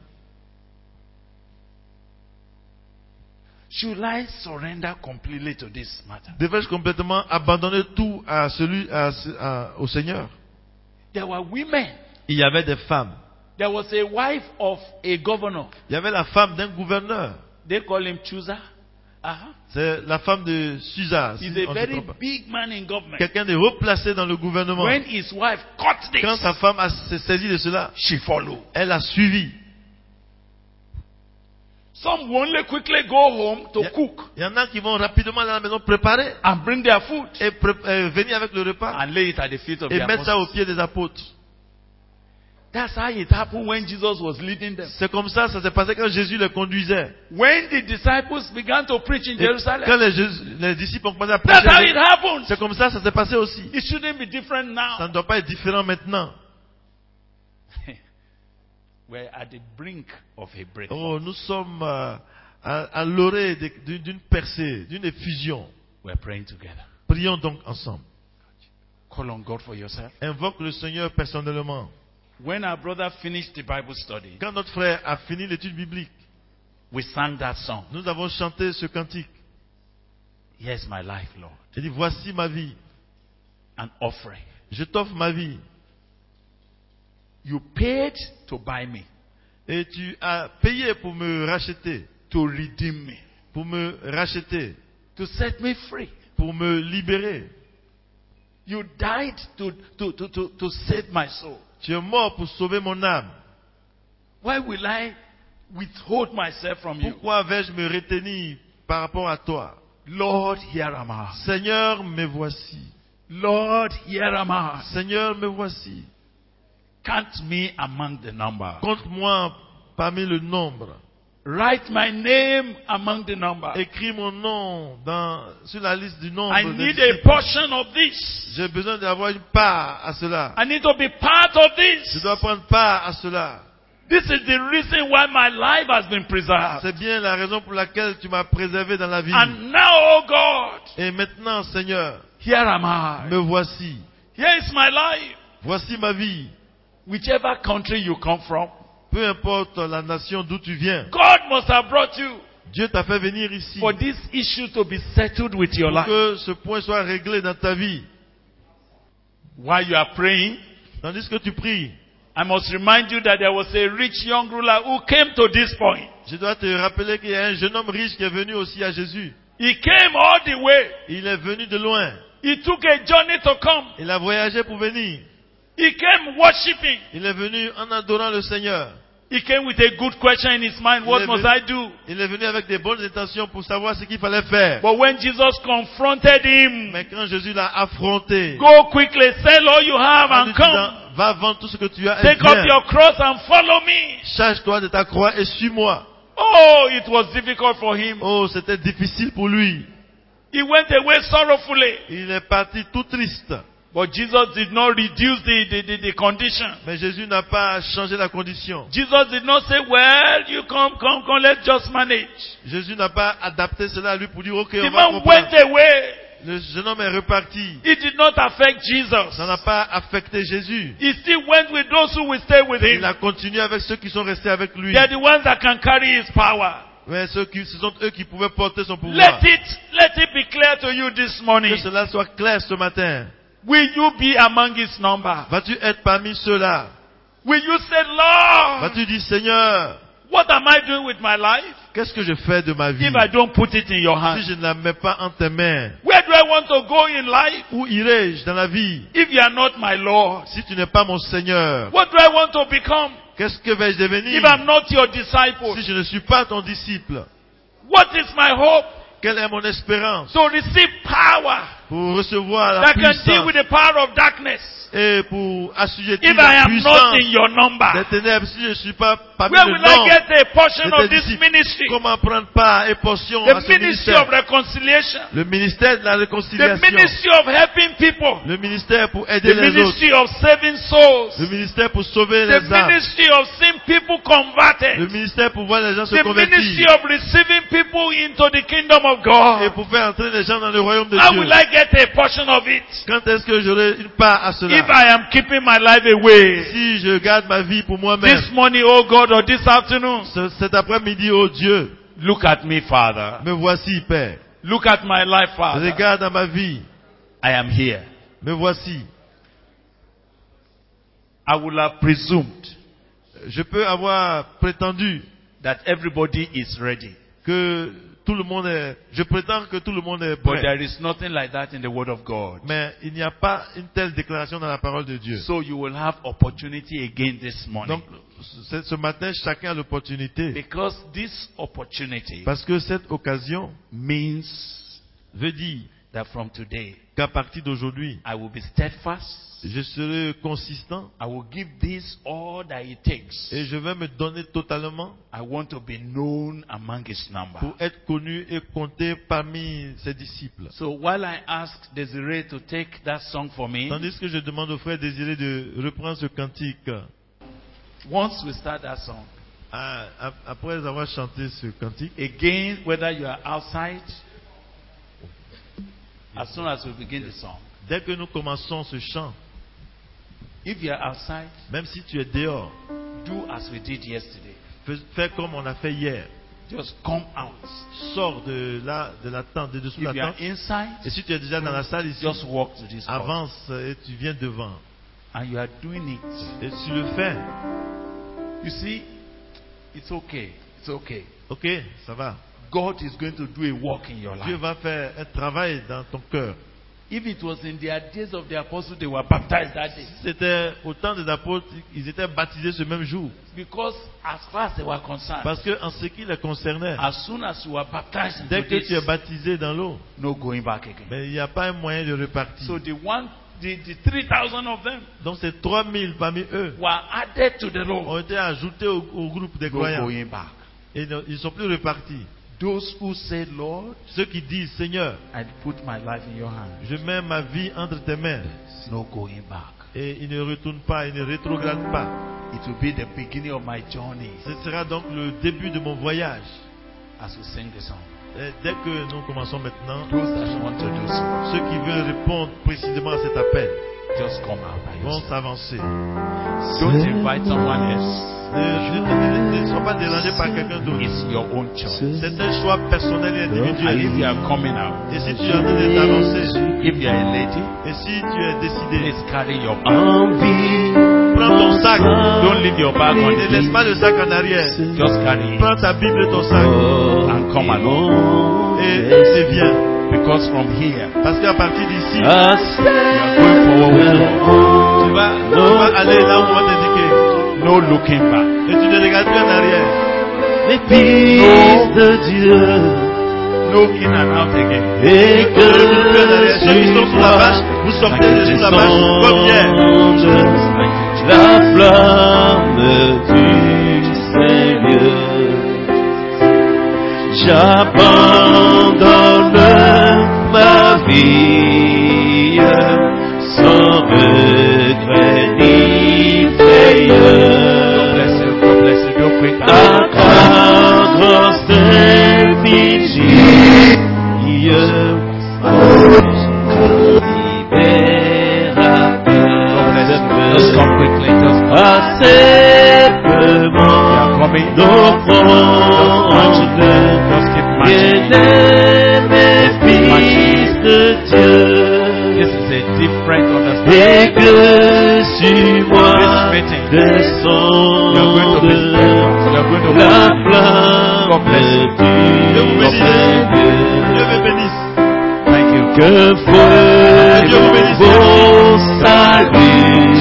Speaker 1: Should I surrender completely to this matter?
Speaker 2: Devais-je complètement abandonner tout à celui, à ce- à- au Seigneur?
Speaker 1: There were women.
Speaker 2: Il y avait des femmes.
Speaker 1: There was a wife of a governor.
Speaker 2: Il y avait la femme d'un gouverneur.
Speaker 1: They call him Chusa. Uh-huh.
Speaker 2: C'est la femme de Susa.
Speaker 1: He's a very big man in government.
Speaker 2: Quelqu'un de haut placé dans le gouvernement.
Speaker 1: When his wife caught
Speaker 2: Quand
Speaker 1: this,
Speaker 2: sa femme a s'est saisie de cela,
Speaker 1: she followed.
Speaker 2: elle a suivi.
Speaker 1: Some only quickly go home to cook
Speaker 2: Il y en a qui vont rapidement à la maison préparer
Speaker 1: and bring their food
Speaker 2: et pré- venir avec le repas
Speaker 1: and lay it at the feet of
Speaker 2: et
Speaker 1: the
Speaker 2: mettre ça aux pieds des apôtres.
Speaker 1: That's how it happened when Jesus was leading them.
Speaker 2: C'est comme ça, ça s'est passé quand Jésus les conduisait.
Speaker 1: When the disciples began to preach in
Speaker 2: Et quand
Speaker 1: Jerusalem,
Speaker 2: les, disciples ont commencé à
Speaker 1: that's how
Speaker 2: prêcher,
Speaker 1: it happened.
Speaker 2: c'est comme ça, ça s'est passé aussi.
Speaker 1: It shouldn't be different
Speaker 2: Ça
Speaker 1: now.
Speaker 2: ne doit pas être différent maintenant. <laughs>
Speaker 1: We're at the brink of a break.
Speaker 2: Oh, nous sommes euh, à, à l'orée d'une percée, d'une effusion.
Speaker 1: We're praying together.
Speaker 2: Prions donc ensemble.
Speaker 1: Call on God for yourself.
Speaker 2: Invoque le Seigneur personnellement.
Speaker 1: When our brother finished the Bible study,
Speaker 2: Quand notre frère a fini l'étude biblique,
Speaker 1: we sang that song.
Speaker 2: nous avons chanté ce cantique.
Speaker 1: Here's my life, Lord.
Speaker 2: Il dit, voici ma vie.
Speaker 1: An offering.
Speaker 2: Je t'offre ma vie.
Speaker 1: You paid to buy me,
Speaker 2: Et tu as payé pour me racheter.
Speaker 1: to redeem me,
Speaker 2: Pour me racheter.
Speaker 1: to set me free.
Speaker 2: Pour me libérer.
Speaker 1: You died to, to, to, to, to save my soul.
Speaker 2: Tu es mort pour sauver mon âme.
Speaker 1: Why will I withhold myself from you?
Speaker 2: Pourquoi vais-je me retenir par rapport à toi?
Speaker 1: Lord, here am I.
Speaker 2: Seigneur, me voici.
Speaker 1: Lord, here am I.
Speaker 2: Seigneur, me voici.
Speaker 1: Count me among the number.
Speaker 2: Compte-moi parmi le nombre.
Speaker 1: Write my name among the number.
Speaker 2: Écris mon nom dans, sur la liste du nombre.
Speaker 1: I need a portion of this.
Speaker 2: J'ai besoin d'avoir une part à cela.
Speaker 1: I need to be part of
Speaker 2: Je
Speaker 1: this.
Speaker 2: dois prendre part à cela.
Speaker 1: This is the reason why my life has been preserved.
Speaker 2: C'est bien la raison pour laquelle tu m'as préservé dans la vie.
Speaker 1: And now, oh God,
Speaker 2: Et maintenant, Seigneur,
Speaker 1: here am I.
Speaker 2: me voici.
Speaker 1: Here is my life.
Speaker 2: Voici ma vie.
Speaker 1: Whichever country you come from,
Speaker 2: Peu importe la nation d'où tu viens.
Speaker 1: God must have brought you
Speaker 2: Dieu t'a fait venir ici
Speaker 1: for this issue to be settled with your
Speaker 2: pour
Speaker 1: life.
Speaker 2: que ce point soit réglé dans ta vie.
Speaker 1: While you are praying,
Speaker 2: Tandis que tu pries,
Speaker 1: I must remind you that there was a rich young ruler who came to this point.
Speaker 2: je dois te rappeler qu'il y a un jeune homme riche qui est venu aussi à Jésus.
Speaker 1: He came all the way.
Speaker 2: Il est venu de loin.
Speaker 1: He took a journey to come.
Speaker 2: Il a voyagé pour venir.
Speaker 1: He came worshiping.
Speaker 2: Il est venu en adorant le Seigneur.
Speaker 1: He came with a good question in his mind. What
Speaker 2: Il est
Speaker 1: must
Speaker 2: venu-
Speaker 1: I do?
Speaker 2: Il est venu avec des bonnes intentions pour savoir ce qu'il fallait faire.
Speaker 1: But when Jesus confronted him,
Speaker 2: Mais quand Jésus l'a affronté,
Speaker 1: go quickly, sell all you have and come.
Speaker 2: va vendre tout ce que tu as et
Speaker 1: Take up your cross and follow me.
Speaker 2: Charge-toi de ta croix et suis-moi.
Speaker 1: Oh, it was difficult for him.
Speaker 2: Oh, c'était difficile pour lui.
Speaker 1: He went away sorrowfully.
Speaker 2: Il est parti tout triste.
Speaker 1: But Jesus did not reduce the, the, the, the condition.
Speaker 2: Mais Jésus n'a pas changé la condition.
Speaker 1: Jesus did not say, well, you come, come, come, let's just manage.
Speaker 2: Jésus n'a pas adapté cela à lui pour dire, ok,
Speaker 1: The
Speaker 2: on va
Speaker 1: man
Speaker 2: comprendre.
Speaker 1: went away.
Speaker 2: Le jeune homme est reparti.
Speaker 1: It did not affect Jesus.
Speaker 2: Ça n'a pas affecté Jésus.
Speaker 1: He still went with those who will stay with him.
Speaker 2: Il a continué avec ceux qui sont restés avec lui.
Speaker 1: They are the ones that can carry his power.
Speaker 2: Mais ceux qui, ce sont eux qui pouvaient porter son pouvoir.
Speaker 1: Let it, let it be clear to you this morning.
Speaker 2: Que cela soit clair ce matin.
Speaker 1: Will you be among his number?
Speaker 2: Vas-tu être parmi ceux-là
Speaker 1: Will you say, Lord,
Speaker 2: Vas-tu dire, Seigneur,
Speaker 1: what am I doing with my life
Speaker 2: qu'est-ce que je fais de ma vie
Speaker 1: if I don't put it in your
Speaker 2: si je ne la mets pas en tes mains
Speaker 1: Where do I want to go in life
Speaker 2: Où irai-je dans la vie
Speaker 1: if you are not my Lord?
Speaker 2: si tu n'es pas mon Seigneur
Speaker 1: What do I want to become
Speaker 2: Qu'est-ce que vais-je devenir
Speaker 1: if I'm not your disciple?
Speaker 2: si je ne suis pas ton disciple
Speaker 1: What is my hope?
Speaker 2: Quelle est mon espérance
Speaker 1: To receive power
Speaker 2: pour recevoir la
Speaker 1: that can deal
Speaker 2: puissance
Speaker 1: with the power of darkness.
Speaker 2: et pour assujettir
Speaker 1: If I
Speaker 2: la
Speaker 1: am not
Speaker 2: puissance
Speaker 1: in your number,
Speaker 2: des ténèbres si je ne suis pas parmi
Speaker 1: where
Speaker 2: le nombre
Speaker 1: get a portion
Speaker 2: de
Speaker 1: of
Speaker 2: tes
Speaker 1: this
Speaker 2: disciples
Speaker 1: ministry?
Speaker 2: Comment prendre part et portion
Speaker 1: The
Speaker 2: à ce
Speaker 1: ministry
Speaker 2: ministère?
Speaker 1: of reconciliation.
Speaker 2: Le ministère de la
Speaker 1: The
Speaker 2: réconciliation
Speaker 1: ministry of helping people.
Speaker 2: Le ministère pour aider
Speaker 1: The
Speaker 2: les autres
Speaker 1: of saving souls.
Speaker 2: Le ministère pour sauver
Speaker 1: The
Speaker 2: les âmes
Speaker 1: ministry of seeing people
Speaker 2: Le
Speaker 1: converted.
Speaker 2: ministère pour voir les gens se
Speaker 1: The ministry
Speaker 2: convertir
Speaker 1: of receiving people into the kingdom of
Speaker 2: et
Speaker 1: God.
Speaker 2: pour faire entrer les gens dans le royaume de Dieu.
Speaker 1: Get a portion of it
Speaker 2: Quand est-ce que j'aurai une part à
Speaker 1: if
Speaker 2: cela
Speaker 1: I am keeping my life away?
Speaker 2: Si je garde ma vie pour moi-même,
Speaker 1: This morning, oh God, or this afternoon,
Speaker 2: ce- cet après-midi, oh Dieu,
Speaker 1: look at me, Father.
Speaker 2: me voici, Père.
Speaker 1: Look at my life, Father.
Speaker 2: Regarde dans ma vie,
Speaker 1: I am here.
Speaker 2: me voici.
Speaker 1: I will have presumed
Speaker 2: Je peux avoir prétendu
Speaker 1: that everybody is ready.
Speaker 2: que tout le monde est, je prétends que tout le monde est
Speaker 1: But
Speaker 2: prêt.
Speaker 1: there is nothing like that in the Word of God.
Speaker 2: Mais il n'y a pas une telle déclaration dans la parole de Dieu.
Speaker 1: So you will have opportunity again this morning.
Speaker 2: Donc, ce ce matin, chacun a l'opportunité.
Speaker 1: Because this opportunity
Speaker 2: Parce que cette occasion
Speaker 1: means
Speaker 2: veut dire
Speaker 1: that from today
Speaker 2: qu'à partir d'aujourd'hui,
Speaker 1: I will be steadfast.
Speaker 2: je serai consistant
Speaker 1: I will give this all that it takes.
Speaker 2: et je vais me donner totalement
Speaker 1: I want to be known among his number.
Speaker 2: pour être connu et compté parmi ses disciples.
Speaker 1: So while I ask Desiree to take that song for me,
Speaker 2: Tandis que je demande au frère Désiré de reprendre ce cantique,
Speaker 1: once we start that song,
Speaker 2: à- à- après avoir chanté ce cantique,
Speaker 1: again, whether you are outside, as soon as we begin the song,
Speaker 2: dès que nous commençons ce chant,
Speaker 1: if you are outside,
Speaker 2: même si tu es dehors,
Speaker 1: do as we did yesterday.
Speaker 2: fais, fais comme on a fait hier.
Speaker 1: Just come out.
Speaker 2: Sors de la, de la tente, de dessous
Speaker 1: If
Speaker 2: la
Speaker 1: you are
Speaker 2: tente.
Speaker 1: inside,
Speaker 2: Et si tu es déjà dans la salle ici,
Speaker 1: just walk to this spot.
Speaker 2: avance et tu viens devant.
Speaker 1: And you are doing it.
Speaker 2: Et tu le fais.
Speaker 1: You see, it's okay. It's okay.
Speaker 2: Ok, ça va.
Speaker 1: God is going to do a work in your
Speaker 2: Dieu
Speaker 1: life.
Speaker 2: va faire un travail dans ton cœur.
Speaker 1: If it was in their days of the apostles, they were baptized that day.
Speaker 2: C'était au temps des apôtres, ils étaient baptisés ce même jour.
Speaker 1: Because as far as they were concerned,
Speaker 2: Parce que en ce qui les concernait,
Speaker 1: as soon as you were baptized
Speaker 2: dès que tu es baptisé dans l'eau,
Speaker 1: no going back again.
Speaker 2: mais il n'y a pas un moyen de repartir.
Speaker 1: So the one, the, the 3,000 of them
Speaker 2: Donc ces 3000 parmi eux
Speaker 1: were added to the
Speaker 2: ont été ajoutés au, au groupe des
Speaker 1: No
Speaker 2: croyants.
Speaker 1: going back.
Speaker 2: Et ils ne sont plus repartis.
Speaker 1: Those who say, Lord,
Speaker 2: Ceux qui disent, Seigneur,
Speaker 1: I put my life in your hands.
Speaker 2: je mets ma vie entre tes mains.
Speaker 1: No going back.
Speaker 2: Et ils ne retournent pas, ils ne rétrogradent pas.
Speaker 1: It will be the beginning of my journey
Speaker 2: Ce sera donc le début de mon voyage.
Speaker 1: as we sing the song.
Speaker 2: Et dès que nous commençons maintenant,
Speaker 1: Those that want to do so,
Speaker 2: ceux qui veulent répondre précisément à cet appel
Speaker 1: just come out by
Speaker 2: vont
Speaker 1: yourself. Don't invite someone else.
Speaker 2: Ne, ne- sois pas dérangé par quelqu'un d'autre.
Speaker 1: It's your own choice.
Speaker 2: C'est un choix personnel et
Speaker 1: And if
Speaker 2: individuel.
Speaker 1: you are coming out,
Speaker 2: Et si tu es en train de t'avancer,
Speaker 1: if you are a lady,
Speaker 2: et si tu es décidé,
Speaker 1: please carry your bag.
Speaker 3: Envie,
Speaker 2: prends ton sac.
Speaker 1: Don't leave your bag on
Speaker 2: Ne laisse pas le sac en arrière.
Speaker 1: Just carry it
Speaker 2: Prends ta Bible et ton sac
Speaker 1: and come along.
Speaker 2: et, et viens.
Speaker 1: Because from here,
Speaker 2: Parce qu'à partir d'ici,
Speaker 1: God.
Speaker 2: tu vas, tu vas aller là où on va t'indiquer.
Speaker 1: No looking back.
Speaker 2: Et tu ne regardes plus en arrière.
Speaker 3: les fils de Dieu,
Speaker 1: No in and out again.
Speaker 3: et
Speaker 2: Tu ne regardes plus en arrière. Ceux qui
Speaker 3: que
Speaker 2: sous la vache, vous sortez de sous la comme hier.
Speaker 3: la flamme du Seigneur. J'abandonne ma
Speaker 1: sur moi descende
Speaker 3: la flamme
Speaker 1: de
Speaker 2: Dieu.
Speaker 3: Que feu vos
Speaker 1: salut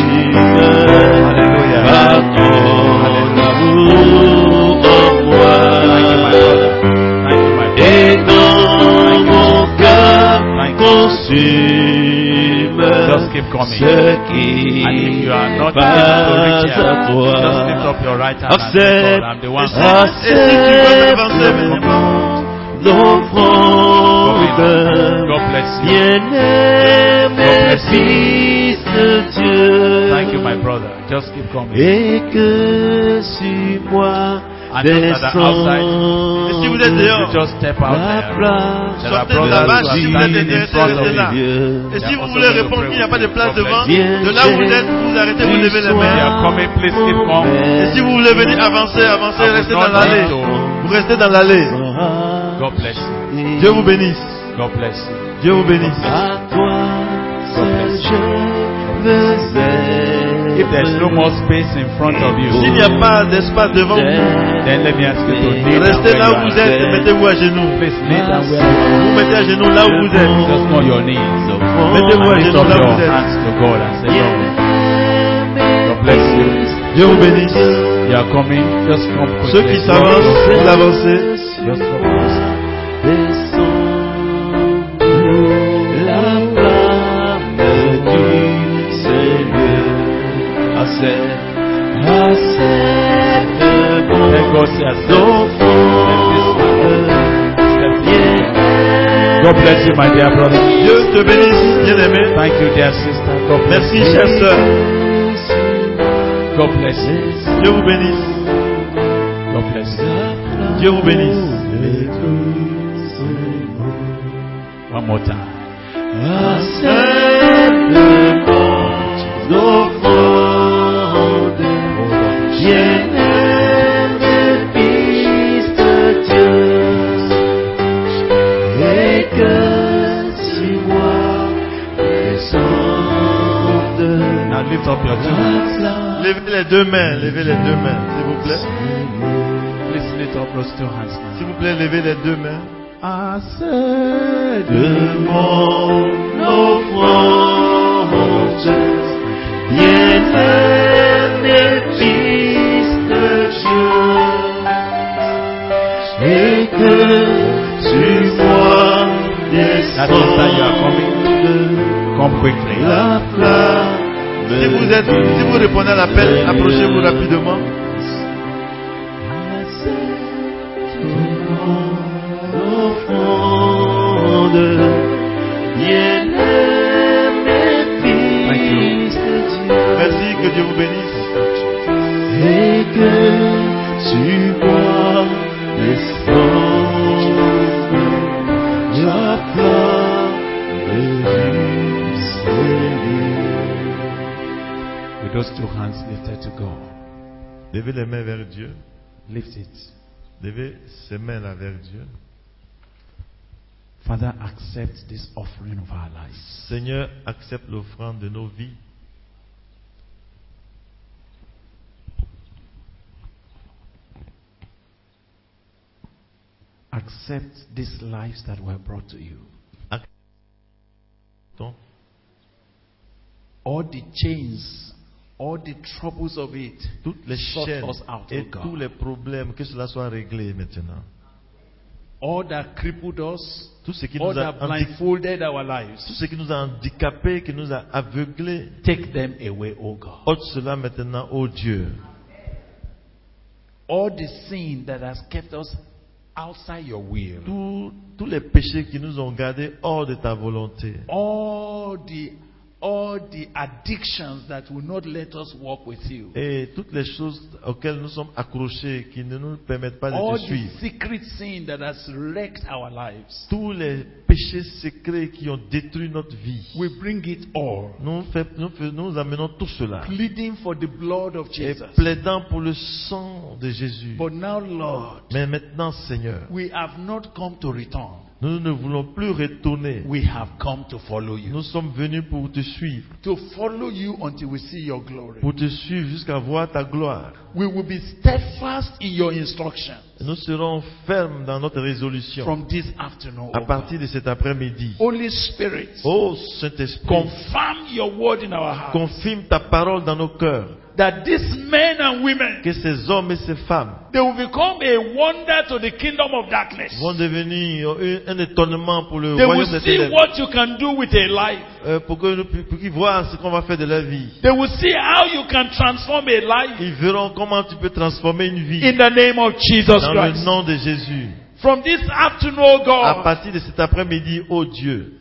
Speaker 1: coming. And if you are not able to reach here, just lift up your right hand and say, God, I'm the one.
Speaker 2: Et si tu veux avancer,
Speaker 1: God bless you.
Speaker 3: bien-aimé
Speaker 1: bless you.
Speaker 3: Fils de Dieu,
Speaker 1: Thank you, my brother. Just keep coming.
Speaker 3: Et
Speaker 2: si vous êtes dehors, Sortez de la
Speaker 1: brothers
Speaker 2: vache
Speaker 1: who
Speaker 2: si vous êtes là. Et si vous voulez répondre qu'il n'y a pas de place devant, de là où vous êtes, vous arrêtez, vous levez les mains. Et si vous voulez venir avancer, avancer, restez dans l'allée. Vous restez dans l'allée.
Speaker 1: God bless you.
Speaker 2: Dieu vous bénisse.
Speaker 1: God bless you.
Speaker 2: Dieu vous bénisse.
Speaker 3: À toi je veux
Speaker 1: If there's no more space in front of
Speaker 2: S'il
Speaker 1: you,
Speaker 2: n'y a pas d'espace devant vous,
Speaker 1: then let me ask you to kneel down
Speaker 2: restez là où vous êtes et mettez-vous à genoux.
Speaker 1: Please kneel down where you are.
Speaker 2: Vous mettez à genoux là où vous êtes.
Speaker 1: Just your knees.
Speaker 2: Mettez-vous à genoux
Speaker 1: up
Speaker 2: là où
Speaker 1: your
Speaker 2: vous êtes.
Speaker 1: hands to God and say, Lord, God bless you.
Speaker 2: Dieu vous bénisse.
Speaker 1: You are coming. Just come.
Speaker 2: Ceux qui s'avancent, vous avancez.
Speaker 1: Just come God bless you, my dear brother.
Speaker 2: Dieu te bénisse, bien-aimé.
Speaker 1: Thank you, dear sister. God bless
Speaker 2: Merci, chère sœur.
Speaker 1: God bless you.
Speaker 2: Dieu vous bénisse.
Speaker 1: God bless you.
Speaker 2: Dieu vous bénisse.
Speaker 1: One more time. Ah,
Speaker 2: Levez les deux mains, levez les deux mains, s'il vous plaît.
Speaker 1: Please lift up those two hands now.
Speaker 2: S'il vous plaît, levez les deux mains.
Speaker 3: De mon offrande, bien-aimé Fils de Dieu, et que sur moi
Speaker 1: That is that you are coming.
Speaker 3: descende
Speaker 1: Come quickly.
Speaker 2: Si vous êtes, si vous répondez à l'appel, approchez-vous rapidement.
Speaker 1: Lift it.
Speaker 2: Levez ces mains-là vers Dieu.
Speaker 1: Father, accept this offering of our lives.
Speaker 2: Seigneur, accepte l'offrande de nos vies.
Speaker 1: Accept these lives that were brought to you. All the chains, all the troubles of it.
Speaker 2: Toutes les chaînes
Speaker 1: us out,
Speaker 2: et
Speaker 1: oh
Speaker 2: tous les problèmes, que cela soit réglé maintenant.
Speaker 1: All that crippled us,
Speaker 2: Tout ce qui
Speaker 1: all
Speaker 2: nous a,
Speaker 1: that blindfolded our
Speaker 2: tout
Speaker 1: lives.
Speaker 2: ce qui nous a handicapés, qui nous a aveuglés,
Speaker 1: Take them away, O God.
Speaker 2: ôte cela maintenant, ô Dieu.
Speaker 1: All the sin that has kept us outside your will.
Speaker 2: Tous, tous les péchés qui nous ont gardés hors de ta volonté.
Speaker 1: All the all the addictions that will not let us walk with you.
Speaker 2: Et toutes les choses auxquelles nous sommes accrochés, qui ne nous permettent pas de
Speaker 1: All
Speaker 2: te
Speaker 1: the
Speaker 2: suivre.
Speaker 1: secret sin that has wrecked our lives.
Speaker 2: Tous les péchés secrets qui ont détruit notre vie.
Speaker 1: We bring it all.
Speaker 2: Nous, fait- nous, nous amenons tout cela.
Speaker 1: Pleading for the blood of
Speaker 2: Et
Speaker 1: Jesus.
Speaker 2: plaidant pour le sang de Jésus.
Speaker 1: But now, Lord,
Speaker 2: Mais maintenant, Seigneur,
Speaker 1: we have not come to return.
Speaker 2: Nous ne voulons plus retourner.
Speaker 1: We have come to follow you.
Speaker 2: Nous sommes venus pour te suivre,
Speaker 1: To follow you until we see your glory.
Speaker 2: pour te suivre jusqu'à voir ta gloire.
Speaker 1: We will be steadfast in your instruction
Speaker 2: Et Nous serons fermes dans notre résolution
Speaker 1: from this afternoon.
Speaker 2: à partir de cet après-midi.
Speaker 1: Holy Spirit,
Speaker 2: Ô Saint-Esprit,
Speaker 1: confirm your word in our hearts
Speaker 2: confirme ta parole dans nos cœurs.
Speaker 1: That these men and women
Speaker 2: Que ces hommes et ces femmes
Speaker 1: they will become a wonder to the kingdom of darkness.
Speaker 2: vont devenir un, étonnement pour le
Speaker 1: They will
Speaker 2: royaume des
Speaker 1: see
Speaker 2: ténèbres.
Speaker 1: what you can do with a life.
Speaker 2: Euh, pour qu'ils voient ce qu'on va faire de leur vie.
Speaker 1: They will see how you can transform a life
Speaker 2: Ils verront comment tu peux transformer une vie
Speaker 1: in the name of Jesus
Speaker 2: dans le nom de Jésus.
Speaker 1: From this afternoon, oh
Speaker 2: À partir de cet après-midi, ô Dieu,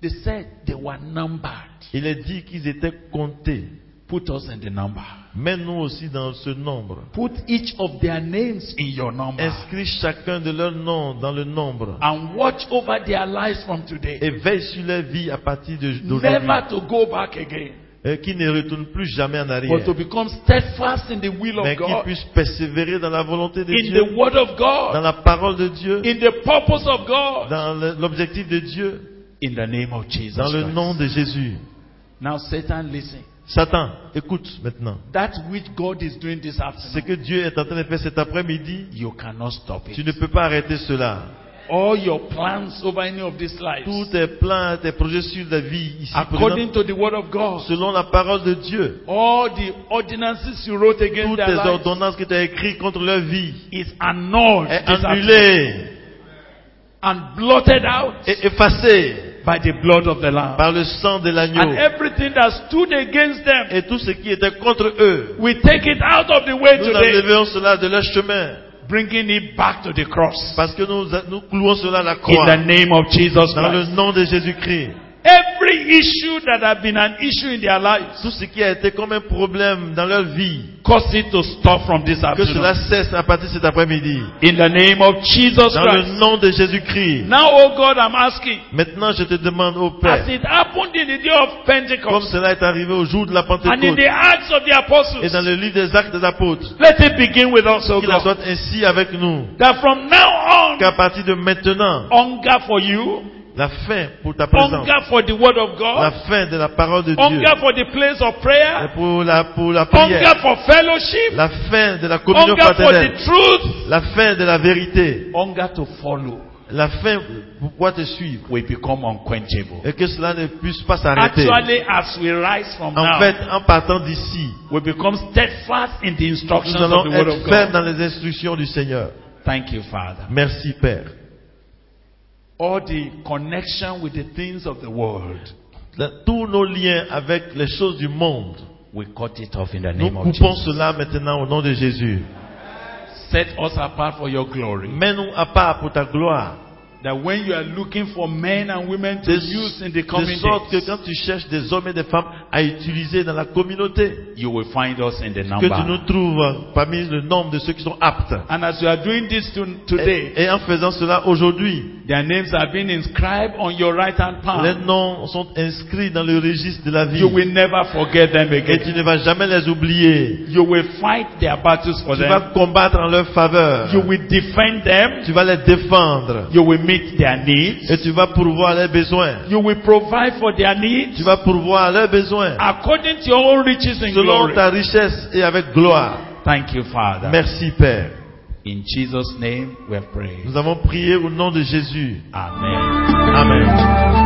Speaker 1: they said they were numbered.
Speaker 2: il est dit qu'ils étaient comptés.
Speaker 1: Put us in the number.
Speaker 2: Mets-nous aussi dans ce nombre.
Speaker 1: Put each of their names in your number.
Speaker 2: Inscris chacun de leurs noms dans le nombre.
Speaker 1: And watch over their lives from today.
Speaker 2: Et veille sur leur vie à partir de- d'aujourd'hui.
Speaker 1: Never to go back again.
Speaker 2: Et qu'ils ne retournent plus jamais en
Speaker 1: But
Speaker 2: arrière.
Speaker 1: to become steadfast in the will
Speaker 2: Mais
Speaker 1: of
Speaker 2: qu'ils
Speaker 1: God.
Speaker 2: puissent persévérer dans la volonté de
Speaker 1: In
Speaker 2: Dieu,
Speaker 1: the word of
Speaker 2: dans
Speaker 1: God.
Speaker 2: la parole de Dieu,
Speaker 1: In the purpose of God.
Speaker 2: dans l'objectif de Dieu,
Speaker 1: In the name of Jesus
Speaker 2: dans le
Speaker 1: Christ.
Speaker 2: nom de Jésus.
Speaker 1: Now Satan, listen.
Speaker 2: Satan, écoute maintenant.
Speaker 1: That which God is doing this
Speaker 2: Ce
Speaker 1: afternoon,
Speaker 2: que Dieu est en train de faire cet après-midi,
Speaker 1: you cannot stop
Speaker 2: tu
Speaker 1: it.
Speaker 2: ne peux pas arrêter cela.
Speaker 1: All your plans over any of these lives,
Speaker 2: Tous tes plans, tes projets sur la vie ici
Speaker 1: according to the word of God,
Speaker 2: selon la parole de Dieu,
Speaker 1: all the ordinances you wrote against
Speaker 2: toutes
Speaker 1: lives
Speaker 2: ordonnances que tu as écrites contre leur vie
Speaker 1: is annulled
Speaker 2: est annulée
Speaker 1: and blotted out
Speaker 2: et effacée
Speaker 1: by the blood of the Lamb.
Speaker 2: par le sang de
Speaker 1: And
Speaker 2: l'agneau.
Speaker 1: everything that stood against them,
Speaker 2: Et tout ce qui était contre eux,
Speaker 1: we take it out of the way
Speaker 2: nous
Speaker 1: today,
Speaker 2: enlevons cela de leur chemin.
Speaker 1: bringing it back to the cross.
Speaker 2: Parce que nous, nous clouons cela à la
Speaker 1: In
Speaker 2: croix.
Speaker 1: the name of Jesus
Speaker 2: Dans le
Speaker 1: Christ.
Speaker 2: nom de Jésus-Christ.
Speaker 1: Every issue that had been an issue in their lives,
Speaker 2: Tout ce qui a été comme un problème dans leur vie,
Speaker 1: cause it to stop from this
Speaker 2: que cela
Speaker 1: afternoon.
Speaker 2: cesse à partir de cet après-midi.
Speaker 1: In the name of Jesus
Speaker 2: Dans le
Speaker 1: Christ.
Speaker 2: nom de Jésus-Christ.
Speaker 1: Now, oh God, I'm asking,
Speaker 2: Maintenant, je te demande,
Speaker 1: as
Speaker 2: Père,
Speaker 1: it happened in the day of
Speaker 2: comme
Speaker 1: Pentecost
Speaker 2: cela est arrivé au jour de la
Speaker 1: and in
Speaker 2: Pentecôte
Speaker 1: the Acts of the
Speaker 2: et
Speaker 1: Apostles,
Speaker 2: dans le livre des actes des apôtres,
Speaker 1: let it begin with us, oh
Speaker 2: qu'il en soit ainsi avec nous,
Speaker 1: That from now
Speaker 2: qu'à
Speaker 1: on,
Speaker 2: partir de maintenant,
Speaker 1: hunger for you,
Speaker 2: la fin pour ta présence,
Speaker 1: hunger for the word of
Speaker 2: la
Speaker 1: God,
Speaker 2: fin de la parole de Dieu,
Speaker 1: hunger for the place of
Speaker 2: et
Speaker 1: prayer,
Speaker 2: pour la, pour la
Speaker 1: hunger
Speaker 2: prière,
Speaker 1: for fellowship,
Speaker 2: la fin de la communion
Speaker 1: hunger for
Speaker 2: fraternelle,
Speaker 1: the truth,
Speaker 2: la fin de la vérité,
Speaker 1: hunger to follow,
Speaker 2: la fin pour pouvoir te suivre,
Speaker 1: we become unquenchable.
Speaker 2: et que cela ne puisse pas s'arrêter.
Speaker 1: Actually, as we rise from
Speaker 2: En
Speaker 1: now,
Speaker 2: fait, en partant d'ici,
Speaker 1: we become steadfast in the
Speaker 2: nous
Speaker 1: instructions
Speaker 2: allons
Speaker 1: of the word of
Speaker 2: être fermes dans les instructions du Seigneur.
Speaker 1: Thank you, Father.
Speaker 2: Merci Père.
Speaker 1: All the connection with the things of the world,
Speaker 2: Tous nos liens avec les choses du monde,
Speaker 1: we cut it off in the
Speaker 2: nous
Speaker 1: name of
Speaker 2: coupons
Speaker 1: Jesus.
Speaker 2: cela maintenant au nom de Jésus.
Speaker 1: Set us apart for your glory.
Speaker 2: Mets-nous à part pour ta gloire.
Speaker 1: That when you are looking for men and women to
Speaker 2: De,
Speaker 1: use in the
Speaker 2: de
Speaker 1: coming
Speaker 2: sorte que quand tu cherches des hommes et des femmes à utiliser dans la communauté,
Speaker 1: you will find us in the
Speaker 2: que tu nous
Speaker 1: number.
Speaker 2: trouves parmi le nombre de ceux qui sont aptes.
Speaker 1: And as you are doing this to-
Speaker 2: Et,
Speaker 1: today,
Speaker 2: et en faisant cela aujourd'hui,
Speaker 1: their names are being inscribed on your right hand palm.
Speaker 2: noms sont inscrits dans le registre de la vie.
Speaker 1: You will never forget them
Speaker 2: Et
Speaker 1: again.
Speaker 2: tu ne vas jamais les oublier.
Speaker 1: You will fight their battles for
Speaker 2: Tu vas
Speaker 1: them.
Speaker 2: combattre en leur faveur.
Speaker 1: You will defend them.
Speaker 2: Tu vas les défendre.
Speaker 1: You will meet their needs.
Speaker 2: Et tu vas pourvoir leurs besoins.
Speaker 1: You will provide for their needs
Speaker 2: Tu vas pourvoir leurs besoins.
Speaker 1: according to your own riches and
Speaker 2: Selon
Speaker 1: glory.
Speaker 2: ta richesse et avec gloire.
Speaker 1: Thank you, Father.
Speaker 2: Merci Père.
Speaker 1: In Jesus' name we have prayed.
Speaker 2: Nous avons prié au nom de Jésus.
Speaker 1: Amen.
Speaker 2: Amen.